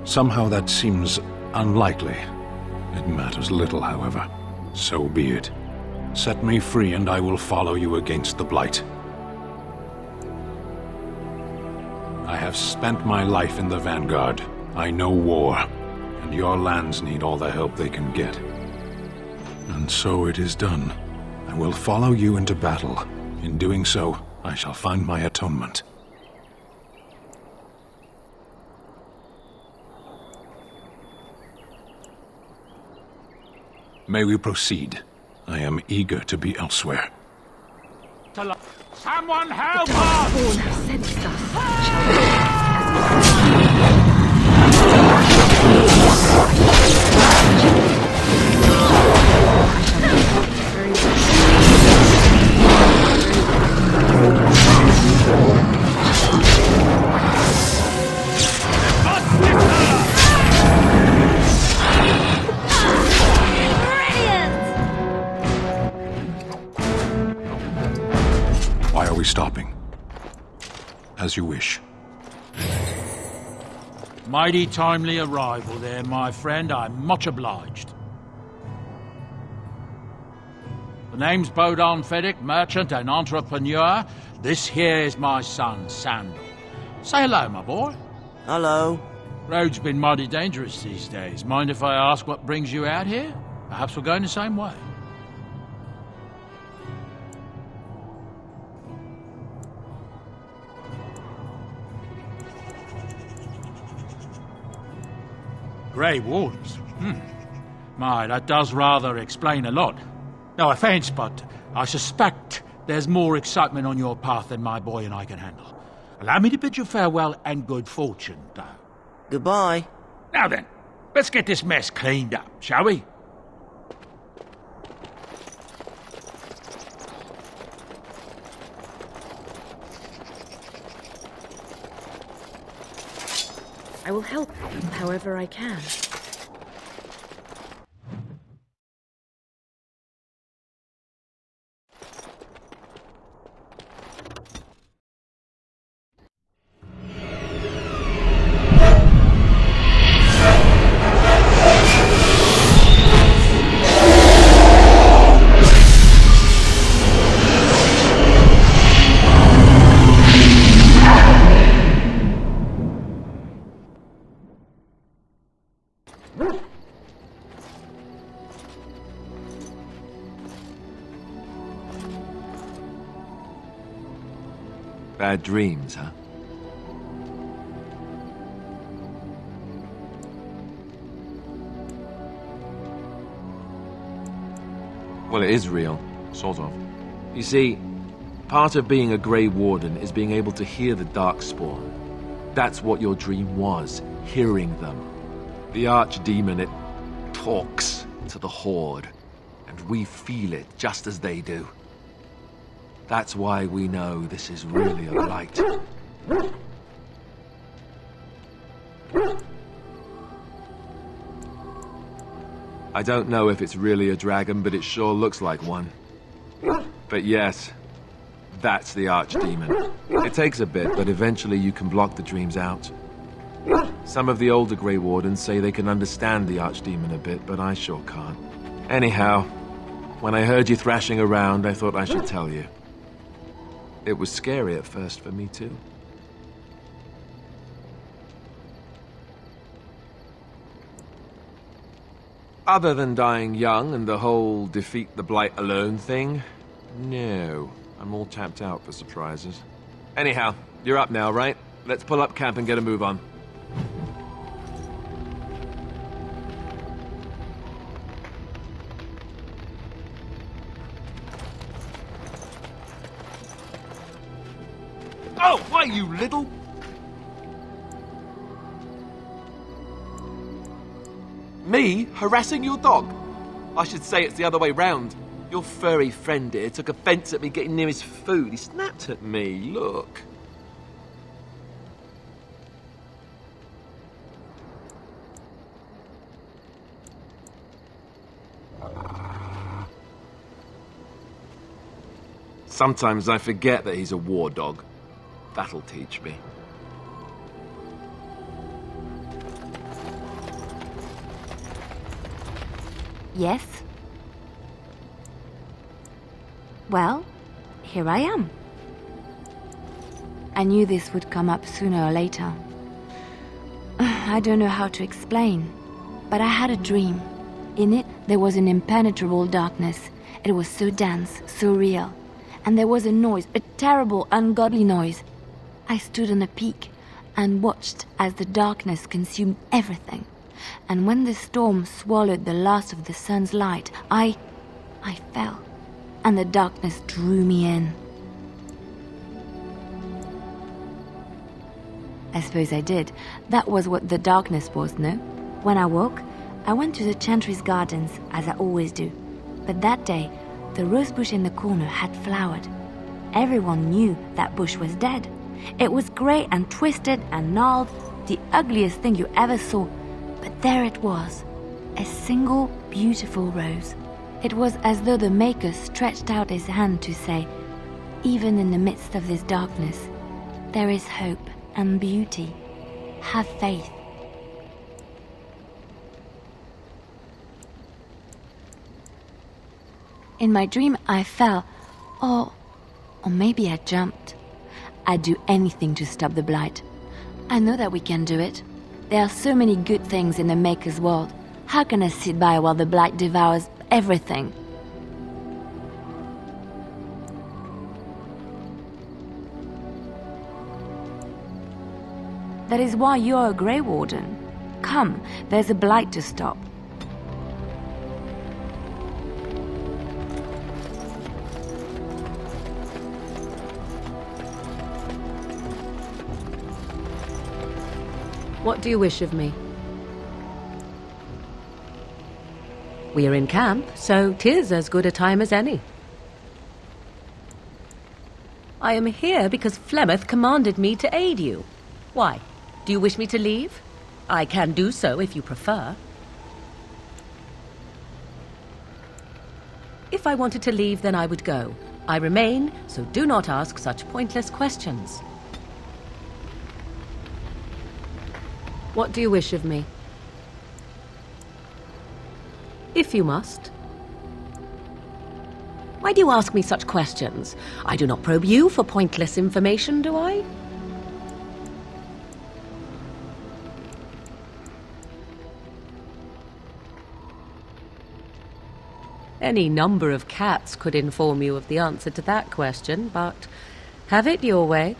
Somehow that seems unlikely. It matters little, however. So be it. Set me free and I will follow you against the Blight. I have spent my life in the Vanguard. I know war, and your lands need all the help they can get. And so it is done. I will follow you into battle. In doing so, I shall find my atonement. May we proceed? I am eager to be elsewhere. Someone help us! Why are we stopping? As you wish. Mighty timely arrival there, my friend. I'm much obliged. The name's Bodahn Feddic, merchant and entrepreneur. This here is my son, Sandal. Say hello, my boy. Hello. Road's been mighty dangerous these days. Mind if I ask what brings you out here? Perhaps we're going the same way. Grey Wardens? Hmm. My, that does rather explain a lot. No offense, but I suspect there's more excitement on your path than my boy and I can handle. Allow me to bid you farewell and good fortune, though. Goodbye. Now then, let's get this mess cleaned up, shall we? I will help however I can. Bad dreams, huh? Well, it is real, sort of. You see, part of being a Grey Warden is being able to hear the Darkspawn. That's what your dream was, hearing them. The Archdemon, it talks to the Horde, and we feel it just as they do. That's why we know this is really a Blight. I don't know if it's really a dragon, but it sure looks like one. But yes, that's the Archdemon. It takes a bit, but eventually you can block the dreams out. Some of the older Grey Wardens say they can understand the Archdemon a bit, but I sure can't. Anyhow, when I heard you thrashing around, I thought I should tell you. It was scary at first for me, too. Other than dying young and the whole defeat the Blight alone thing, no. I'm all tapped out for surprises. Anyhow, you're up now, right? Let's pull up camp and get a move on. Oh, why, you little... Me harassing your dog? I should say it's the other way round. Your furry friend here took offence at me getting near his food. He snapped at me, look. Sometimes I forget that he's a war dog. That'll teach me. Yes? Well, here I am. I knew this would come up sooner or later. [SIGHS] I don't know how to explain, but I had a dream. In it, there was an impenetrable darkness. It was so dense, so real. And there was a noise, a terrible, ungodly noise. I stood on a peak and watched as the darkness consumed everything. And when the storm swallowed the last of the sun's light, I. I fell. And the darkness drew me in. I suppose I did. That was what the darkness was, no? When I woke, I went to the Chantry's gardens, as I always do. But that day, the rosebush in the corner had flowered. Everyone knew that bush was dead. It was grey and twisted and gnarled, the ugliest thing you ever saw. But there it was, a single beautiful rose. It was as though the Maker stretched out his hand to say, Even in the midst of this darkness, there is hope and beauty. Have faith. In my dream, I fell, or, or maybe I jumped. I'd do anything to stop the blight. I know that we can do it. There are so many good things in the Maker's world. How can I sit by while the blight devours everything? That is why you're a Grey Warden. Come, there's a blight to stop. What do you wish of me? We are in camp, so tis as good a time as any. I am here because Flemeth commanded me to aid you. Why? Do you wish me to leave? I can do so if you prefer. If I wanted to leave, then I would go. I remain, so do not ask such pointless questions. What do you wish of me? If you must. Why do you ask me such questions? I do not probe you for pointless information, do I? Any number of cats could inform you of the answer to that question, but have it your way.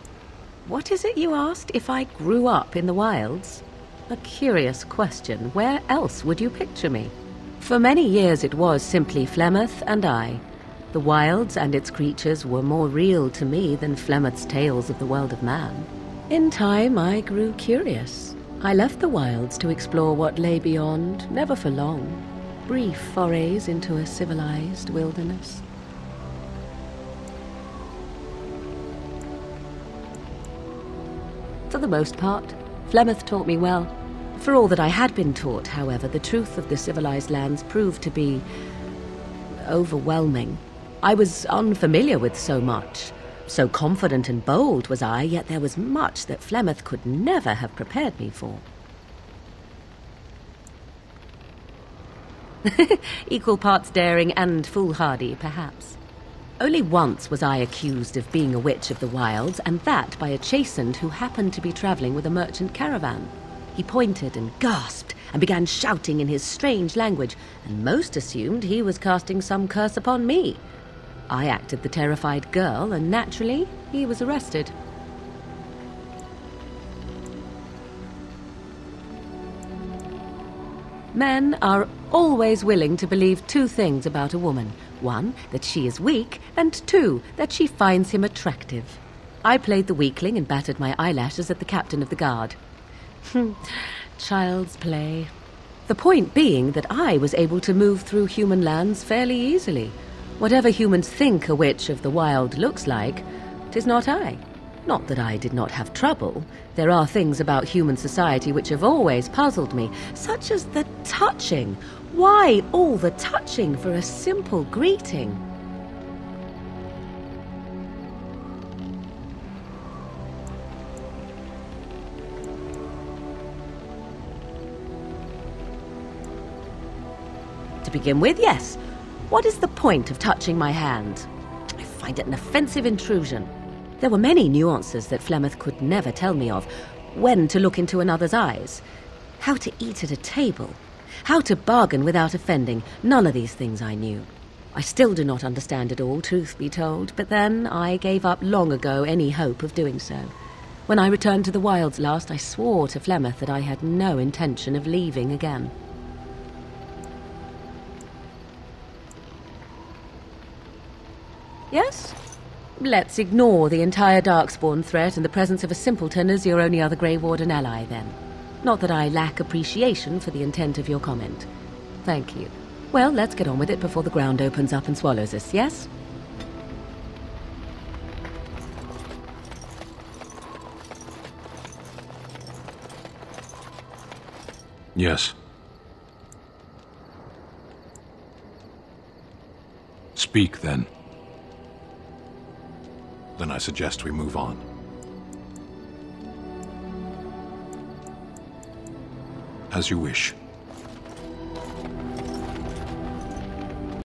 What is it you asked if I grew up in the wilds? A curious question. Where else would you picture me? For many years it was simply Flemeth and I. The wilds and its creatures were more real to me than Flemeth's tales of the world of man. In time I grew curious. I left the wilds to explore what lay beyond, never for long. Brief forays into a civilized wilderness. For the most part, Flemeth taught me well. For all that I had been taught, however, the truth of the civilized lands proved to be overwhelming. I was unfamiliar with so much. So confident and bold was I, yet there was much that Flemeth could never have prepared me for. [LAUGHS] Equal parts daring and foolhardy, perhaps. Only once was I accused of being a witch of the wilds, and that by a Chasind who happened to be traveling with a merchant caravan. He pointed and gasped and began shouting in his strange language, and most assumed he was casting some curse upon me. I acted the terrified girl, and naturally, he was arrested. Men are always willing to believe two things about a woman. One, that she is weak, and two, that she finds him attractive. I played the weakling and battered my eyelashes at the captain of the guard. Hmm. Child's play. The point being that I was able to move through human lands fairly easily. Whatever humans think a witch of the wild looks like, tis not I. Not that I did not have trouble. There are things about human society which have always puzzled me, such as the touching. Why all the touching for a simple greeting? To begin with, yes. What is the point of touching my hand? I find it an offensive intrusion. There were many nuances that Flemeth could never tell me of. When to look into another's eyes, how to eat at a table, how to bargain without offending. None of these things I knew. I still do not understand it all, truth be told, but then I gave up long ago any hope of doing so. When I returned to the wilds last, I swore to Flemeth that I had no intention of leaving again. Yes? Let's ignore the entire Darkspawn threat and the presence of a simpleton as your only other Grey Warden ally, then. Not that I lack appreciation for the intent of your comment. Thank you. Well, let's get on with it before the ground opens up and swallows us, yes? Yes. Speak, then. Then I suggest we move on. As you wish.